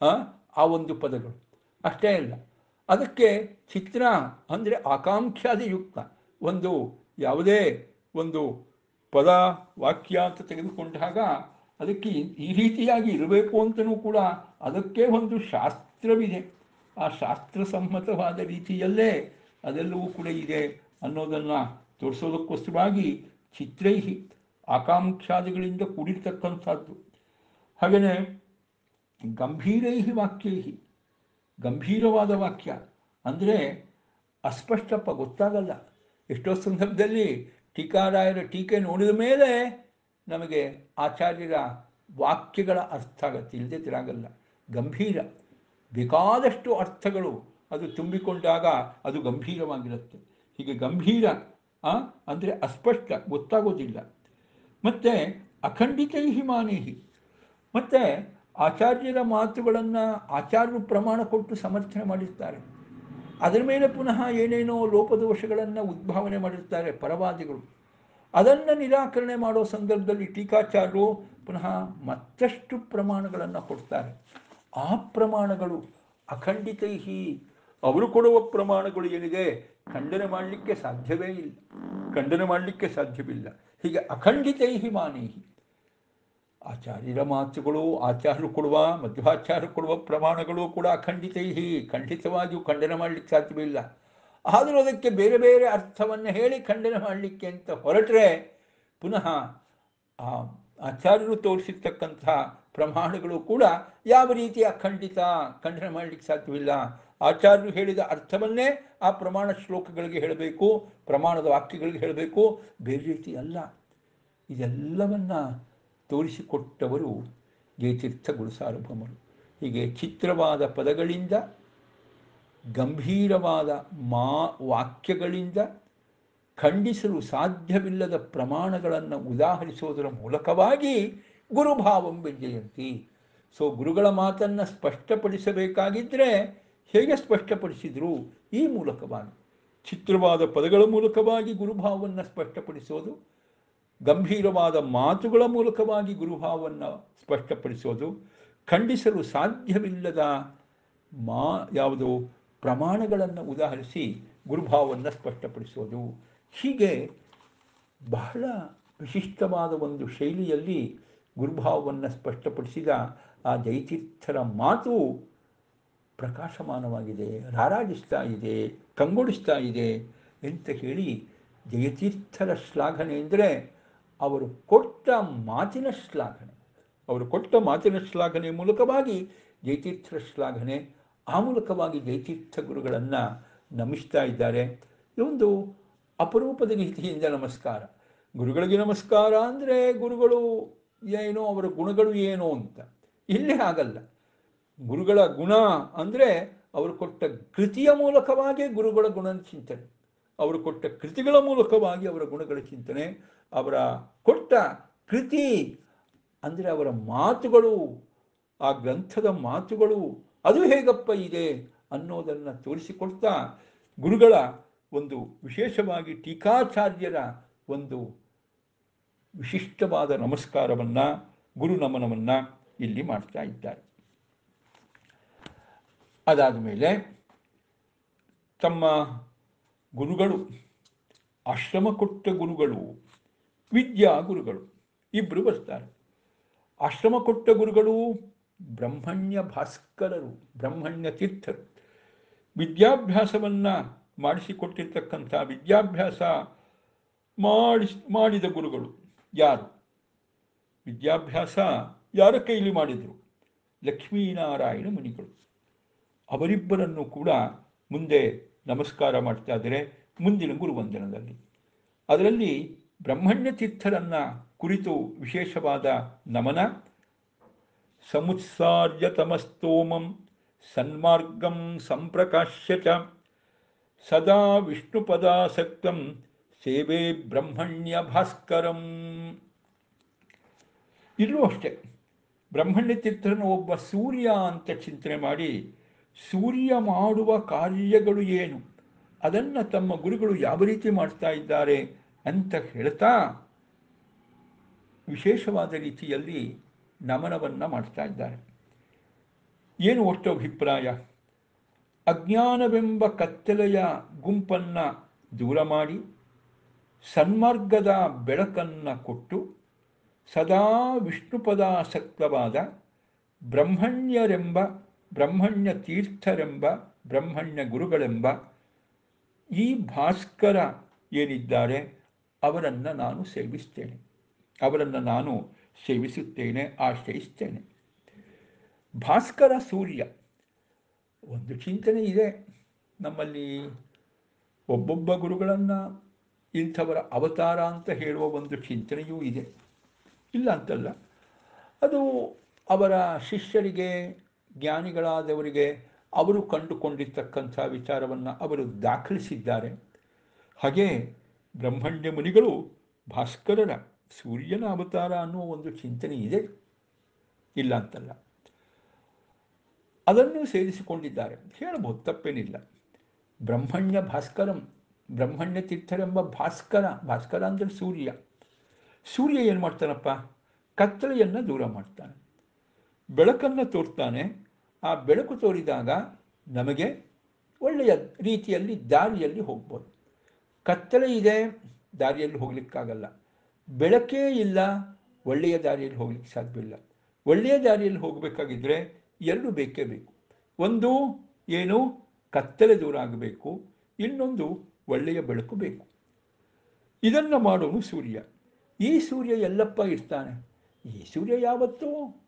ಆ, ಒಂದು ಪದಗಳು. ಅಷ್ಟೇ ಅಲ್ಲ ಅದಕ್ಕೆ ಚಿತ್ರ ಅಂದರೆ ಆಕಾಂಕ್ಷಾದಿಯುಕ್ತ ಒಂದು ಯಾವುದೇ ಒಂದು ಪದ ವಾಕ್ಯ ಅಂತ ತೆಗೆದುಕೊಂಡಾಗ ಅದಕ್ಕೆ ಈ ರೀತಿಯಾಗಿ ಇರಬೇಕು ಅಂತಲೂ ಕೂಡ ಅದಕ್ಕೆ ಒಂದು ಶಾಸ್ತ್ರವಿದೆ. ಆ ಶಾಸ್ತ್ರಸಮ್ಮತವಾದ ರೀತಿಯಲ್ಲೇ ಅದೆಲ್ಲವೂ ಕೂಡ ಇದೆ ಅನ್ನೋದನ್ನು ತೋರಿಸೋದಕ್ಕೋಸ್ಕರವಾಗಿ ಚಿತ್ರೈಹಿ ಆಕಾಂಕ್ಷಾದಿಗಳಿಂದ ಕೂಡಿರ್ತಕ್ಕಂಥದ್ದು. ಹಾಗೆಯೇ ಗಂಭೀರೈಹಿ ವಾಕ್ಯೈಹಿ, ಗಂಭೀರವಾದ ವಾಕ್ಯ ಅಂದರೆ ಅಸ್ಪಷ್ಟಪ್ಪ ಗೊತ್ತಾಗಲ್ಲ. ಎಷ್ಟೋ ಸಂದರ್ಭದಲ್ಲಿ ಟೀಕಾರಾಯರ ಟೀಕೆ ನೋಡಿದ ಮೇಲೆ ನಮಗೆ ಆಚಾರ್ಯರ ವಾಕ್ಯಗಳ ಅರ್ಥ ಆಗತ್ತೆ ಇಲ್ಲದೆ ತಿರಾಗಲ್ಲ ಗಂಭೀರ. ಬೇಕಾದಷ್ಟು ಅರ್ಥಗಳು ಅದು ತುಂಬಿಕೊಂಡಾಗ ಅದು ಗಂಭೀರವಾಗಿರುತ್ತೆ. ಹೀಗೆ ಗಂಭೀರ ಅಂದರೆ ಅಸ್ಪಷ್ಟ, ಗೊತ್ತಾಗೋದಿಲ್ಲ. ಮತ್ತು ಅಖಂಡಿತೈ ಹಿಮಾನೇಹಿ ಮತ್ತು ಆಚಾರ್ಯರ ಮಾತುಗಳನ್ನು ಆಚಾರ್ಯರು ಪ್ರಮಾಣ ಕೊಟ್ಟು ಸಮರ್ಥನೆ ಮಾಡಿರ್ತಾರೆ. ಅದರ ಮೇಲೆ ಪುನಃ ಏನೇನೋ ಲೋಪದೋಷಗಳನ್ನು ಉದ್ಭಾವನೆ ಮಾಡಿರ್ತಾರೆ ಪರವಾದಿಗಳು. ಅದನ್ನು ನಿರಾಕರಣೆ ಮಾಡೋ ಸಂದರ್ಭದಲ್ಲಿ ಟೀಕಾಚಾರ್ಯರು ಪುನಃ ಮತ್ತಷ್ಟು ಪ್ರಮಾಣಗಳನ್ನು ಕೊಡ್ತಾರೆ. ಆ ಪ್ರಮಾಣಗಳು ಅಖಂಡಿತೈಹಿ. ಅವರು ಕೊಡುವ ಪ್ರಮಾಣಗಳು ಏನಿದೆ? ಖಂಡನೆ ಮಾಡಲಿಕ್ಕೆ ಸಾಧ್ಯವೇ ಇಲ್ಲ. ಖಂಡನೆ ಮಾಡಲಿಕ್ಕೆ ಸಾಧ್ಯವಿಲ್ಲ. ಹೀಗೆ ಅಖಂಡಿತೈಹಿ ಮಾನೇಹಿ. ಆಚಾರ್ಯರ ಮಾತುಗಳು, ಆಚಾರ್ಯರು ಕೊಡುವ, ಮಧ್ವಾಚಾರ್ಯರು ಕೊಡುವ ಪ್ರಮಾಣಗಳು ಕೂಡ ಅಖಂಡಿತೈಹಿ. ಖಂಡಿತವಾಗಿಯೂ ಖಂಡನೆ ಮಾಡಲಿಕ್ಕೆ ಸಾಧ್ಯವಿಲ್ಲ. ಆದರೂ ಅದಕ್ಕೆ ಬೇರೆ ಬೇರೆ ಅರ್ಥವನ್ನು ಹೇಳಿ ಖಂಡನೆ ಮಾಡಲಿಕ್ಕೆ ಅಂತ ಹೊರಟ್ರೆ, ಪುನಃ ಆ ಆಚಾರ್ಯರು ತೋರಿಸಿರ್ತಕ್ಕಂಥ ಪ್ರಮಾಣಗಳು ಕೂಡ ಯಾವ ರೀತಿ ಅಖಂಡಿತ ಖಂಡನ ಮಾಡಲಿಕ್ಕೆ ಸಾಧ್ಯವಿಲ್ಲ. ಆಚಾರ್ಯರು ಹೇಳಿದ ಅರ್ಥವನ್ನೇ ಆ ಪ್ರಮಾಣ ಶ್ಲೋಕಗಳಿಗೆ ಹೇಳಬೇಕು, ಪ್ರಮಾಣದ ವಾಕ್ಯಗಳಿಗೆ ಹೇಳಬೇಕು. ಬೇರೆ ರೀತಿ ಅಲ್ಲ. ಇದೆಲ್ಲವನ್ನ ತೋರಿಸಿಕೊಟ್ಟವರು ಜಯತೀರ್ಥ ಗುರುಸಾರ್ವಭೌಮರು ಹೀಗೆ ಚಿತ್ರವಾದ ಪದಗಳಿಂದ, ಗಂಭೀರವಾದ ಮಾ ವಾಕ್ಯಗಳಿಂದ ಖಂಡಿಸಲು ಸಾಧ್ಯವಿಲ್ಲದ ಪ್ರಮಾಣಗಳನ್ನು ಉದಾಹರಿಸುವುದರ ಮೂಲಕವಾಗಿ ಗುರುಭಾವಂ ವಿಜಯಂತಿ. ಸೊ ಗುರುಗಳ ಮಾತನ್ನು ಸ್ಪಷ್ಟಪಡಿಸಬೇಕಾಗಿದ್ದರೆ ಹೇಗೆ ಸ್ಪಷ್ಟಪಡಿಸಿದರು? ಈ ಮೂಲಕವಾಗಿ. ಚಿತ್ರವಾದ ಪದಗಳ ಮೂಲಕವಾಗಿ ಗುರುಭಾವವನ್ನು ಸ್ಪಷ್ಟಪಡಿಸೋದು, ಗಂಭೀರವಾದ ಮಾತುಗಳ ಮೂಲಕವಾಗಿ ಗುರುಭಾವವನ್ನು ಸ್ಪಷ್ಟಪಡಿಸೋದು, ಖಂಡಿಸಲು ಸಾಧ್ಯವಿಲ್ಲದ ಮಾ, ಯಾವುದು ಪ್ರಮಾಣಗಳನ್ನು ಉದಾಹರಿಸಿ ಗುರುಭಾವವನ್ನು ಸ್ಪಷ್ಟಪಡಿಸೋದು. ಹೀಗೆ ಬಹಳ ವಿಶಿಷ್ಟವಾದ ಒಂದು ಶೈಲಿಯಲ್ಲಿ ಗುರುಭಾವವನ್ನು ಸ್ಪಷ್ಟಪಡಿಸಿದ ಆ ಜಯತೀರ್ಥರ ಮಾತು ಪ್ರಕಾಶಮಾನವಾಗಿದೆ, ರಾರಾಜಿಸ್ತಾ ಇದೆ, ಕಂಗೊಳಿಸ್ತಾ ಇದೆ ಅಂತ ಹೇಳಿ ಜಯತೀರ್ಥರ ಶ್ಲಾಘನೆ ಅಂದರೆ ಅವರು ಕೊಟ್ಟ ಮಾತಿನ ಶ್ಲಾಘನೆ. ಅವರು ಕೊಟ್ಟ ಮಾತಿನ ಶ್ಲಾಘನೆ ಮೂಲಕವಾಗಿ ಜಯತೀರ್ಥರ ಶ್ಲಾಘನೆ, ಆ ಮೂಲಕವಾಗಿ ಜಯತೀರ್ಥ ಗುರುಗಳನ್ನು ನಮಿಸ್ತಾ ಇದ್ದಾರೆ. ಇದೊಂದು ಅಪರೂಪದ ರೀತಿಯಿಂದ ನಮಸ್ಕಾರ. ಗುರುಗಳಿಗೆ ನಮಸ್ಕಾರ ಅಂದರೆ ಗುರುಗಳು ಏನೋ ಅವರ ಗುಣಗಳು ಏನು ಅಂತ. ಇಲ್ಲೇ ಹಾಗಲ್ಲ ಗುರುಗಳ ಗುಣ ಅಂದರೆ ಅವರು ಕೊಟ್ಟ ಕೃತಿಯ ಮೂಲಕವಾಗಿ ಗುರುಗಳ ಗುಣ ಚಿಂತನೆ. ಅವರು ಕೊಟ್ಟ ಕೃತಿಗಳ ಮೂಲಕವಾಗಿ ಅವರ ಗುಣಗಳ ಚಿಂತನೆ. ಅವರ ಕೊಟ್ಟ ಕೃತಿ ಅಂದರೆ ಅವರ ಮಾತುಗಳು, ಆ ಗ್ರಂಥದ ಮಾತುಗಳು, ಅದು ಹೇಗಪ್ಪ ಇದೆ ಅನ್ನೋದನ್ನು ತೋರಿಸಿಕೊಡ್ತಾ ಗುರುಗಳ ಒಂದು ವಿಶೇಷವಾಗಿ ಟೀಕಾಚಾರ್ಯರ ಒಂದು ವಿಶಿಷ್ಟವಾದ ನಮಸ್ಕಾರವನ್ನು, ಗುರು ನಮನವನ್ನು ಇಲ್ಲಿ ಮಾಡ್ತಾ ಇದ್ದಾರೆ. ಅದಾದ ಮೇಲೆ ತಮ್ಮ ಗುರುಗಳು, ಆಶ್ರಮ ಕೊಟ್ಟ ಗುರುಗಳು, ವಿದ್ಯಾ ಗುರುಗಳು ಇಬ್ಬರು ಬರ್ತಾರೆ. ಆಶ್ರಮ ಕೊಟ್ಟ ಗುರುಗಳು ಬ್ರಹ್ಮಣ್ಯ ಭಾಸ್ಕರರು, ಬ್ರಹ್ಮಣ್ಯ ತೀರ್ಥರು. ವಿದ್ಯಾಭ್ಯಾಸವನ್ನು ಮಾಡಿಸಿಕೊಟ್ಟಿರ್ತಕ್ಕಂಥ ವಿದ್ಯಾಭ್ಯಾಸ ಮಾಡಿಸ್, ಮಾಡಿದ ಗುರುಗಳು. ಯಾರು? ವಿದ್ಯಾಭ್ಯಾಸ ಯಾರ ಕೈಲಿ ಮಾಡಿದರು? ಲಕ್ಷ್ಮೀನಾರಾಯಣ ಮುನಿಗಳು. ಅವರಿಬ್ಬರನ್ನು ಕೂಡ ಮುಂದೆ ನಮಸ್ಕಾರ ಮಾಡ್ತಾ ಇದ್ದಾರೆ ಮುಂದಿನ ಗುರುವಂದನದಲ್ಲಿ. ಅದರಲ್ಲಿ ಬ್ರಹ್ಮಣ್ಯ ತೀರ್ಥರನ್ನ ಕುರಿತು ವಿಶೇಷವಾದ ನಮನ ಸಮುತ್ಸಾರ್ಯ ತಮಸ್ತೋಮಂ ಸನ್ಮಾರ್ಗಂ ಸಂಪ್ರಕಾಶ್ಯ ಚ ಸದಾ ವಿಷ್ಣುಪದಾಸಕ್ತಂ ಸೇವೆ ಬ್ರಹ್ಮಣ್ಯ ಭಾಸ್ಕರಂ. ಇಲ್ಲೂ ಅಷ್ಟೇ, ಬ್ರಹ್ಮಣ್ಯ ತೀರ್ಥರನ್ನು ಒಬ್ಬ ಸೂರ್ಯ ಅಂತ ಚಿಂತನೆ ಮಾಡಿ, ಸೂರ್ಯ ಮಾಡುವ ಕಾರ್ಯಗಳು ಏನು, ಅದನ್ನು ತಮ್ಮ ಗುರುಗಳು ಯಾವ ರೀತಿ ಮಾಡ್ತಾ ಇದ್ದಾರೆ ಅಂತ ಹೇಳ್ತಾ, ವಿಶೇಷವಾದ ರೀತಿಯಲ್ಲಿ ನಮನವನ್ನು ಮಾಡ್ತಾ ಇದ್ದಾರೆ. ಏನು ಒಟ್ಟು ಅಭಿಪ್ರಾಯ ಅಜ್ಞಾನವೆಂಬ ಕತ್ತಲೆಯ ಗುಂಪನ್ನು ದೂರ ಮಾಡಿ ಸನ್ಮಾರ್ಗದ ಬೆಳಕನ್ನು ಕೊಟ್ಟು ಸದಾ ವಿಷ್ಣುಪದಾಸಕ್ತವಾದ ಬ್ರಹ್ಮಣ್ಯರೆಂಬ ಬ್ರಹ್ಮಣ್ಯ ತೀರ್ಥರೆಂಬ ಬ್ರಹ್ಮಣ್ಯ ಗುರುಗಳೆಂಬ ಈ ಭಾಸ್ಕರ ಏನಿದ್ದಾರೆ ಅವರನ್ನು ನಾನು ಸೇವಿಸ್ತೇನೆ. ಅವರನ್ನು ನಾನು ಸೇವಿಸುತ್ತೇನೆ, ಆಶ್ರಯಿಸ್ತೇನೆ. ಭಾಸ್ಕರ ಸೂರ್ಯ, ಒಂದು ಚಿಂತನೆ ಇದೆ. ನಮ್ಮಲ್ಲಿ ಒಬ್ಬೊಬ್ಬ ಗುರುಗಳನ್ನು ಇಂಥವರ ಅವತಾರ ಅಂತ ಹೇಳುವ ಒಂದು ಚಿಂತನೆಯೂ ಇದೆ. ಇಲ್ಲ ಅಂತಲ್ಲ. ಅದು ಅವರ ಶಿಷ್ಯರಿಗೆ, ಜ್ಞಾನಿಗಳಾದವರಿಗೆ ಅವರು ಕಂಡುಕೊಂಡಿರ್ತಕ್ಕಂಥ ವಿಚಾರವನ್ನು ಅವರು ದಾಖಲಿಸಿದ್ದಾರೆ. ಹಾಗೆ ಬ್ರಹ್ಮಣ್ಯ ಮುನಿಗಳು ಭಾಸ್ಕರರ ಸೂರ್ಯನ ಅವತಾರ ಅನ್ನುವ ಒಂದು ಚಿಂತನೆ ಇದೆ. ಇಲ್ಲ ಅಂತಲ್ಲ. ಅದನ್ನು ಸೇರಿಸಿಕೊಂಡಿದ್ದಾರೆ. ಹೇಳಬಹುದು, ತಪ್ಪೇನಿಲ್ಲ. ಬ್ರಹ್ಮಣ್ಯ ಭಾಸ್ಕರಂ ಬ್ರಹ್ಮಣ್ಯ ತೀರ್ಥರೆಂಬ ಭಾಸ್ಕರ ಭಾಸ್ಕರ ಅಂದರೆ ಸೂರ್ಯ. ಸೂರ್ಯ ಏನು ಮಾಡ್ತಾನಪ್ಪ? ಕತ್ತಲೆಯನ್ನು ದೂರ ಮಾಡ್ತಾನೆ. ಬೆಳಕನ್ನು ತೋರ್ತಾನೆ. ಆ ಬೆಳಕು ತೋರಿದಾಗ ನಮಗೆ ಒಳ್ಳೆಯ ರೀತಿಯಲ್ಲಿ ದಾರಿಯಲ್ಲಿ ಹೋಗ್ಬೋದು. ಕತ್ತಲೆ ಇದೆ, ದಾರಿಯಲ್ಲಿ ಹೋಗ್ಲಿಕ್ಕಾಗಲ್ಲ. ಬೆಳಕೇ ಇಲ್ಲ, ಒಳ್ಳೆಯ ದಾರಿಯಲ್ಲಿ ಹೋಗ್ಲಿಕ್ಕೆ ಸಾಧ್ಯವಿಲ್ಲ ಒಳ್ಳೆಯ ದಾರಿಯಲ್ಲಿ ಹೋಗಬೇಕಾಗಿದ್ದರೆ ಎರಡು ಬೇಕೇ ಬೇಕು. ಒಂದು, ಏನು? ಕತ್ತಲೆ ದೂರ ಆಗಬೇಕು. ಇನ್ನೊಂದು ಒಳ್ಳೆಯ ಬೆಳಕು ಬೇಕು. ಇದನ್ನು ಮಾಡೋನು ಸೂರ್ಯ. ಈ ಸೂರ್ಯ ಎಲ್ಲಪ್ಪ ಇರ್ತಾನೆ? ಈ ಸೂರ್ಯ ಯಾವತ್ತೂ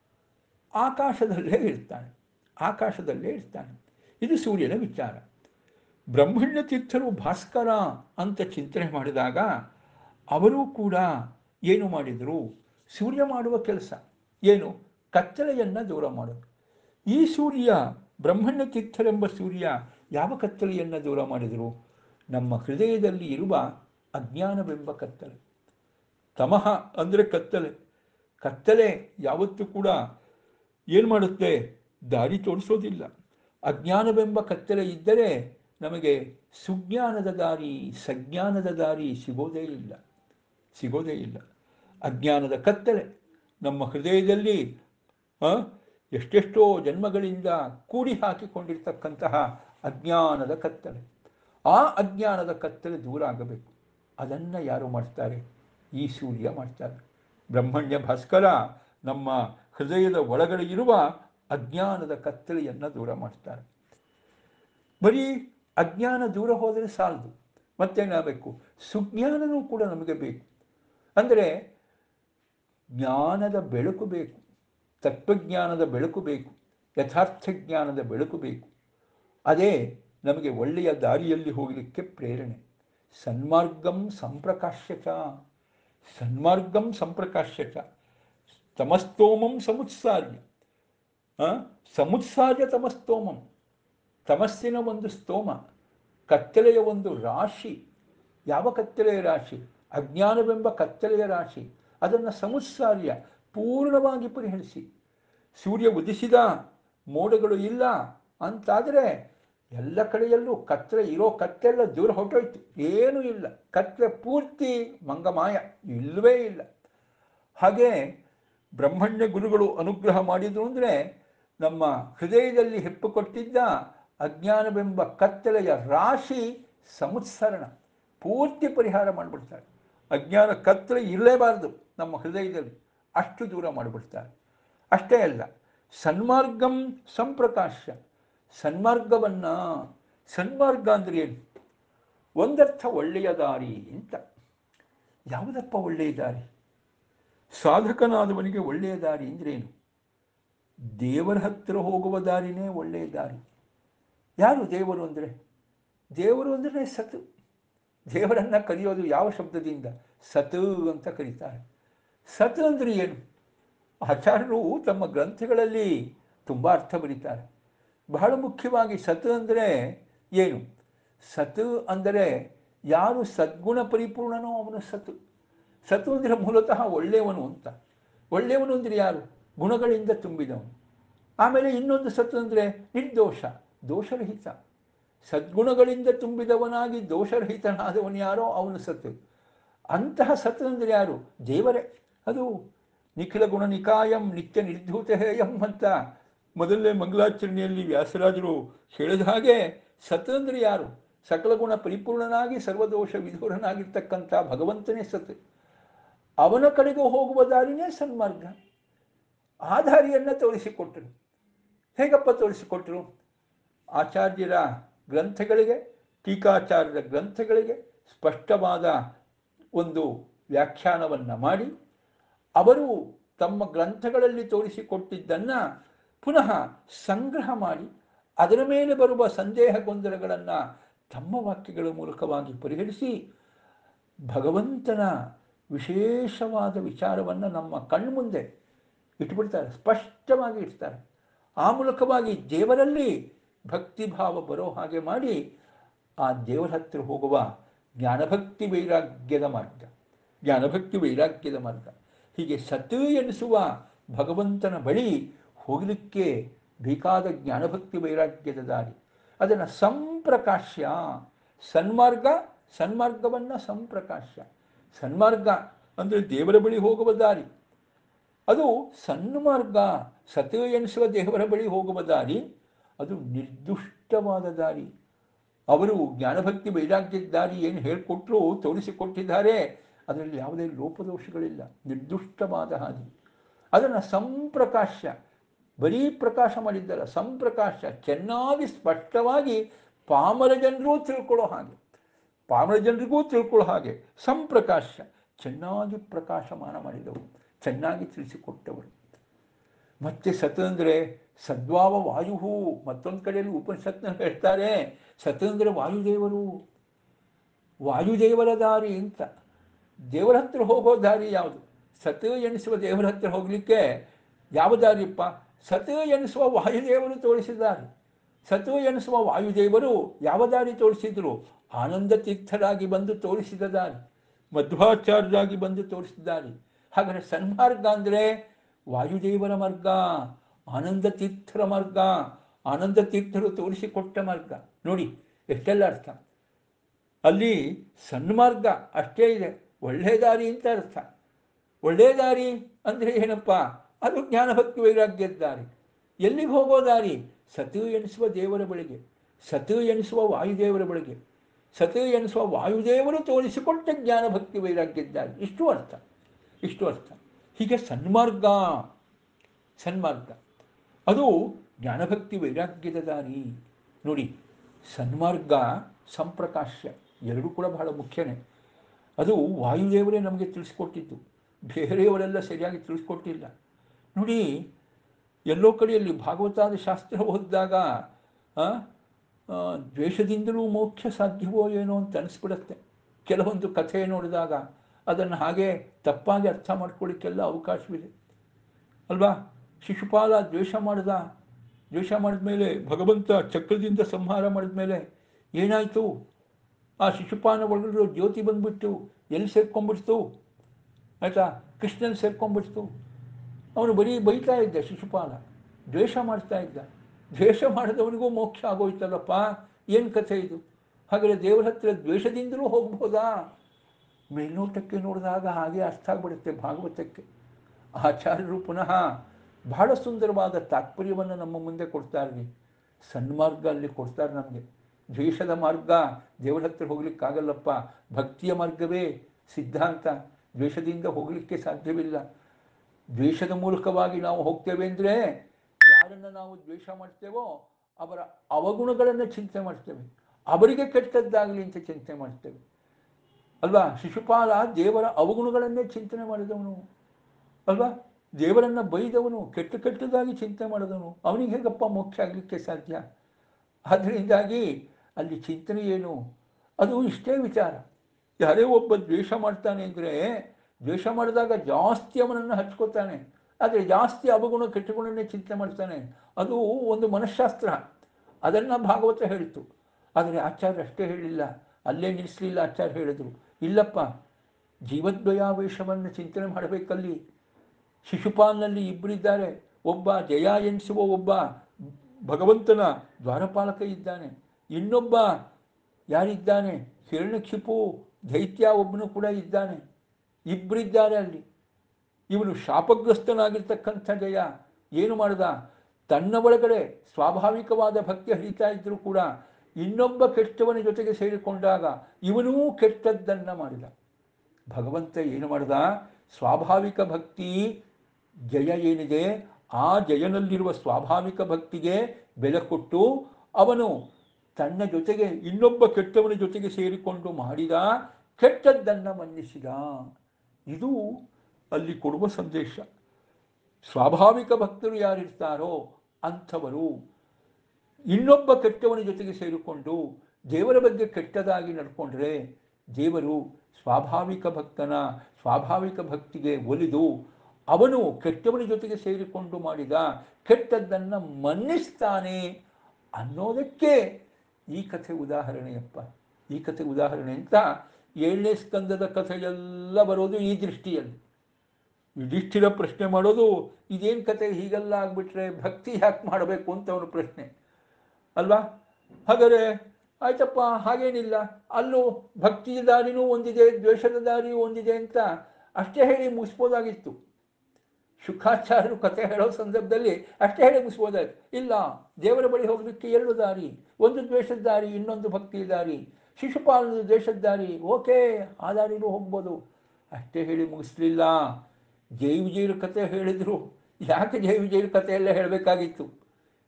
ಆಕಾಶದಲ್ಲೇ ಇರ್ತಾನೆ. ಆಕಾಶದಲ್ಲೇ ಇರ್ತಾನೆ. ಇದು ಸೂರ್ಯನ ವಿಚಾರ. ಬ್ರಹ್ಮಣ್ಯ ತೀರ್ಥರು ಭಾಸ್ಕರ ಅಂತ ಚಿಂತನೆ ಮಾಡಿದಾಗ ಅವರೂ ಕೂಡ ಏನು ಮಾಡಿದರು? ಸೂರ್ಯ ಮಾಡುವ ಕೆಲಸ. ಏನು? ಕತ್ತಲೆಯನ್ನು ದೂರ ಮಾಡೋದು. ಈ ಸೂರ್ಯ ಬ್ರಹ್ಮಣ್ಯ ತೀರ್ಥರೆಂಬ ಸೂರ್ಯ ಯಾವ ಕತ್ತಲೆಯನ್ನು ದೂರ ಮಾಡಿದರು? ನಮ್ಮ ಹೃದಯದಲ್ಲಿ ಇರುವ ಅಜ್ಞಾನವೆಂಬ ಕತ್ತಲೆ. ತಮಹ ಅಂದರೆ ಕತ್ತಲೆ. ಕತ್ತಲೆ ಯಾವತ್ತೂ ಕೂಡ ಏನು ಮಾಡುತ್ತೆ? ದಾರಿ ತೋರಿಸೋದಿಲ್ಲ. ಅಜ್ಞಾನವೆಂಬ ಕತ್ತಲೆ ಇದ್ದರೆ ನಮಗೆ ಸುಜ್ಞಾನದ ದಾರಿ, ಸಜ್ಞಾನದ ದಾರಿ ಸಿಗೋದೇ ಇಲ್ಲ. ಸಿಗೋದೇ ಇಲ್ಲ. ಅಜ್ಞಾನದ ಕತ್ತಲೆ ನಮ್ಮ ಹೃದಯದಲ್ಲಿ ಎಷ್ಟೆಷ್ಟೋ ಜನ್ಮಗಳಿಂದ ಕೂಡಿ ಹಾಕಿಕೊಂಡಿರ್ತಕ್ಕಂತಹ ಅಜ್ಞಾನದ ಕತ್ತಲೆ. ಆ ಅಜ್ಞಾನದ ಕತ್ತಲೆ ದೂರ ಆಗಬೇಕು. ಅದನ್ನು ಯಾರು ಮಾಡ್ತಾರೆ? ಈ ಸೂರ್ಯ ಮಾಡ್ತಾರೆ. ಬ್ರಹ್ಮಣ್ಯ ಭಾಸ್ಕರ ನಮ್ಮ ಹೃದಯದ ಒಳಗಡೆ ಇರುವ ಅಜ್ಞಾನದ ಕತ್ತಲೆಯನ್ನು ದೂರ ಮಾಡ್ತಾರೆ. ಬರೀ ಅಜ್ಞಾನ ದೂರ ಹೋದರೆ ಸಾಲದು. ಮತ್ತೇನಾಗಬೇಕು? ಸುಜ್ಞಾನನೂ ಕೂಡ ನಮಗೆ ಬೇಕು. ಅಂದರೆ ಜ್ಞಾನದ ಬೆಳಕು ಬೇಕು. ತತ್ವಜ್ಞಾನದ ಬೆಳಕು ಬೇಕು. ಯಥಾರ್ಥ ಜ್ಞಾನದ ಬೆಳಕು ಬೇಕು. ಅದೇ ನಮಗೆ ಒಳ್ಳೆಯ ದಾರಿಯಲ್ಲಿ ಹೋಗಲಿಕ್ಕೆ ಪ್ರೇರಣೆ. ಸನ್ಮಾರ್ಗಂ ಸಂಪ್ರಕಾಶ್ಯಕ ಸನ್ಮಾರ್ಗಂ ಸಂಪ್ರಕಾಶ್ಯಕ ತಮಸ್ತೋಮಂ ಸಮುತ್ಸಾರ್ಯ. ಸಮುತ್ಸಾರ್ಯ ತಮಸ್ತೋಮಂ. ತಮಸ್ಸಿನ ಒಂದು ಸ್ತೋಮ, ಕತ್ತಲೆಯ ಒಂದು ರಾಶಿ. ಯಾವ ಕತ್ತಲೆಯ ರಾಶಿ? ಅಜ್ಞಾನವೆಂಬ ಕತ್ತಲೆಯ ರಾಶಿ. ಅದನ್ನು ಸಮುತ್ಸಾರ್ಯ, ಪೂರ್ಣವಾಗಿ ಪರಿಹರಿಸಿ. ಸೂರ್ಯ ಉದಿಸಿದ, ಮೋಡಗಳು ಇಲ್ಲ ಅಂತಾದರೆ ಎಲ್ಲ ಕಡೆಯಲ್ಲೂ ಕತ್ತಲೆ ಇರೋ ಕತ್ತೆಲ್ಲ ದೂರ ಹೊರಟೋಯ್ತು. ಏನೂ ಇಲ್ಲ. ಕತ್ತಲೆ ಪೂರ್ತಿ ಮಂಗಮಾಯ. ಇಲ್ಲವೇ ಇಲ್ಲ. ಹಾಗೆ ಬ್ರಹ್ಮಣ್ಯ ಗುರುಗಳು ಅನುಗ್ರಹ ಮಾಡಿದ್ರು ಅಂದರೆ ನಮ್ಮ ಹೃದಯದಲ್ಲಿ ಹೆಪ್ಪು ಕೊಟ್ಟಿದ್ದ ಅಜ್ಞಾನವೆಂಬ ಕತ್ತಲೆಯ ರಾಶಿ ಸಮುತ್ಸರಣ ಪೂರ್ತಿ ಪರಿಹಾರ ಮಾಡಿಬಿಡ್ತಾರೆ. ಅಜ್ಞಾನ ಕತ್ತಲೆ ಇರಲೇಬಾರದು ನಮ್ಮ ಹೃದಯದಲ್ಲಿ. ಅಷ್ಟು ದೂರ ಮಾಡಿಬಿಡ್ತಾರೆ. ಅಷ್ಟೇ ಅಲ್ಲ, ಸನ್ಮಾರ್ಗಂ ಸಂಪ್ರಕಾಶ ಸನ್ಮಾರ್ಗವನ್ನು ಸನ್ಮಾರ್ಗ ಅಂದರೆ ಏನು? ಒಂದರ್ಥ ಒಳ್ಳೆಯ ದಾರಿ ಅಂತ. ಯಾವುದಪ್ಪ ಒಳ್ಳೆಯ ದಾರಿ? ಸಾಧಕನಾದವನಿಗೆ ಒಳ್ಳೆಯ ದಾರಿ ಅಂದ್ರೇನು ದೇವರ ಹತ್ತಿರ ಹೋಗುವ ದಾರಿನೇ ಒಳ್ಳೆಯ ದಾರಿ. ಯಾರು ದೇವರು ಅಂದರೆ? ದೇವರು ಅಂದರೆ ಸತು. ದೇವರನ್ನು ಕರೆಯೋದು ಯಾವ ಶಬ್ದದಿಂದ? ಸತು ಅಂತ ಕರೀತಾರೆ. ಸತ್ ಅಂದರೆ ಏನು? ಆಚಾರ್ಯರು ತಮ್ಮ ಗ್ರಂಥಗಳಲ್ಲಿ ತುಂಬ ಅರ್ಥ ಬರೀತಾರೆ. ಬಹಳ ಮುಖ್ಯವಾಗಿ ಸತ್ ಅಂದರೆ ಏನು? ಸತ್ ಅಂದರೆ ಯಾರು ಸದ್ಗುಣ ಪರಿಪೂರ್ಣನೋ ಅವನು ಸತು. ಸತು ಅಂದರೆ ಮೂಲತಃ ಒಳ್ಳೆಯವನು ಅಂತ. ಒಳ್ಳೆಯವನು ಅಂದರೆ ಯಾರು? ಗುಣಗಳಿಂದ ತುಂಬಿದವನು. ಆಮೇಲೆ ಇನ್ನೊಂದು ಸತ್ತು ಅಂದರೆ ನಿರ್ದೋಷ, ದೋಷರಹಿತ. ಸದ್ಗುಣಗಳಿಂದ ತುಂಬಿದವನಾಗಿ ದೋಷರಹಿತನಾದವನು ಯಾರೋ ಅವನು ಸತ್ತು ಅಂತಹ ಸತ್ತು ಅಂದರೆ ಯಾರು? ದೇವರೇ. ಅದು ನಿಖಿಲ ಗುಣ ನಿಕಾಯಂ ನಿತ್ಯ ನಿರ್ಧೂತ ಹೇಯಂ ಅಂತ ಮೊದಲನೇ ಮಂಗಲಾಚರಣೆಯಲ್ಲಿ ವ್ಯಾಸರಾಜರು ಹೇಳಿದ ಹಾಗೆ ಸತ್ ಅಂದರೆ ಯಾರು? ಸಕಲ ಗುಣ ಪರಿಪೂರ್ಣನಾಗಿ ಸರ್ವದೋಷ ವಿಧೂರನಾಗಿರ್ತಕ್ಕಂಥ ಭಗವಂತನೇ ಸತ್. ಅವನ ಕಡೆಗೆ ಹೋಗುವ ದಾರಿನೇ ಸನ್ಮಾರ್ಗ. ಆ ದಾರಿಯನ್ನು ತೋರಿಸಿಕೊಟ್ಟರು. ಹೇಗಪ್ಪ ತೋರಿಸಿಕೊಟ್ಟರು ಆಚಾರ್ಯರ ಗ್ರಂಥಗಳಿಗೆ, ಟೀಕಾಚಾರ್ಯರ ಗ್ರಂಥಗಳಿಗೆ ಸ್ಪಷ್ಟವಾದ ಒಂದು ವ್ಯಾಖ್ಯಾನವನ್ನು ಮಾಡಿ, ಅವರು ತಮ್ಮ ಗ್ರಂಥಗಳಲ್ಲಿ ತೋರಿಸಿಕೊಟ್ಟಿದ್ದನ್ನು ಪುನಃ ಸಂಗ್ರಹ ಮಾಡಿ ಅದರ ಮೇಲೆ ಬರುವ ಸಂದೇಹ ಗೊಂದಲಗಳನ್ನು ತಮ್ಮ ವಾಕ್ಯಗಳ ಮೂಲಕವಾಗಿ ಪರಿಹರಿಸಿ ಭಗವಂತನ ವಿಶೇಷವಾದ ವಿಚಾರವನ್ನು ನಮ್ಮ ಕಣ್ಮುಂದೆ ಇಟ್ಬಿಡ್ತಾರೆ, ಸ್ಪಷ್ಟವಾಗಿ ಇಡ್ತಾರೆ. ಆ ಮೂಲಕವಾಗಿ ದೇವರಲ್ಲಿ ಭಕ್ತಿಭಾವ ಬರೋ ಹಾಗೆ ಮಾಡಿ ಆ ದೇವರ ಹತ್ತಿರ ಹೋಗುವ ಜ್ಞಾನಭಕ್ತಿ ವೈರಾಗ್ಯದ ಮಾರ್ಗ, ಜ್ಞಾನಭಕ್ತಿ ವೈರಾಗ್ಯದ ಮಾರ್ಗ. ಹೀಗೆ ಸತ್ತು ಎನಿಸುವ ಭಗವಂತನ ಬಳಿ ಹೋಗಲಿಕ್ಕೆ ಬೇಕಾದ ಜ್ಞಾನಭಕ್ತಿ ವೈರಾಗ್ಯದ ದಾರಿ. ಅದನ್ನು ಸಂಪ್ರಕಾಶ್ಯ. ಸನ್ಮಾರ್ಗ, ಸನ್ಮಾರ್ಗವನ್ನು ಸಂಪ್ರಕಾಶ್ಯ. ಸನ್ಮಾರ್ಗ ಅಂದರೆ ದೇವರ ಬಳಿ ಹೋಗುವ ದಾರಿ. ಅದು ಸನ್ಮಾರ್ಗ ಸತ್ಯ ಎನಿಸುವ ದೇವರ ಬಳಿ ಹೋಗುವ ದಾರಿ. ಅದು ನಿರ್ದುಷ್ಟವಾದ ದಾರಿ. ಅವರು ಜ್ಞಾನಭಕ್ತಿ ವೈರಾಗ್ಯದ ದಾರಿ ಏನು ಹೇಳಿಕೊಟ್ರು, ತೋರಿಸಿಕೊಟ್ಟಿದ್ದಾರೆ. ಅದರಲ್ಲಿ ಯಾವುದೇ ಲೋಪದೋಷಗಳಿಲ್ಲ. ನಿರ್ದುಷ್ಟವಾದ ಹಾದಿ. ಅದನ್ನು ಸಂಪ್ರಕಾಶ ಬರೀ ಪ್ರಕಾಶ ಮಾಡಿದ್ದಲ್ಲ, ಸಂಪ್ರಕಾಶ, ಚೆನ್ನಾಗಿ ಸ್ಪಷ್ಟವಾಗಿ ಪಾಮರ ಜನರೂ ತಿಳ್ಕೊಳ್ಳೋ ಹಾಗೆ, ಪಾಮರ ಜನರಿಗೂ ತಿಳ್ಕೊಳ್ಳೋ ಹಾಗೆ, ಸಂಪ್ರಕಾಶ, ಚೆನ್ನಾಗಿ ಪ್ರಕಾಶಮಾನ ಮಾಡಿದವರು ಚೆನ್ನಾಗಿ ತಿಳಿಸಿಕೊಟ್ಟವರು. ಮತ್ತೆ ಸತಂದ್ರೆ ಸದ್ವಾವ ವಾಯು ಮತ್ತೊಂದು ಕಡೆಯಲ್ಲಿ ಉಪನಿಷತ್ನ ಹೇಳ್ತಾರೆ ಸತಂದ್ರೆ ವಾಯುದೇವರು. ವಾಯುದೇವರ ದಾರಿ ಅಂತ. ದೇವರ ಹತ್ರ ಹೋಗೋ ದಾರಿ ಯಾವುದು? ಸತ ಎಣಿಸುವ ದೇವರ ಹತ್ರ ಹೋಗಲಿಕ್ಕೆ ಯಾವ ದಾರಿಯಪ್ಪ? ಸತ್ ಎನಿಸುವ ವಾಯುದೇವರು ತೋರಿಸಿದ್ದಾರೆ ಸತು ಎನಿಸುವ ವಾಯುದೇವರು ಯಾವ ದಾರಿ ತೋರಿಸಿದ್ರು? ಆನಂದ ತೀರ್ಥರಾಗಿ ಬಂದು ತೋರಿಸಿದ ದಾರಿ ಮಧ್ವಾಚಾರ್ಯರಾಗಿ ಬಂದು ತೋರಿಸಿದ್ದಾರೆ ಹಾಗಾದರೆ ಸನ್ಮಾರ್ಗ ಅಂದರೆ ವಾಯುದೇವರ ಮಾರ್ಗ ಆನಂದ ತೀರ್ಥರ ಮಾರ್ಗ ಆನಂದ ತೀರ್ಥರು ತೋರಿಸಿಕೊಟ್ಟ ಮಾರ್ಗ. ನೋಡಿ, ಎಷ್ಟೆಲ್ಲ ಅರ್ಥ. ಅಲ್ಲಿ ಸನ್ಮಾರ್ಗ ಅಷ್ಟೇ ಇದೆ. ಒಳ್ಳೆ ದಾರಿ ಅಂತ ಅರ್ಥ. ಒಳ್ಳೆ ದಾರಿ ಅಂದರೆ ಏನಪ್ಪ? ಅದು ಜ್ಞಾನಭಕ್ತಿ ವೈರಾಗ್ಯದ ದಾರಿ ಎಲ್ಲಿಗೆ ಹೋಗೋ ದಾರಿ? ಸತು ಎನಿಸುವ ದೇವರ ಬಳಿಗೆ, ಸತು ಎನಿಸುವ ವಾಯುದೇವರ ಬಳಿಗೆ, ಸತು ಎನಿಸುವ ವಾಯುದೇವರು ತೋರಿಸಿಕೊಟ್ಟ ಜ್ಞಾನಭಕ್ತಿ ವೈರಾಗ್ಯದ ದಾರಿ ಇಷ್ಟು ಅರ್ಥ ಇಷ್ಟು ಅರ್ಥ. ಹೀಗೆ ಸನ್ಮಾರ್ಗ ಸನ್ಮಾರ್ಗ. ಅದು ಜ್ಞಾನಭಕ್ತಿ ವೈರಾಗ್ಯದ ದಾರಿ. ನೋಡಿ, ಸನ್ಮಾರ್ಗ, ಸಂಪ್ರಕಾಶ್ಯ ಎರಡೂ ಕೂಡ ಬಹಳ ಮುಖ್ಯನೇ. ಅದು ವಾಯುದೇವರೇ ನಮಗೆ ತಿಳಿಸ್ಕೊಟ್ಟಿದ್ದು. ಬೇರೆಯವರೆಲ್ಲ ಸರಿಯಾಗಿ ತಿಳಿಸ್ಕೊಟ್ಟಿಲ್ಲ. ನೋಡಿ, ಎಲ್ಲೋ ಕಡೆಯಲ್ಲಿ ಭಾಗವತಾದ ಶಾಸ್ತ್ರ ಓದಿದಾಗ ದ್ವೇಷದಿಂದಲೂ ಮೋಕ್ಷ ಸಾಧ್ಯವೋ ಏನೋ ಅಂತ ಅನಿಸ್ಬಿಡುತ್ತೆ. ಕೆಲವೊಂದು ಕಥೆ ನೋಡಿದಾಗ ಅದನ್ನು ಹಾಗೆ ತಪ್ಪಾಗಿ ಅರ್ಥ ಮಾಡ್ಕೊಳ್ಳಿಕ್ಕೆಲ್ಲ ಅವಕಾಶವಿದೆ. ಅಲ್ವಾ? ಶಿಶುಪಾಲ ದ್ವೇಷ ಮಾಡಿದ ದ್ವೇಷ ಮಾಡಿದ ಮೇಲೆ, ಭಗವಂತ ಚಕ್ರದಿಂದ ಸಂಹಾರ ಮಾಡಿದ ಮೇಲೆ ಏನಾಯಿತು? ಆ ಶಿಶುಪಾನ ಒಳಗಿರೋ ಜ್ಯೋತಿ ಬಂದ್ಬಿಟ್ಟು ಎಲ್ಲಿ ಸೇರ್ಕೊಂಡ್ಬಿಡ್ತು? ಆಯಿತಾ? ಕೃಷ್ಣನ್ ಸೇರ್ಕೊಂಡ್ಬಿಡ್ತು. ಅವನು ಬರೀ ಬೈತಾ ಇದ್ದ ಶಿಶುಪಾಲ. ದ್ವೇಷ ಮಾಡ್ತಾ ಇದ್ದ. ದ್ವೇಷ ಮಾಡಿದವನಿಗೂ ಮೋಕ್ಷ ಆಗೋಯ್ತಲ್ಲಪ್ಪ? ಏನು ಕಥೆ ಇದು? ಹಾಗಾದರೆ ದೇವರ ಹತ್ರ ದ್ವೇಷದಿಂದಲೂ ಹೋಗ್ಬೋದಾ? ಮೇಲ್ನೋಟಕ್ಕೆ ನೋಡಿದಾಗ ಹಾಗೆ ಅರ್ಥ ಆಗ್ಬಿಡುತ್ತೆ ಭಾಗವತಕ್ಕೆ. ಆಚಾರ್ಯರು ಪುನಃ ಬಹಳ ಸುಂದರವಾದ ತಾತ್ಪರ್ಯವನ್ನು ನಮ್ಮ ಮುಂದೆ ಕೊಡ್ತಾರೆ ಸನ್ಮಾರ್ಗ ಅಲ್ಲಿ ಕೊಡ್ತಾರೆ ನಮಗೆ. ದ್ವೇಷದ ಮಾರ್ಗ ದೇವರ ಹತ್ರ ಹೋಗ್ಲಿಕ್ಕಾಗಲ್ಲಪ್ಪ. ಭಕ್ತಿಯ ಮಾರ್ಗವೇ ಸಿದ್ಧಾಂತ. ದ್ವೇಷದಿಂದ ಹೋಗಲಿಕ್ಕೆ ಸಾಧ್ಯವಿಲ್ಲ. ದ್ವೇಷದ ಮೂಲಕವಾಗಿ ನಾವು ಹೋಗ್ತೇವೆ ಅಂದರೆ ಯಾರನ್ನು ನಾವು ದ್ವೇಷ ಮಾಡ್ತೇವೋ ಅವರ ಅವಗುಣಗಳನ್ನು ಚಿಂತೆ ಮಾಡ್ತೇವೆ. ಅವರಿಗೆ ಕೆಟ್ಟದ್ದಾಗಲಿ ಅಂತ ಚಿಂತೆ ಮಾಡ್ತೇವೆ. ಅಲ್ವಾ? ಶಿಶುಪಾಲ ದೇವರ ಅವಗುಣಗಳನ್ನೇ ಚಿಂತನೆ ಮಾಡಿದವನು. ಅಲ್ವಾ? ದೇವರನ್ನು ಬೈದವನು, ಕೆಟ್ಟ ಕೆಟ್ಟದಾಗಿ ಚಿಂತೆ ಮಾಡಿದವನು. ಅವನಿಗೆ ಹೇಗಪ್ಪ ಮೋಕ್ಷ ಆಗಲಿಕ್ಕೆ ಸಾಧ್ಯ? ಅದರಿಂದಾಗಿ ಅಲ್ಲಿ ಚಿಂತನೆ ಏನು? ಅದು ಇಷ್ಟೇ ವಿಚಾರ. ಯಾರೇ ಒಬ್ಬ ದ್ವೇಷ ಮಾಡ್ತಾನೆ ಅಂದರೆ ದ್ವೇಷ ಮಾಡಿದಾಗ ಜಾಸ್ತಿ ಅವನನ್ನು ಹಚ್ಕೋತಾನೆ ಆದರೆ ಜಾಸ್ತಿ ಅವಗುಣ ಕೆಟ್ಟಗುಣನೇ ಚಿಂತನೆ ಮಾಡ್ತಾನೆ. ಅದು ಒಂದು ಮನಃಶಾಸ್ತ್ರ. ಅದನ್ನು ಭಾಗವತ ಹೇಳಿತು. ಆದರೆ ಆಚಾರ್ಯ ಅಷ್ಟೇ ಹೇಳಿಲ್ಲ. ಅಲ್ಲೇ ನಿಲ್ಲಿಸಲಿಲ್ಲ ಆಚಾರ್ಯ ಹೇಳಿದರು. ಇಲ್ಲಪ್ಪ, ಜೀವದ್ವಯಾವೇಶವನ್ನು ಚಿಂತನೆ ಮಾಡಬೇಕಲ್ಲಿ. ಶಿಶುಪಾಲ್ನಲ್ಲಿ ಇಬ್ಬರಿದ್ದಾರೆ ಒಬ್ಬ ಜಯ ಎನಿಸುವ ಒಬ್ಬ ಭಗವಂತನ ದ್ವಾರಪಾಲಕ ಇದ್ದಾನೆ. ಇನ್ನೊಬ್ಬ ಯಾರಿದ್ದಾನೆ? ಹಿರಣ್ಯಕ್ಷಿಪು, ದೈತ್ಯ ಒಬ್ಬನು ಕೂಡ ಇದ್ದಾನೆ. ಇಬ್ಬರಿದ್ದಾರೆ ಅಲ್ಲಿ. ಇವನು ಶಾಪಗ್ರಸ್ತನಾಗಿರ್ತಕ್ಕಂಥ ಜಯ. ಏನು ಮಾಡಿದ? ತನ್ನ ಒಳಗಡೆ ಸ್ವಾಭಾವಿಕವಾದ ಭಕ್ತಿ ಹರಿತಾ ಇದ್ದರೂ ಕೂಡ ಇನ್ನೊಬ್ಬ ಕೆಟ್ಟವನ ಜೊತೆಗೆ ಸೇರಿಕೊಂಡಾಗ ಇವನೂ ಕೆಟ್ಟದ್ದನ್ನು ಮಾಡಿದ. ಭಗವಂತ ಏನು ಮಾಡಿದ? ಸ್ವಾಭಾವಿಕ ಭಕ್ತಿ ಜಯ ಏನಿದೆ? ಆ ಜಯನಲ್ಲಿರುವ ಸ್ವಾಭಾವಿಕ ಭಕ್ತಿಗೆ ಬೆಲೆ ಕೊಟ್ಟು ಅವನು ತನ್ನ ಜೊತೆಗೆ ಇನ್ನೊಬ್ಬ ಕೆಟ್ಟವನ ಜೊತೆಗೆ ಸೇರಿಕೊಂಡು ಮಾಡಿದ ಕೆಟ್ಟದ್ದನ್ನು ಮನ್ನಿಸಿದ. ಇದು ಅಲ್ಲಿ ಕೊಡುವ ಸಂದೇಶ. ಸ್ವಾಭಾವಿಕ ಭಕ್ತರು ಯಾರಿರ್ತಾರೋ ಅಂಥವರು ಇನ್ನೊಬ್ಬ ಕೆಟ್ಟವನ ಜೊತೆಗೆ ಸೇರಿಕೊಂಡು ದೇವರ ಬಗ್ಗೆ ಕೆಟ್ಟದಾಗಿ ನಡ್ಕೊಂಡ್ರೆ ದೇವರು ಸ್ವಾಭಾವಿಕ ಭಕ್ತನ, ಸ್ವಾಭಾವಿಕ ಭಕ್ತಿಗೆ ಒಲಿದು ಅವನು ಕೆಟ್ಟವನ ಜೊತೆಗೆ ಸೇರಿಕೊಂಡು ಮಾಡಿದ ಕೆಟ್ಟದ್ದನ್ನು ಮನ್ನಿಸ್ತಾನೆ ಅನ್ನೋದಕ್ಕೆ ಈ ಕಥೆ ಉದಾಹರಣೆಯಪ್ಪ. ಈ ಕಥೆ ಉದಾಹರಣೆ ಅಂತ ಏಳನೇ ಸ್ಕಂದದ ಕಥೆಯೆಲ್ಲ ಬರೋದು ಈ ದೃಷ್ಟಿಯಲ್ಲಿ. ಯುಧಿಷ್ಠಿರ ಪ್ರಶ್ನೆ ಮಾಡೋದು, ಇದೇನು ಕತೆ ಹೀಗೆಲ್ಲ ಆಗ್ಬಿಟ್ರೆ ಭಕ್ತಿ ಯಾಕೆ ಮಾಡಬೇಕು ಅಂತ ಅವನು ಪ್ರಶ್ನೆ. ಅಲ್ವಾ? ಹಾಗಾದರೆ ಆಯ್ತಪ್ಪ, ಹಾಗೇನಿಲ್ಲ. ಅಲ್ಲೂ ಭಕ್ತಿಯ ದಾರಿನೂ ಒಂದಿದೆ, ದ್ವೇಷದ ದಾರಿಯೂ ಒಂದಿದೆ ಅಂತ ಅಷ್ಟೇ ಹೇಳಿ ಮುಗಿಸ್ಬೋದಾಗಿತ್ತು. ಶುಕಾಚಾರ್ಯರು ಕತೆ ಹೇಳೋ ಸಂದರ್ಭದಲ್ಲಿ ಅಷ್ಟೇ ಹೇಳಿ ಮುಗಿಸ್ಬೋದಾಗಿತ್ತು. ಇಲ್ಲ, ದೇವರ ಬಳಿ ಹೋಗಲಿಕ್ಕೆ ಎರಡು ದಾರಿ, ಒಂದು ದ್ವೇಷದ ದಾರಿ, ಇನ್ನೊಂದು ಭಕ್ತಿ ದಾರಿ. ಶಿಶುಪಾಲನದು ದೇಶದ ದಾರಿ ಓಕೆ ಆ ದಾರಿನೂ ಹೋಗ್ಬೋದು. ಅಷ್ಟೇ ಹೇಳಿ ಮುಗಿಸ್ಲಿಲ್ಲ. ಜೈ ವಿಜಯರ ಕತೆ ಹೇಳಿದರು. ಯಾಕೆ ಜೈ ವಿಜಯರ ಕತೆ ಎಲ್ಲ ಹೇಳಬೇಕಾಗಿತ್ತು?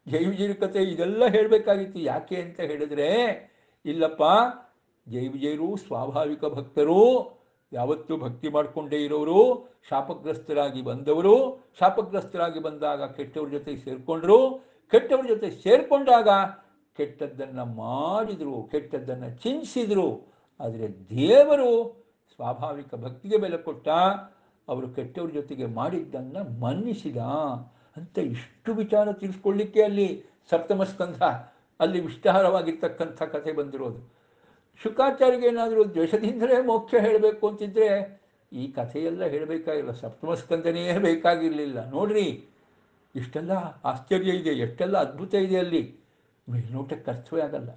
ಜೈ ವಿಜಯರ ಕತೆ ಇದೆಲ್ಲ ಹೇಳಬೇಕಾಗಿತ್ತು. ಯಾಕೆ ಅಂತ ಹೇಳಿದ್ರೆ, ಇಲ್ಲಪ್ಪ ಜೈ ವಿಜಯರು ಸ್ವಾಭಾವಿಕ ಭಕ್ತರು, ಯಾವತ್ತೂ ಭಕ್ತಿ ಮಾಡಿಕೊಂಡೇ ಇರೋರು, ಶಾಪಗ್ರಸ್ತರಾಗಿ ಬಂದವರು, ಶಾಪಗ್ರಸ್ತರಾಗಿ ಬಂದಾಗ ಕೆಟ್ಟವ್ರ ಜೊತೆ ಸೇರಿಕೊಂಡ್ರು. ಕೆಟ್ಟವ್ರ ಜೊತೆ ಸೇರಿಕೊಂಡಾಗ ಕೆಟ್ಟದ್ದನ್ನು ಮಾಡಿದರು, ಕೆಟ್ಟದ್ದನ್ನು ಚಿಂತಿಸಿದರು, ಆದರೆ ದೇವರು ಸ್ವಾಭಾವಿಕ ಭಕ್ತಿಗೆ ಬೆಲೆ ಕೊಟ್ಟ, ಅವರು ಕೆಟ್ಟವ್ರ ಜೊತೆಗೆ ಮಾಡಿದ್ದನ್ನು ಮನ್ನಿಸಿದ ಅಂತ ಇಷ್ಟು ವಿಚಾರ ತಿಳಿಸ್ಕೊಳ್ಳಿಕ್ಕೆ ಅಲ್ಲಿ ಸಪ್ತಮ ಸ್ಕಂಧ, ಅಲ್ಲಿ ವಿಸ್ತಾರವಾಗಿರ್ತಕ್ಕಂಥ ಕಥೆ ಬಂದಿರೋದು. ಶುಕಾಚಾರ್ಯಗೆ ಏನಾದರೂ ದ್ವೇಷದಿಂದಲೇ ಮೋಕ್ಷ ಹೇಳಬೇಕು ಅಂತಿದ್ರೆ ಈ ಕಥೆಯೆಲ್ಲ ಹೇಳಬೇಕಾಗಿಲ್ಲ, ಸಪ್ತಮ ಸ್ಕಂದನೇ ಬೇಕಾಗಿರಲಿಲ್ಲ. ನೋಡ್ರಿ, ಇಷ್ಟೆಲ್ಲ ಆಶ್ಚರ್ಯ ಇದೆ, ಎಷ್ಟೆಲ್ಲ ಅದ್ಭುತ ಇದೆ ಅಲ್ಲಿ. ಮೇಲ್ನೋಟಕ್ಕೆ ಅರ್ಥವೇ ಆಗಲ್ಲ.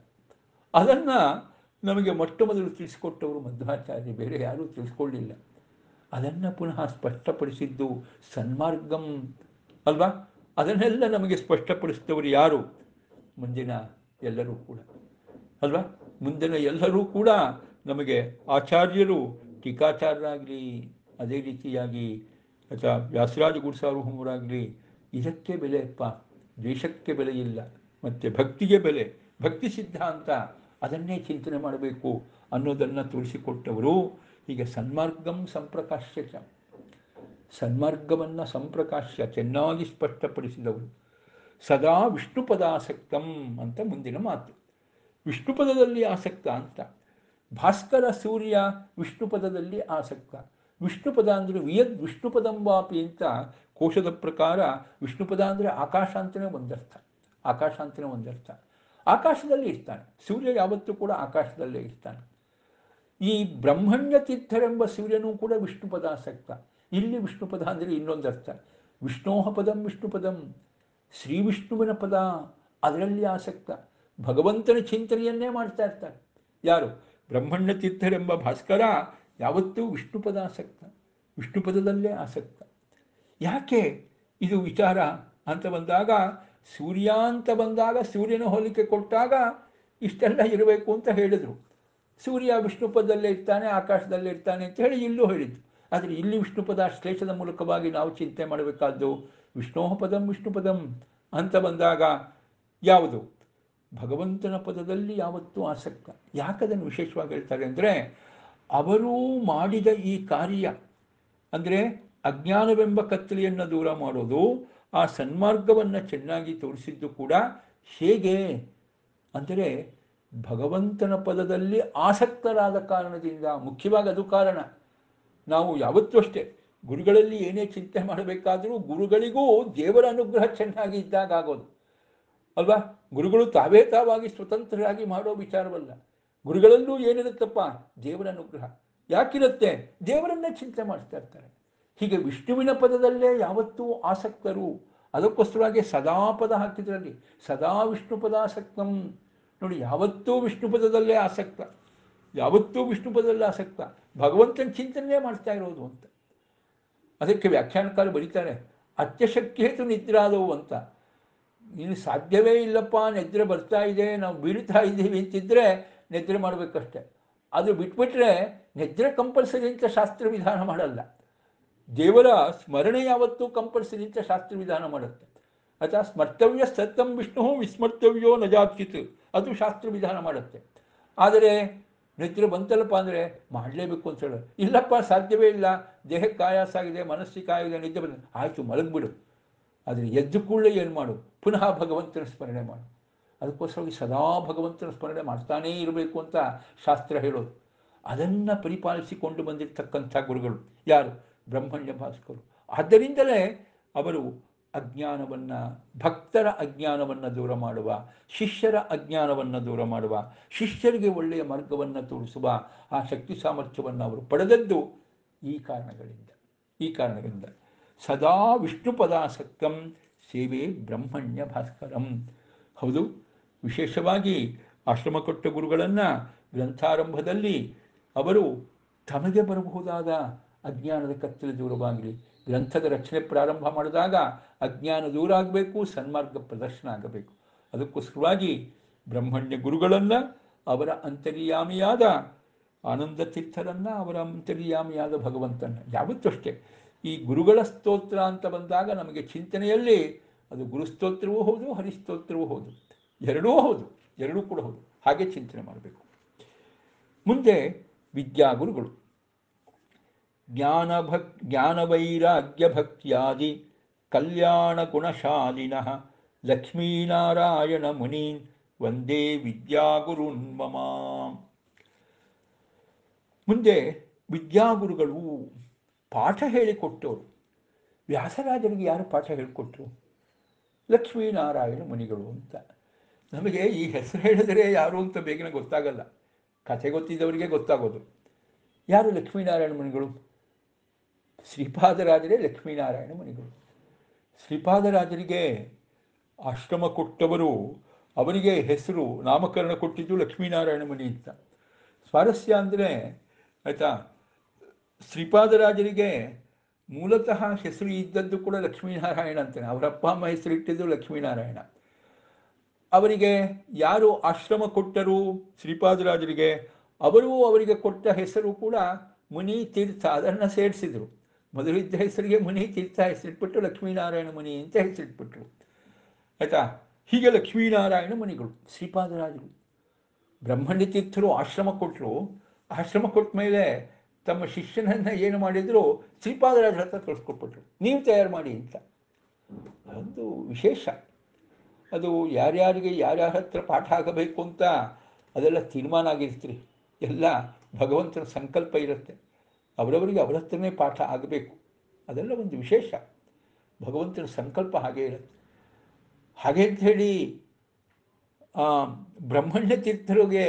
ಅದನ್ನು ನಮಗೆ ಮೊಟ್ಟ ಮೊದಲು ತಿಳಿಸಿಕೊಟ್ಟವರು ಮಧ್ವಾಚಾರ್ಯ, ಬೇರೆ ಯಾರೂ ತಿಳಿಸ್ಕೊಳ್ಳಿಲ್ಲ. ಅದನ್ನು ಪುನಃ ಸ್ಪಷ್ಟಪಡಿಸಿದ್ದು ಸನ್ಮಾರ್ಗಂ, ಅಲ್ವಾ? ಅದನ್ನೆಲ್ಲ ನಮಗೆ ಸ್ಪಷ್ಟಪಡಿಸಿದವರು ಯಾರು? ಮುಂದಿನ ಎಲ್ಲರೂ ಕೂಡ. ಅಲ್ವಾ? ಮುಂದಿನ ಎಲ್ಲರೂ ಕೂಡ ನಮಗೆ ಆಚಾರ್ಯರು, ಟೀಕಾಚಾರ್ಯರಾಗಲಿ, ಅದೇ ರೀತಿಯಾಗಿ ಅಥವಾ ವ್ಯಾಸರಾಜ ಹೋಮರಾಗಲಿ ಇದಕ್ಕೆ ಬೆಲೆಯಪ್ಪ, ದೇಶಕ್ಕೆ ಬೆಲೆ ಇಲ್ಲ ಮತ್ತು ಭಕ್ತಿಗೆ ಬೆಲೆ, ಭಕ್ತಿ ಸಿದ್ಧಾಂತ ಅದನ್ನೇ ಚಿಂತನೆ ಮಾಡಬೇಕು ಅನ್ನೋದನ್ನು ತೋರಿಸಿಕೊಟ್ಟವರು ಹೀಗೆ ಸನ್ಮಾರ್ಗಂ ಸಂಪ್ರಕಾಶ್ಯ ಸನ್ಮಾರ್ಗವನ್ನು ಸಂಪ್ರಕಾಶ್ಯ ಚೆನ್ನಾಗಿ ಸ್ಪಷ್ಟಪಡಿಸಿದವರು. ಸದಾ ವಿಷ್ಣುಪದಾಸಕ್ತಂ ಅಂತ ಮುಂದಿನ ಮಾತು. ವಿಷ್ಣುಪದದಲ್ಲಿ ಆಸಕ್ತ ಅಂತ. ಭಾಸ್ಕರ ಸೂರ್ಯ ವಿಷ್ಣುಪದದಲ್ಲಿ ಆಸಕ್ತ. ವಿಷ್ಣುಪದ ಅಂದರೆ ವಿಯದ್ ವಿಷ್ಣುಪದಂಬಾಪಿ ಅಂತ ಕೋಶದ ಪ್ರಕಾರ ವಿಷ್ಣುಪದ ಅಂದರೆ ಆಕಾಶ ಅಂತಲೇ ಒಂದರ್ಥ ಆಕಾಶ ಅಂತಲೇ ಒಂದರ್ಥ ಆಕಾಶದಲ್ಲಿ ಇರ್ತಾನೆ. ಸೂರ್ಯ ಯಾವತ್ತೂ ಕೂಡ ಆಕಾಶದಲ್ಲೇ ಇರ್ತಾನೆ. ಈ ಬ್ರಹ್ಮಣ್ಯ ತೀರ್ಥರೆಂಬ ಸೂರ್ಯನೂ ಕೂಡ ವಿಷ್ಣು ಪದಾಸಕ್ತ ಇಲ್ಲಿ ವಿಷ್ಣು ಪದ ಅಂದರೆ ಇನ್ನೊಂದು ಅರ್ಥ. ವಿಷ್ಣೋಹ ಪದಂ ವಿಷ್ಣು ಪದಂ. ಶ್ರೀ ವಿಷ್ಣುವಿನ ಪದ ಅದರಲ್ಲಿ ಆಸಕ್ತ. ಭಗವಂತನ ಚಿಂತನೆಯನ್ನೇ ಮಾಡ್ತಾ ಇರ್ತಾರೆ ಯಾರು? ಬ್ರಹ್ಮಣ್ಯ ತೀರ್ಥರೆಂಬ ಭಾಸ್ಕರ ಯಾವತ್ತೂ ವಿಷ್ಣು ಪದಾಸಕ್ತ ವಿಷ್ಣು ಪದದಲ್ಲೇ ಆಸಕ್ತ. ಯಾಕೆ? ಇದು ವಿಚಾರ ಅಂತ ಬಂದಾಗ ಸೂರ್ಯ ಅಂತ ಬಂದಾಗ ಸೂರ್ಯನ ಹೋಲಿಕೆ ಕೊಟ್ಟಾಗ ಇಷ್ಟೆಲ್ಲ ಇರಬೇಕು ಅಂತ ಹೇಳಿದರು. ಸೂರ್ಯ ವಿಷ್ಣುಪದಲ್ಲೇ ಇರ್ತಾನೆ, ಆಕಾಶದಲ್ಲೇ ಇರ್ತಾನೆ ಅಂತ ಹೇಳಿ ಇಲ್ಲೂ ಹೇಳಿದ್ದು ಆದರೆ ಇಲ್ಲಿ ವಿಷ್ಣುಪದ ಶ್ಲೇಷದ ಮೂಲಕವಾಗಿ ನಾವು ಚಿಂತೆ ಮಾಡಬೇಕಾದ್ದು ವಿಷ್ಣೋಹ ಪದಂ ವಿಷ್ಣು ಪದಂ ಅಂತ ಬಂದಾಗ ಯಾವುದು? ಭಗವಂತನ ಪದದಲ್ಲಿ ಯಾವತ್ತೂ ಆಸಕ್ತ. ಯಾಕದನ್ನು ವಿಶೇಷವಾಗಿ ಹೇಳ್ತಾರೆ ಅಂದರೆ ಅವರು ಮಾಡಿದ ಈ ಕಾರ್ಯ ಅಂದರೆ ಅಜ್ಞಾನವೆಂಬ ಕತ್ತಲೆಯನ್ನು ದೂರ ಮಾಡೋದು ಆ ಸನ್ಮಾರ್ಗವನ್ನು ಚೆನ್ನಾಗಿ ತೋರಿಸಿದ್ದು ಕೂಡ ಹೇಗೆ ಅಂದರೆ ಭಗವಂತನ ಪದದಲ್ಲಿ ಆಸಕ್ತರಾದ ಕಾರಣದಿಂದ, ಮುಖ್ಯವಾಗಿ ಅದು ಕಾರಣ. ನಾವು ಯಾವತ್ತೂ ಅಷ್ಟೇ ಗುರುಗಳಲ್ಲಿ ಏನೇ ಚಿಂತೆ ಮಾಡಬೇಕಾದರೂ ಗುರುಗಳಿಗೂ ದೇವರ ಅನುಗ್ರಹ ಚೆನ್ನಾಗಿ ಇದ್ದಾಗ ಆಗೋದು. ಅಲ್ವಾ? ಗುರುಗಳು ತಾವೇ ತಾವಾಗಿ ಸ್ವತಂತ್ರರಾಗಿ ಮಾಡೋ ವಿಚಾರವಲ್ಲ. ಗುರುಗಳಲ್ಲೂ ಏನಿರುತ್ತಪ್ಪ? ದೇವರ ಅನುಗ್ರಹ. ಯಾಕಿರುತ್ತೆ? ದೇವರನ್ನೇ ಚಿಂತೆ ಮಾಡ್ತಾ ಇರ್ತಾರೆ. ಹೀಗೆ ವಿಷ್ಣುವಿನ ಪದದಲ್ಲೇ ಯಾವತ್ತೂ ಆಸಕ್ತರು. ಅದಕ್ಕೋಸ್ಕರವಾಗಿ ಸದಾ ಪದ ಹಾಕಿದ್ರಲ್ಲಿ ಸದಾ ವಿಷ್ಣು ಪದಾಸಕ್ತಂ ನೋಡಿ, ಯಾವತ್ತೂ ವಿಷ್ಣು ಪದದಲ್ಲೇ ಆಸಕ್ತ. ಯಾವತ್ತೂ ವಿಷ್ಣು ಪದದಲ್ಲೇ ಆಸಕ್ತ. ಭಗವಂತನ ಚಿಂತನೆ ಮಾಡ್ತಾ ಇರೋದು ಅಂತ. ಅದಕ್ಕೆ ವ್ಯಾಖ್ಯಾನಕಾರ ಬರೀತಾರೆ ಅತ್ಯಶಕ್ಯೇತು ನಿದ್ರಾದವು ಅಂತ. ನೀನು ಸಾಧ್ಯವೇ ಇಲ್ಲಪ್ಪ, ನಿದ್ರೆ ಬರ್ತಾ ಇದೆ, ನಾವು ಬೀಳ್ತಾ ಇದ್ದೀವಿ ಅಂತಿದ್ರೆ ನಿದ್ರೆ ಮಾಡಬೇಕಷ್ಟೆ. ಅದು ಬಿಟ್ಬಿಟ್ರೆ ನಿದ್ರೆ ಕಂಪಲ್ಸರಿ ಅಂತ ಶಾಸ್ತ್ರ ವಿಧಾನ ಮಾಡಲ್ಲ. ದೇವರ ಸ್ಮರಣೆ ಯಾವತ್ತೂ ಕಂಪಲ್ಸರಿ ಅಂತ ಶಾಸ್ತ್ರ ವಿಧಾನ ಮಾಡುತ್ತೆ. ಅಥವಾ ಸ್ಮರ್ತವ್ಯ ಸತ್ತಂ ವಿಷ್ಣು ವಿಸ್ಮರ್ತವ್ಯೋ ನಜಾಚಿತ್ ಅದು ಶಾಸ್ತ್ರ ವಿಧಾನ ಮಾಡುತ್ತೆ. ಆದರೆ ನಿದ್ರೆ ಬಂತಲ್ಲಪ್ಪ ಅಂದರೆ ಮಾಡಲೇಬೇಕು ಅಂತ ಹೇಳೋದು ಇಲ್ಲಪ್ಪ, ಸಾಧ್ಯವೇ ಇಲ್ಲ. ದೇಹಕ್ಕೆ ಆಯಾಸ ಆಗಿದೆ, ಮನಸ್ಸಿಗೆ ಆಗಿದೆ ನಿದ್ದೆ ಬಂದ ಆಯಿತು, ಮಲಗಿಬಿಡು. ಆದರೆ ಎದ್ದು ಕೂಡಲೇ ಏನು ಮಾಡು? ಪುನಃ ಭಗವಂತನ ಸ್ಮರಣೆ ಮಾಡು. ಅದಕ್ಕೋಸ್ಕರವಾಗಿ ಸದಾ ಭಗವಂತನ ಸ್ಮರಣೆ ಮಾಡ್ತಾನೇ ಇರಬೇಕು ಅಂತ ಶಾಸ್ತ್ರ ಹೇಳೋದು. ಅದನ್ನು ಪರಿಪಾಲಿಸಿಕೊಂಡು ಬಂದಿರತಕ್ಕಂಥ ಗುರುಗಳು ಯಾರು? ಬ್ರಹ್ಮಣ್ಯ ಭಾಸ್ಕರು. ಆದ್ದರಿಂದಲೇ ಅವರು ಅಜ್ಞಾನವನ್ನು, ಭಕ್ತರ ಅಜ್ಞಾನವನ್ನು ದೂರ ಮಾಡುವ, ಶಿಷ್ಯರ ಅಜ್ಞಾನವನ್ನು ದೂರ ಮಾಡುವ, ಶಿಷ್ಯರಿಗೆ ಒಳ್ಳೆಯ ಮಾರ್ಗವನ್ನು ತೋರಿಸುವ ಆ ಶಕ್ತಿ ಸಾಮರ್ಥ್ಯವನ್ನು ಅವರು ಪಡೆದದ್ದು ಈ ಕಾರಣಗಳಿಂದ. ಈ ಕಾರಣಗಳಿಂದ. ಸದಾ ವಿಷ್ಣು ಪದಾಸಕ್ತಂ ಸೇವೆ ಬ್ರಹ್ಮಣ್ಯ ಭಾಸ್ಕರಂ. ಹೌದು, ವಿಶೇಷವಾಗಿ ಆಶ್ರಮ ಕೊಟ್ಟ ಗುರುಗಳನ್ನು ಗ್ರಂಥಾರಂಭದಲ್ಲಿ ಅವರು ತಮಗೆ ಬರಬಹುದಾದ ಅಜ್ಞಾನದ ಕತ್ತಲೆ ದೂರವಾಗಲಿ ಗ್ರಂಥದ ರಚನೆ ಪ್ರಾರಂಭ ಮಾಡಿದಾಗ ಅಜ್ಞಾನ ದೂರ ಆಗಬೇಕು, ಸನ್ಮಾರ್ಗ ಪ್ರದರ್ಶನ ಆಗಬೇಕು. ಅದಕ್ಕೋಸ್ಕರವಾಗಿ ಬ್ರಹ್ಮಣ್ಯ ಗುರುಗಳನ್ನು, ಅವರ ಅಂತರ್ಯಾಮಿಯಾದ ಆನಂದ ತೀರ್ಥರನ್ನು, ಅವರ ಅಂತರ್ಯಾಮಿಯಾದ ಭಗವಂತನ ಯಾವತ್ತೂ ಅಷ್ಟೇ, ಈ ಗುರುಗಳ ಸ್ತೋತ್ರ ಅಂತ ಬಂದಾಗ ನಮಗೆ ಚಿಂತನೆಯಲ್ಲಿ ಅದು ಗುರುಸ್ತೋತ್ರವೂ ಹೌದು, ಹರಿಸ್ತೋತ್ರವೂ ಹೌದು. ಎರಡೂ ಹೌದು, ಎರಡೂ ಕೂಡ ಹೌದು. ಹಾಗೆ ಚಿಂತನೆ ಮಾಡಬೇಕು. ಮುಂದೆ ವಿದ್ಯಾಗುರುಗಳು ಕಲ್ಯಾಣ ಗುಣಶಾಲಿನಃ ಲಕ್ಷ್ಮೀನಾರಾಯಣ ಮುನೀನ್ ವಂದೇ ವಿದ್ಯಾಗುರುನ್ ಮಮ ಮುಂದೆ ವಿದ್ಯಾಗುರುಗಳು ಪಾಠ ಹೇಳಿಕೊಟ್ಟವರು ವ್ಯಾಸರಾಜರಿಗೆ ಯಾರು ಪಾಠ ಹೇಳಿಕೊಟ್ರು? ಲಕ್ಷ್ಮೀನಾರಾಯಣ ಮುನಿಗಳು ಅಂತ. ನಮಗೆ ಈ ಹೆಸರು ಹೇಳಿದರೆ ಯಾರು ಅಂತ ಬೇಗನೆ ಗೊತ್ತಾಗಲ್ಲ. ಕಥೆ ಗೊತ್ತಿದ್ದವರಿಗೆ ಗೊತ್ತಾಗೋದು. ಯಾರು ಲಕ್ಷ್ಮೀನಾರಾಯಣ ಮುನಿಗಳು ಶ್ರೀಪಾದರಾಜರೇ ಲಕ್ಷ್ಮೀನಾರಾಯಣ ಮುನಿಗಳು. ಶ್ರೀಪಾದರಾಜರಿಗೆ ಆಶ್ರಮ ಕೊಟ್ಟವರು, ಅವರಿಗೆ ಹೆಸರು, ನಾಮಕರಣ ಕೊಟ್ಟಿದ್ದು ಲಕ್ಷ್ಮೀನಾರಾಯಣ ಮುನಿ ಅಂತ. ಸ್ವಾರಸ್ಯ ಅಂದರೆ ಆಯಿತಾ, ಶ್ರೀಪಾದರಾಜರಿಗೆ ಮೂಲತಃ ಹೆಸರು ಇದ್ದದ್ದು ಕೂಡ ಲಕ್ಷ್ಮೀನಾರಾಯಣ ಅಂತಾನೆ. ಅವರ ಅಪ್ಪ ಅಮ್ಮ ಹೆಸರು ಇಟ್ಟಿದ್ದು ಲಕ್ಷ್ಮೀನಾರಾಯಣ. ಅವರಿಗೆ ಯಾರು ಆಶ್ರಮ ಕೊಟ್ಟರು ಶ್ರೀಪಾದರಾಜರಿಗೆ, ಅವರು ಅವರಿಗೆ ಕೊಟ್ಟ ಹೆಸರು ಕೂಡ ಮುನಿ ತೀರ್ಥ, ಅದನ್ನು ಸೇರಿಸಿದರು. ಮೊದಲಿದ್ದ ಹೆಸರಿಗೆ ಮುನಿ, ತೀರ್ಥ ಹೆಸರಿಟ್ಬಿಟ್ಟು ಲಕ್ಷ್ಮೀನಾರಾಯಣ ಮುನಿ ಅಂತ ಹೆಸರಿಟ್ಬಿಟ್ರು. ಆಯಿತಾ? ಹೀಗೆ ಲಕ್ಷ್ಮೀನಾರಾಯಣ ಮುನಿಗಳು, ಶ್ರೀಪಾದರಾಜರು. ಬ್ರಹ್ಮಣ್ಯ ತೀರ್ಥರು ಆಶ್ರಮ ಕೊಟ್ಟರು ಆಶ್ರಮ ಕೊಟ್ಟ ಮೇಲೆ ತಮ್ಮ ಶಿಷ್ಯನನ್ನು ಏನು ಮಾಡಿದ್ರು? ಶ್ರೀಪಾದರಾಜರ ಹತ್ರ ತೋರಿಸ್ಕೊಟ್ಬಿಟ್ರು ನೀವು ತಯಾರು ಮಾಡಿ ಅಂತ. ಒಂದು ವಿಶೇಷ. ಅದು ಯಾರ್ಯಾರಿಗೆ ಯಾರ್ಯಾರ ಹತ್ರ ಪಾಠ ಆಗಬೇಕು ಅಂತ ಅದೆಲ್ಲ ತೀರ್ಮಾನ ಆಗಿರ್ತೀರಿ. ಎಲ್ಲ ಭಗವಂತನ ಸಂಕಲ್ಪ ಇರುತ್ತೆ. ಅವರವರಿಗೆ ಅವರ ಹತ್ರನೇ ಪಾಠ ಆಗಬೇಕು. ಅದೆಲ್ಲ ಒಂದು ವಿಶೇಷ. ಭಗವಂತನ ಸಂಕಲ್ಪ ಹಾಗೆ ಇರುತ್ತೆ. ಹಾಗೆ ಅಂತ ಹೇಳಿ ಬ್ರಹ್ಮಣ್ಯ ತೀರ್ಥರಿಗೆ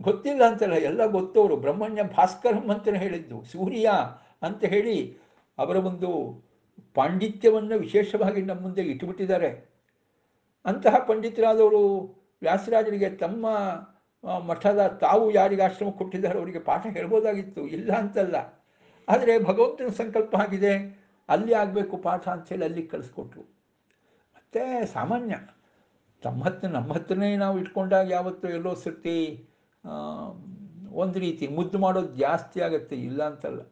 ಗೊತ್ತಿಲ್ಲ ಅಂತಲ್ಲ, ಎಲ್ಲ ಗೊತ್ತವರು. ಬ್ರಹ್ಮಣ್ಯ ಭಾಸ್ಕರಂ ಅಂತಲೇ ಹೇಳಿದ್ದು. ಸೂರ್ಯ ಅಂತ ಹೇಳಿ ಅವರ ಒಂದು ಪಾಂಡಿತ್ಯವನ್ನು ವಿಶೇಷವಾಗಿ ನಮ್ಮ ಮುಂದೆ ಇಟ್ಟುಬಿಟ್ಟಿದ್ದಾರೆ. ಅಂತಹ ಪಂಡಿತರಾದವರು ವ್ಯಾಸರಾಜರಿಗೆ ತಮ್ಮ ಮಠದ ತಾವು ಯಾರಿಗೆ ಆಶ್ರಮ ಕೊಟ್ಟಿದ್ದಾರೆ ಅವರಿಗೆ ಪಾಠ ಹೇಳ್ಬೋದಾಗಿತ್ತು. ಇಲ್ಲ ಅಂತಲ್ಲ. ಆದರೆ ಭಗವಂತನ ಸಂಕಲ್ಪ ಆಗಿದೆ. ಅಲ್ಲಿ ಆಗಬೇಕು ಪಾಠ ಅಂಥೇಳಿ ಅಲ್ಲಿಗೆ ಕಲಿಸ್ಕೊಟ್ರು ಮತ್ತು ಸಾಮಾನ್ಯ. ತಮ್ಮ ಹತ್ರ ನಮ್ಮ ಹತ್ರನೇ ನಾವು ಇಟ್ಕೊಂಡಾಗ ಯಾವತ್ತೂ ಎಲ್ಲೋ ಸರ್ತಿ ಒಂದು ರೀತಿ ಮುದ್ದು ಮಾಡೋದು ಜಾಸ್ತಿ ಆಗುತ್ತೆ. ಇಲ್ಲ ಅಂತಲ್ಲ.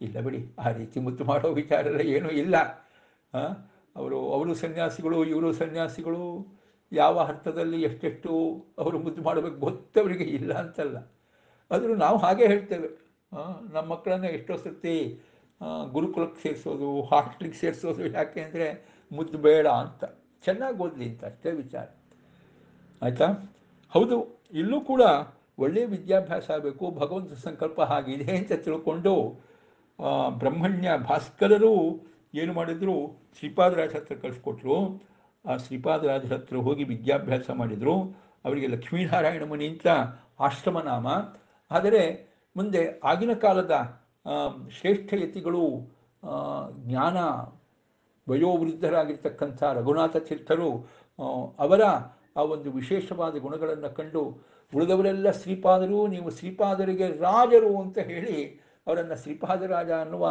ಇಲ್ಲ ಬಿಡಿ. ಆ ರೀತಿ ಮುದ್ದು ಮಾಡೋ ವಿಚಾರ ಏನೂ ಇಲ್ಲ. ಅವರು ಅವರು ಸನ್ಯಾಸಿಗಳು, ಇವರು ಸನ್ಯಾಸಿಗಳು ಯಾವ ಅರ್ಥದಲ್ಲಿ ಎಷ್ಟೆಷ್ಟು ಅವರು ಮುದ್ದು ಮಾಡಬೇಕು, ಗೊತ್ತವರಿಗೆ ಇಲ್ಲ ಅಂತಲ್ಲ. ಆದರೂ ನಾವು ಹಾಗೆ ಹೇಳ್ತೇವೆ. ನಮ್ಮ ಮಕ್ಕಳನ್ನು ಎಷ್ಟೋ ಸರ್ತಿ ಗುರುಕುಲಕ್ಕೆ ಸೇರಿಸೋದು, ಹಾಸ್ಟ್ಲಿಗೆ ಸೇರಿಸೋದು ಯಾಕೆ ಅಂದರೆ ಮುದ್ದು ಬೇಡ ಅಂತ. ಚೆನ್ನಾಗಿ ಓದಲಿ ಅಂತ ಅಷ್ಟೇ ವಿಚಾರ. ಆಯಿತಾ? ಹೌದು, ಇಲ್ಲೂ ಕೂಡ ಒಳ್ಳೆಯ ವಿದ್ಯಾಭ್ಯಾಸ ಆಗಬೇಕು, ಭಗವಂತ ಸಂಕಲ್ಪ ಹಾಗಿದೆ ಅಂತ ತಿಳ್ಕೊಂಡು ಬ್ರಹ್ಮಣ್ಯ ಭಾಸ್ಕರರು ಏನು ಮಾಡಿದ್ರು, ಶ್ರೀಪಾದರಾಜ ಹತ್ರ ಕಳಿಸ್ಕೊಟ್ರು. ಆ ಶ್ರೀಪಾದರಾಜರ ಹತ್ರ ಹೋಗಿ ವಿದ್ಯಾಭ್ಯಾಸ ಮಾಡಿದರು. ಅವರಿಗೆ ಲಕ್ಷ್ಮೀನಾರಾಯಣ ಮುನಿ ಅಂತ ಆಶ್ರಮನಾಮ. ಆದರೆ ಮುಂದೆ ಆಗಿನ ಕಾಲದ ಶ್ರೇಷ್ಠ ಯತಿಗಳು ಜ್ಞಾನ ವಯೋವೃದ್ಧರಾಗಿರ್ತಕ್ಕಂಥ ರಘುನಾಥ ತೀರ್ಥರು ಅವರ ಆ ಒಂದು ವಿಶೇಷವಾದ ಗುಣಗಳನ್ನು ಕಂಡು ಉಳಿದವರೆಲ್ಲ ಶ್ರೀಪಾದರು, ನೀವು ಶ್ರೀಪಾದರಿಗೆ ರಾಜರು ಅಂತ ಹೇಳಿ ಅವರನ್ನು ಶ್ರೀಪಾದರಾಜ ಅನ್ನುವ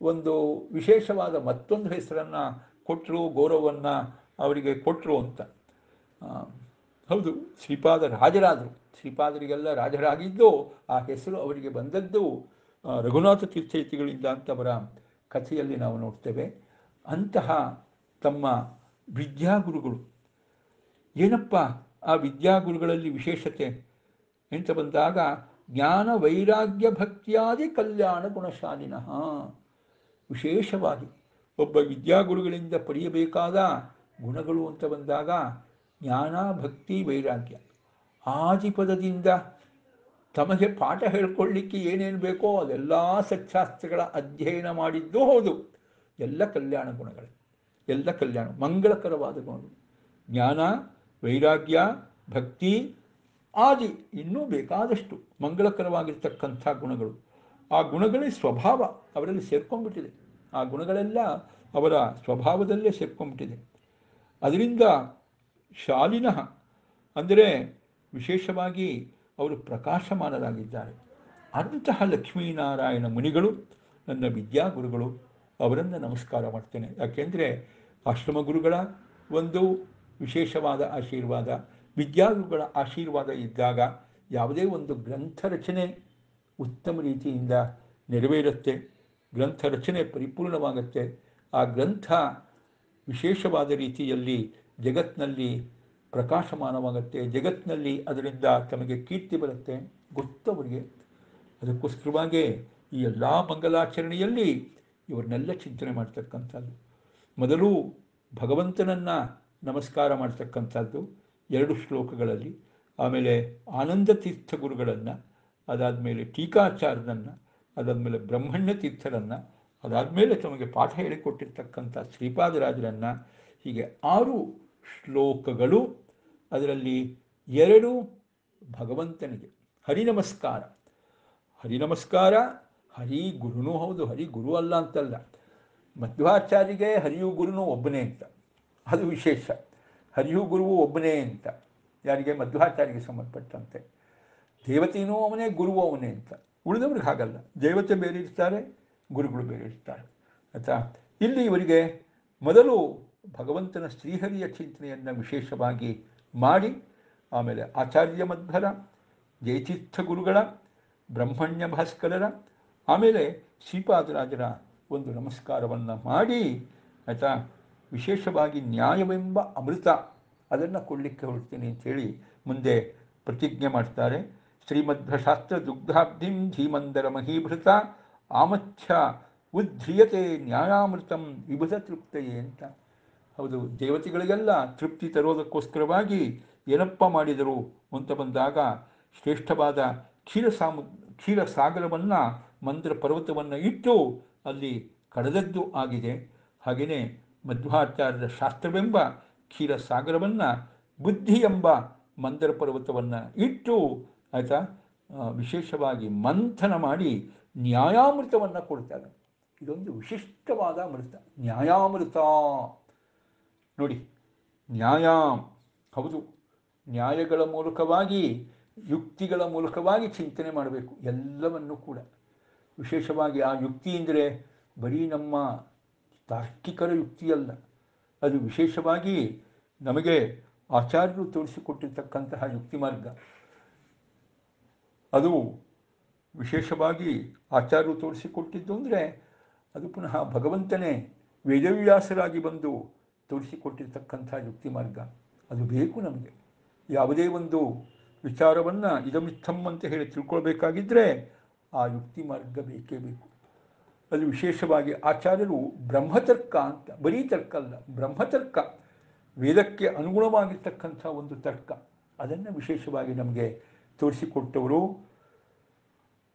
ಒಂದು ವಿಶೇಷವಾದ ಮತ್ತೊಂದು ಹೆಸರನ್ನು ಕೊಟ್ಟರು ಗೌರವವನ್ನು ಅವರಿಗೆ ಕೊಟ್ಟರು ಅಂತ. ಹೌದು ಶ್ರೀಪಾದ ರಾಜರಾದರು ಶ್ರೀಪಾದರಿಗೆಲ್ಲ ರಾಜರಾಗಿದ್ದು, ಆ ಹೆಸರು ಅವರಿಗೆ ಬಂದದ್ದು ರಘುನಾಥ ತೀರ್ಥಯತಿಗಳಿಂದ ಅಂತ ಅವರ ಕಥೆಯಲ್ಲಿ ನಾವು ನೋಡ್ತೇವೆ. ಅಂತಹ ತಮ್ಮ ವಿದ್ಯಾಗುರುಗಳು. ಏನಪ್ಪ, ಆ ವಿದ್ಯಾಗುರುಗಳಲ್ಲಿ ವಿಶೇಷತೆ? ಎಂತ ಬಂದಾಗ, ಜ್ಞಾನ ವೈರಾಗ್ಯ ಭಕ್ತಿಯಾದಿ ಕಲ್ಯಾಣ ಗುಣಶಾಲಿನಃ. ವಿಶೇಷವಾಗಿ, ಒಬ್ಬ ವಿದ್ಯಾಗುರುಗಳಿಂದ ಪಡೆಯಬೇಕಾದ ಗುಣಗಳು ಅಂತ ಬಂದಾಗ ಜ್ಞಾನ, ಭಕ್ತಿ, ವೈರಾಗ್ಯ. ಆದಿಪದದಿಂದ ತಮಗೆ ಪಾಠ ಹೇಳ್ಕೊಳ್ಳಿಕ್ಕೆ ಏನೇನು ಬೇಕೋ ಅದೆಲ್ಲ ಸಚ್ಚಾಸ್ತ್ರಗಳ ಅಧ್ಯಯನ ಮಾಡಿದ್ದು ಹೌದು. ಎಲ್ಲ ಕಲ್ಯಾಣ ಗುಣಗಳೇ. ಎಲ್ಲ ಕಲ್ಯಾಣ, ಮಂಗಳಕರವಾದ ಗುಣಗಳು ಜ್ಞಾನ, ವೈರಾಗ್ಯ, ಭಕ್ತಿ ಆದಿ ಇನ್ನೂ ಬೇಕಾದಷ್ಟು ಮಂಗಳಕರವಾಗಿರ್ತಕ್ಕಂಥ ಗುಣಗಳು. ಆ ಗುಣಗಳೇ ಸ್ವಭಾವ, ಅವರಲ್ಲಿ ಸೇರ್ಕೊಂಡ್ಬಿಟ್ಟಿದೆ. ಆ ಗುಣಗಳೆಲ್ಲ ಅವರ ಸ್ವಭಾವದಲ್ಲೇ ಸೇರ್ಕೊಂಡ್ಬಿಟ್ಟಿದೆ. ಅದರಿಂದ ಶಾಲಿನ, ಅಂದರೆ ವಿಶೇಷವಾಗಿ ಅವರು ಪ್ರಕಾಶಮಾನರಾಗಿದ್ದಾರೆ. ಅಂತಹ ಲಕ್ಷ್ಮೀನಾರಾಯಣ ಮುನಿಗಳು, ನನ್ನ ವಿದ್ಯಾಗುರುಗಳು, ಅವರನ್ನು ನಮಸ್ಕಾರ ಮಾಡ್ತೇನೆ. ಯಾಕೆಂದರೆ ಆಶ್ರಮ ಗುರುಗಳ ಒಂದು ವಿಶೇಷವಾದ ಆಶೀರ್ವಾದ, ವಿದ್ಯಾಗುರುಗಳ ಆಶೀರ್ವಾದ ಇದ್ದಾಗ ಯಾವುದೇ ಒಂದು ಗ್ರಂಥ ರಚನೆ ಉತ್ತಮ ರೀತಿಯಿಂದ ನೆರವೇರುತ್ತೆ, ಗ್ರಂಥ ರಚನೆ ಪರಿಪೂರ್ಣವಾಗುತ್ತೆ. ಆ ಗ್ರಂಥ ವಿಶೇಷವಾದ ರೀತಿಯಲ್ಲಿ ಜಗತ್ತಿನಲ್ಲಿ ಪ್ರಕಾಶಮಾನವಾಗುತ್ತೆ. ಜಗತ್ತಿನಲ್ಲಿ ಅದರಿಂದ ತಮಗೆ ಕೀರ್ತಿ ಬರುತ್ತೆ. ಗೊತ್ತವರಿಗೆ ಅದಕ್ಕೋಸ್ಕರವಾಗಿ ಈ ಎಲ್ಲ ಮಂಗಲಾಚರಣೆಯಲ್ಲಿ ಇವರನ್ನೆಲ್ಲ ಚಿಂತನೆ ಮಾಡ್ತಕ್ಕಂಥದ್ದು. ಮೊದಲು ಭಗವಂತನನ್ನು ನಮಸ್ಕಾರ ಮಾಡ್ತಕ್ಕಂಥದ್ದು ಎರಡು ಶ್ಲೋಕಗಳಲ್ಲಿ. ಆಮೇಲೆ ಆನಂದ ತೀರ್ಥ ಗುರುಗಳನ್ನು, ಅದಾದಮೇಲೆ ಟೀಕಾಚಾರ್ಯನನ್ನು, ಅದಾದಮೇಲೆ ಬ್ರಹ್ಮಣ್ಯ ತೀರ್ಥರನ್ನು ಅದಾದಮೇಲೆ ತಮಗೆ ಪಾಠ ಹೇಳಿಕೊಟ್ಟಿರ್ತಕ್ಕಂಥ ಶ್ರೀಪಾದರಾಜರನ್ನು ಹೀಗೆ ಆರು ಶ್ಲೋಕಗಳು, ಅದರಲ್ಲಿ ಎರಡು ಭಗವಂತನಿಗೆ. ಹರಿ ನಮಸ್ಕಾರ ಹರಿ ನಮಸ್ಕಾರ ಹರಿ ಗುರುನೂ ಹೌದು, ಹರಿ ಗುರು ಅಲ್ಲ ಅಂತಲ್ಲ. ಮಧ್ವಾಚಾರ್ಯಗೆ ಹರಿಯು ಗುರುನೂ ಒಬ್ಬನೇ ಅಂತ. ಅದು ವಿಶೇಷ. ಹರಿಯು ಗುರುವು ಒಬ್ಬನೇ ಅಂತ. ಯಾರಿಗೆ? ಮಧ್ವಾಚಾರ್ಯಗೆ ಸಂಬಂಧಪಟ್ಟಂತೆ. ದೇವತೆಯೂ ಅವನೇ, ಗುರುವು ಅವನೇ ಅಂತ. ಉಳಿದವ್ರಿಗೆ ಹಾಗಲ್ಲ. ದೇವತೆ ಬೇರೆ ಇರ್ತಾರೆ ಗುರುಗಳು ಬೇರೆ ಇರ್ತಾರೆ ಆಯಿತಾ? ಇಲ್ಲಿ ಇವರಿಗೆ ಮೊದಲು ಭಗವಂತನ ಶ್ರೀಹರಿಯ ಚಿಂತನೆಯನ್ನು ವಿಶೇಷವಾಗಿ ಮಾಡಿ, ಆಮೇಲೆ ಆಚಾರ್ಯ ಮಧ್ವರ ಜಯತೀರ್ಥ ಗುರುಗಳ, ಬ್ರಹ್ಮಣ್ಯ ಭಾಸ್ಕರರ, ಆಮೇಲೆ ಶ್ರೀಪಾದರಾಜರ ಒಂದು ನಮಸ್ಕಾರವನ್ನು ಮಾಡಿ, ಆಯಿತಾ? ವಿಶೇಷವಾಗಿ ನ್ಯಾಯವೆಂಬ ಅಮೃತ ಅದನ್ನು ಕೊಡಲಿಕ್ಕೆ ಹೊರಡ್ತೀನಿ ಅಂಥೇಳಿ ಮುಂದೆ ಪ್ರತಿಜ್ಞೆ ಮಾಡ್ತಾರೆ. ಶ್ರೀಮಧ್ವಶಾಸ್ತ್ರ ದುಗ್ಧಾಬ್ಧಿಂ ಧೀಮಂದರ ಮಹೀಭೃತ ಆಮಚ್ಛ ಉದ್ಧ್ರಿಯತೆ ನ್ಯಾಯಾಮೃತಂ ವಿಭುಧ ತೃಪ್ತಯೇ ಅಂತ. ಹೌದು, ದೇವತೆಗಳಿಗೆಲ್ಲ ತೃಪ್ತಿ ತರೋದಕ್ಕೋಸ್ಕರವಾಗಿ ಏನಪ್ಪ ಮಾಡಿದರು ಅಂತ ಬಂದಾಗ ಶ್ರೇಷ್ಠವಾದ ಕ್ಷೀರ ಸಾಮು, ಕ್ಷೀರ ಸಾಗರವನ್ನು ಮಂದ್ರ ಪರ್ವತವನ್ನು ಇಟ್ಟು ಅಲ್ಲಿ ಕಡದದ್ದು ಆಗಿದೆ. ಹಾಗೆಯೇ ಮಧ್ವಾಚಾರ್ಯರ ಶಾಸ್ತ್ರವೆಂಬ ಕ್ಷೀರಸಾಗರವನ್ನು ಬುದ್ಧಿ ಎಂಬ ಮಂದರ ಪರ್ವತವನ್ನು ಇಟ್ಟು ಆಯಿತಾ ವಿಶೇಷವಾಗಿ ಮಂಥನ ಮಾಡಿ ನ್ಯಾಯಾಮೃತವನ್ನು ಕೊಡ್ತಾರೆ ಇದೊಂದು ವಿಶಿಷ್ಟವಾದ ಅಮೃತ. ನ್ಯಾಯಾಮೃತ. ನೋಡಿ ನ್ಯಾಯ ಹೌದು, ನ್ಯಾಯಗಳ ಮೂಲಕವಾಗಿ, ಯುಕ್ತಿಗಳ ಮೂಲಕವಾಗಿ ಚಿಂತನೆ ಮಾಡಬೇಕು. ಎಲ್ಲವನ್ನು ಕೂಡ. ವಿಶೇಷವಾಗಿ ಆ ಯುಕ್ತಿ ಅಂದರೆ ಬರೀ ನಮ್ಮ ತಾರ್ಕಿಕರ ಯುಕ್ತಿಯಲ್ಲ. ಅದು ವಿಶೇಷವಾಗಿ ನಮಗೆ ಆಚಾರ್ಯರು ತೋರಿಸಿಕೊಟ್ಟಿರ್ತಕ್ಕಂತಹ ಯುಕ್ತಿ ಮಾರ್ಗ. ಅದು ವಿಶೇಷವಾಗಿ ಆಚಾರ್ಯರು ತೋರಿಸಿಕೊಟ್ಟಿದ್ದು ಅಂದರೆ ಅದು ಪುನಃ ಭಗವಂತನೇ ವೇದವ್ಯಾಸರಾಗಿ ಬಂದು ತೋರಿಸಿಕೊಟ್ಟಿರ್ತಕ್ಕಂಥ ಯುಕ್ತಿ ಮಾರ್ಗ. ಅದು ಬೇಕು ನಮಗೆ. ಯಾವುದೇ ಒಂದು ವಿಚಾರವನ್ನು ಇದಮಿತ್ತಮ್ ಅಂತ ಹೇಳಿ ತಿಳ್ಕೊಳ್ಬೇಕಾಗಿದ್ದರೆ ಆ ಯುಕ್ತಿ ಮಾರ್ಗ ಬೇಕೇ ಬೇಕು. ಅಲ್ಲಿ ವಿಶೇಷವಾಗಿ ಆಚಾರ್ಯರು ಬ್ರಹ್ಮತರ್ಕ ಅಂತ, ಬರೀ ತರ್ಕ ಅಲ್ಲ, ಬ್ರಹ್ಮತರ್ಕ, ವೇದಕ್ಕೆ ಅನುಗುಣವಾಗಿರ್ತಕ್ಕಂಥ ಒಂದು ತರ್ಕ. ಅದನ್ನು ವಿಶೇಷವಾಗಿ ನಮಗೆ ತೋರಿಸಿಕೊಟ್ಟವರು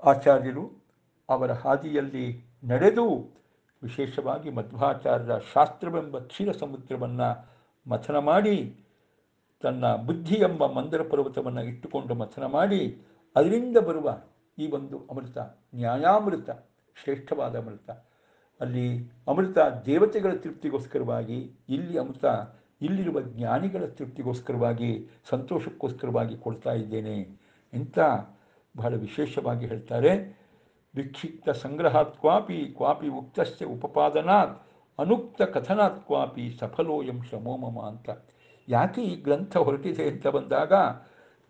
ಆಚಾರ್ಯರು ಅವರ ಹಾದಿಯಲ್ಲಿ ನಡೆದು ವಿಶೇಷವಾಗಿ ಮಧ್ವಾಚಾರ್ಯರ ಶಾಸ್ತ್ರವೆಂಬ ಕ್ಷೀರ ಸಮುದ್ರವನ್ನು ಮಥನ ಮಾಡಿ ತನ್ನ ಬುದ್ಧಿ ಎಂಬ ಮಂದರ ಪರ್ವತವನ್ನು ಇಟ್ಟುಕೊಂಡು ಮಥನ ಮಾಡಿ ಅದರಿಂದ ಬರುವ ಈ ಒಂದು ಅಮೃತ, ನ್ಯಾಯಾಮೃತ, ಶ್ರೇಷ್ಠವಾದ ಅಮೃತ. ಅಲ್ಲಿ ಅಮೃತ ದೇವತೆಗಳ ತೃಪ್ತಿಗೋಸ್ಕರವಾಗಿ, ಇಲ್ಲಿ ಅಮೃತ, ಇಲ್ಲಿರುವ ಜ್ಞಾನಿಗಳ ತೃಪ್ತಿಗೋಸ್ಕರವಾಗಿ, ಸಂತೋಷಕ್ಕೋಸ್ಕರವಾಗಿ ಕೊಡ್ತಾ ಇದ್ದೇನೆ. ಅಂತ ಬಹಳ ವಿಶೇಷವಾಗಿ ಹೇಳ್ತಾರೆ, ವಿಕ್ಷಿಪ್ತ ಸಂಗ್ರಹಾತ್ ಕ್ವಾಪಿ ಕ್ವಾಪಿ ಉಕ್ತಸ್ಯ ಉಪಪಾದನಾತ್, ಅನುಕ್ತ ಕಥನಾತ್ ಕ್ವಾಪಿ ಸಫಲೋಯಂ ಶ್ರಮೋ ಮಮ ಅಂತ. ಯಾಕೆ ಈ ಗ್ರಂಥ ಹೊರಟಿದೆ ಅಂತ ಬಂದಾಗ,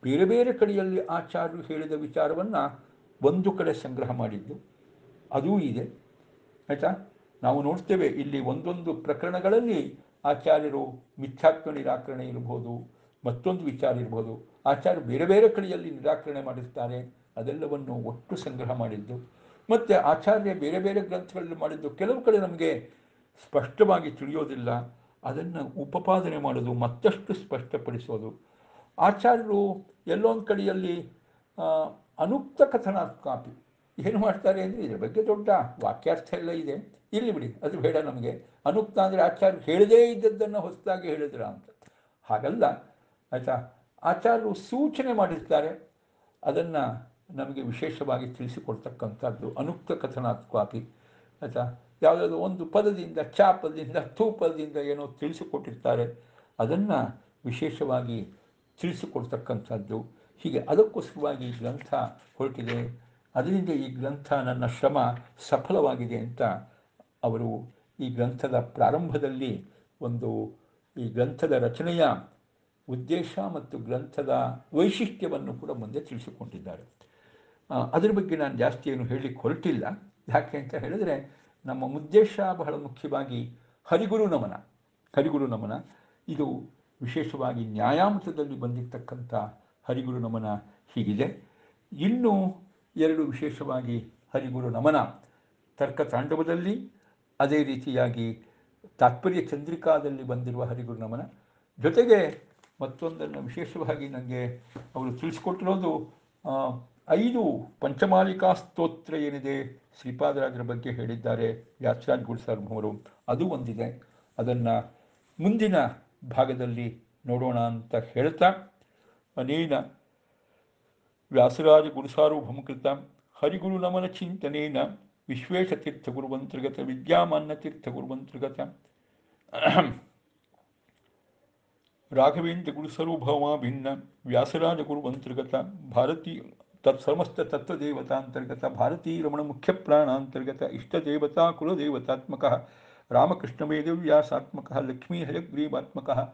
ಬೇರೆ ಬೇರೆ ಕಡೆಯಲ್ಲಿ ಆಚಾರ್ಯರು ಹೇಳಿದ ವಿಚಾರವನ್ನು ಒಂದು ಕಡೆ ಸಂಗ್ರಹ ಮಾಡಿದ್ದು. ಅದೂ ಇದೆ. ಆಯಿತಾ? ನಾವು ನೋಡ್ತೇವೆ ಇಲ್ಲಿ ಒಂದೊಂದು ಪ್ರಕರಣಗಳಲ್ಲಿ ಆಚಾರ್ಯರು ಮಿಥ್ಯಾತ್ಮ ನಿರಾಕರಣೆ ಇರಬಹುದು ಮತ್ತೊಂದು ವಿಚಾರ ಇರಬಹುದು ಆಚಾರ್ಯರು ಬೇರೆ ಬೇರೆ ಕಡೆಯಲ್ಲಿ ನಿರಾಕರಣೆ ಮಾಡಿರ್ತಾರೆ, ಅದೆಲ್ಲವನ್ನು ಒಟ್ಟು ಸಂಗ್ರಹ ಮಾಡಿದ್ದು. ಮತ್ತು ಆಚಾರ್ಯ ಬೇರೆ ಬೇರೆ ಗ್ರಂಥಗಳಲ್ಲಿ ಮಾಡಿದ್ದು ಕೆಲವು ಕಡೆ ನಮಗೆ ಸ್ಪಷ್ಟವಾಗಿ ತಿಳಿಯೋದಿಲ್ಲ. ಅದನ್ನು ಉಪಪಾದನೆ ಮಾಡೋದು, ಮತ್ತಷ್ಟು ಸ್ಪಷ್ಟಪಡಿಸೋದು. ಆಚಾರ್ಯರು ಎಲ್ಲೊಂದು ಕಡೆಯಲ್ಲಿ ಅನುಕ್ತ ಕಥನಾತ್ಕಾಪಿ ಏನು ಮಾಡ್ತಾರೆ ಅಂದರೆ, ಇದರ ಬಗ್ಗೆ ದೊಡ್ಡ ವಾಕ್ಯಾರ್ಥ ಎಲ್ಲ ಇದೆ. ಇಲ್ಲಿ ಬಿಡಿ, ಅದು ಬೇಡ ನಮಗೆ. ಅನುಕ್ತ ಅಂದರೆ ಆಚಾರ್ಯ ಹೇಳದೇ ಇದ್ದದ್ದನ್ನು ಹೊಸದಾಗಿ ಹೇಳಿದ್ರ ಅಂತ. ಹಾಗಲ್ಲ. ಆಯಿತಾ? ಆಚಾರ್ಯರು ಸೂಚನೆ ಮಾಡಿರ್ತಾರೆ. ಅದನ್ನು ನಮಗೆ ವಿಶೇಷವಾಗಿ ತಿಳಿಸಿಕೊಡ್ತಕ್ಕಂಥದ್ದು ಅನುಕ್ತ ಕಥನಾತ್ಕಾಪಿ ಆಯಿತಾ? ಯಾವುದಾದ್ರು ಒಂದು ಪದದಿಂದ ಚಾ ಪದದಿಂದ ಥೂ ಪದದಿಂದ ಏನೋ ತಿಳಿಸಿಕೊಟ್ಟಿರ್ತಾರೆ. ಅದನ್ನು ವಿಶೇಷವಾಗಿ ತಿಳಿಸಿಕೊಡ್ತಕ್ಕಂಥದ್ದು. ಹೀಗೆ ಅದಕ್ಕೋಸ್ಕರವಾಗಿ ಈ ಗ್ರಂಥ ಹೊರಟಿದೆ. ಅದರಿಂದ ಈ ಗ್ರಂಥ ನನ್ನ ಶ್ರಮ ಸಫಲವಾಗಿದೆ ಅಂತ ಅವರು ಈ ಗ್ರಂಥದ ಪ್ರಾರಂಭದಲ್ಲಿ ಒಂದು ಈ ಗ್ರಂಥದ ರಚನೆಯ ಉದ್ದೇಶ ಮತ್ತು ಗ್ರಂಥದ ವೈಶಿಷ್ಟ್ಯವನ್ನು ಕೂಡ ಮುಂದೆ ತಿಳಿಸಿಕೊಂಡಿದ್ದಾರೆ. ಅದರ ಬಗ್ಗೆ ನಾನು ಜಾಸ್ತಿ ಏನು ಹೇಳಲಿಕ್ಕೆ ಹೊರಟಿಲ್ಲ. ಯಾಕೆ ಅಂತ ಹೇಳಿದರೆ, ನಮ್ಮ ಉದ್ದೇಶ ಬಹಳ ಮುಖ್ಯವಾಗಿ ಹರಿಗುರು ನಮನ. ಹರಿಗುರು ನಮನ. ಇದು ವಿಶೇಷವಾಗಿ ನ್ಯಾಯಾಮತದಲ್ಲಿ ಬಂದಿರತಕ್ಕಂಥ ಹರಿಗುರು ನಮನ ಹೀಗಿದೆ. ಇನ್ನು ಎರಡು ವಿಶೇಷವಾಗಿ ಹರಿಗುರು ನಮನ. ತರ್ಕ ತಾಂಡವದಲ್ಲಿ, ಅದೇ ರೀತಿಯಾಗಿ ತಾತ್ಪರ್ಯ ಚಂದ್ರಿಕಾದಲ್ಲಿ ಬಂದಿರುವ ಹರಿಗುರು ನಮನ. ಜೊತೆಗೆ ಮತ್ತೊಂದನ್ನು ವಿಶೇಷವಾಗಿ ನನಗೆ ಅವರು ತಿಳಿಸ್ಕೊಟ್ಟಿರೋದು ಐದು ಪಂಚಮಾಲಿಕಾ ಸ್ತೋತ್ರ ಏನಿದೆ ಶ್ರೀಪಾದರಾಜರ ಬಗ್ಗೆ ಹೇಳಿದ್ದಾರೆ ವ್ಯಾಸರಾಜ್ ಗುರುಸಾರ್ಭವರು ಅದು ಒಂದಿದೆ. ಅದನ್ನು ಮುಂದಿನ ಭಾಗದಲ್ಲಿ ನೋಡೋಣ ಅಂತ ಹೇಳ್ತಾ, ಅನೇನ ವ್ಯಾಸರಾಜ ಗುರುಸಾರ್ವಭೌಮಕೃತ ಹರಿಗುರು ನಮನ ಚಿಂತನೇನ ವಿಶ್ವೇಶತೀರ್ಥ ಗುರುವಂತರ್ಗತ ವಿದ್ಯಾಮಾನ್ಯ ತೀರ್ಥ ಗುರುವಂತರ್ಗತ राघवेन्द्रगुरुसर्वभौमा भिन्न व्यासराजगुरुवन्तर्गता भारती तत्समस्त तत्समस्ततत्त्वदेवतान्तर्गत भारतीरमणमुख्यप्राणान्तर्गत इष्टदेवता, कुलदेवतात्मकः, रामकृष्णवेदव्यासात्मकः, लक्ष्मीहयग्रीवात्मकः,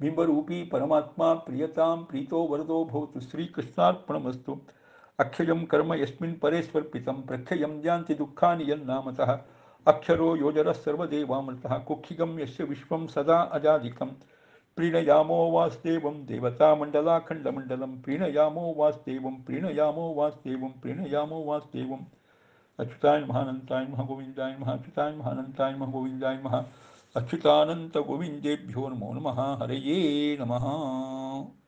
बिम्बरूपी परमात्मा, प्रियतां प्रीतो वरदो भवतु, श्रीकृष्णार्पणमस्तु। अक्षयं कर्म यस्मिन् परे परेस्वर्पितं प्रख्ययं यान्ति दुःखानि यन्नामतः। अक्षरो योजरः सर्वदेवामृतः, कुक्षिगं यस्य विश्वं सदा अजादिकम्। प्रीणयामो वास्तेवं देवतामण्डलाखण्डमण्डलं प्रीणयामो वास्तेवं प्रीणयामो वास्तेवं प्रीणयामो वास्तेवम् अच्युताय महानन्ताय महागोविन्दाय महाच्युताय महानन्ताय महागोविन्दाय महा अच्युतानन्तगोविन्देभ्यो नमो नमः। हरये नमः।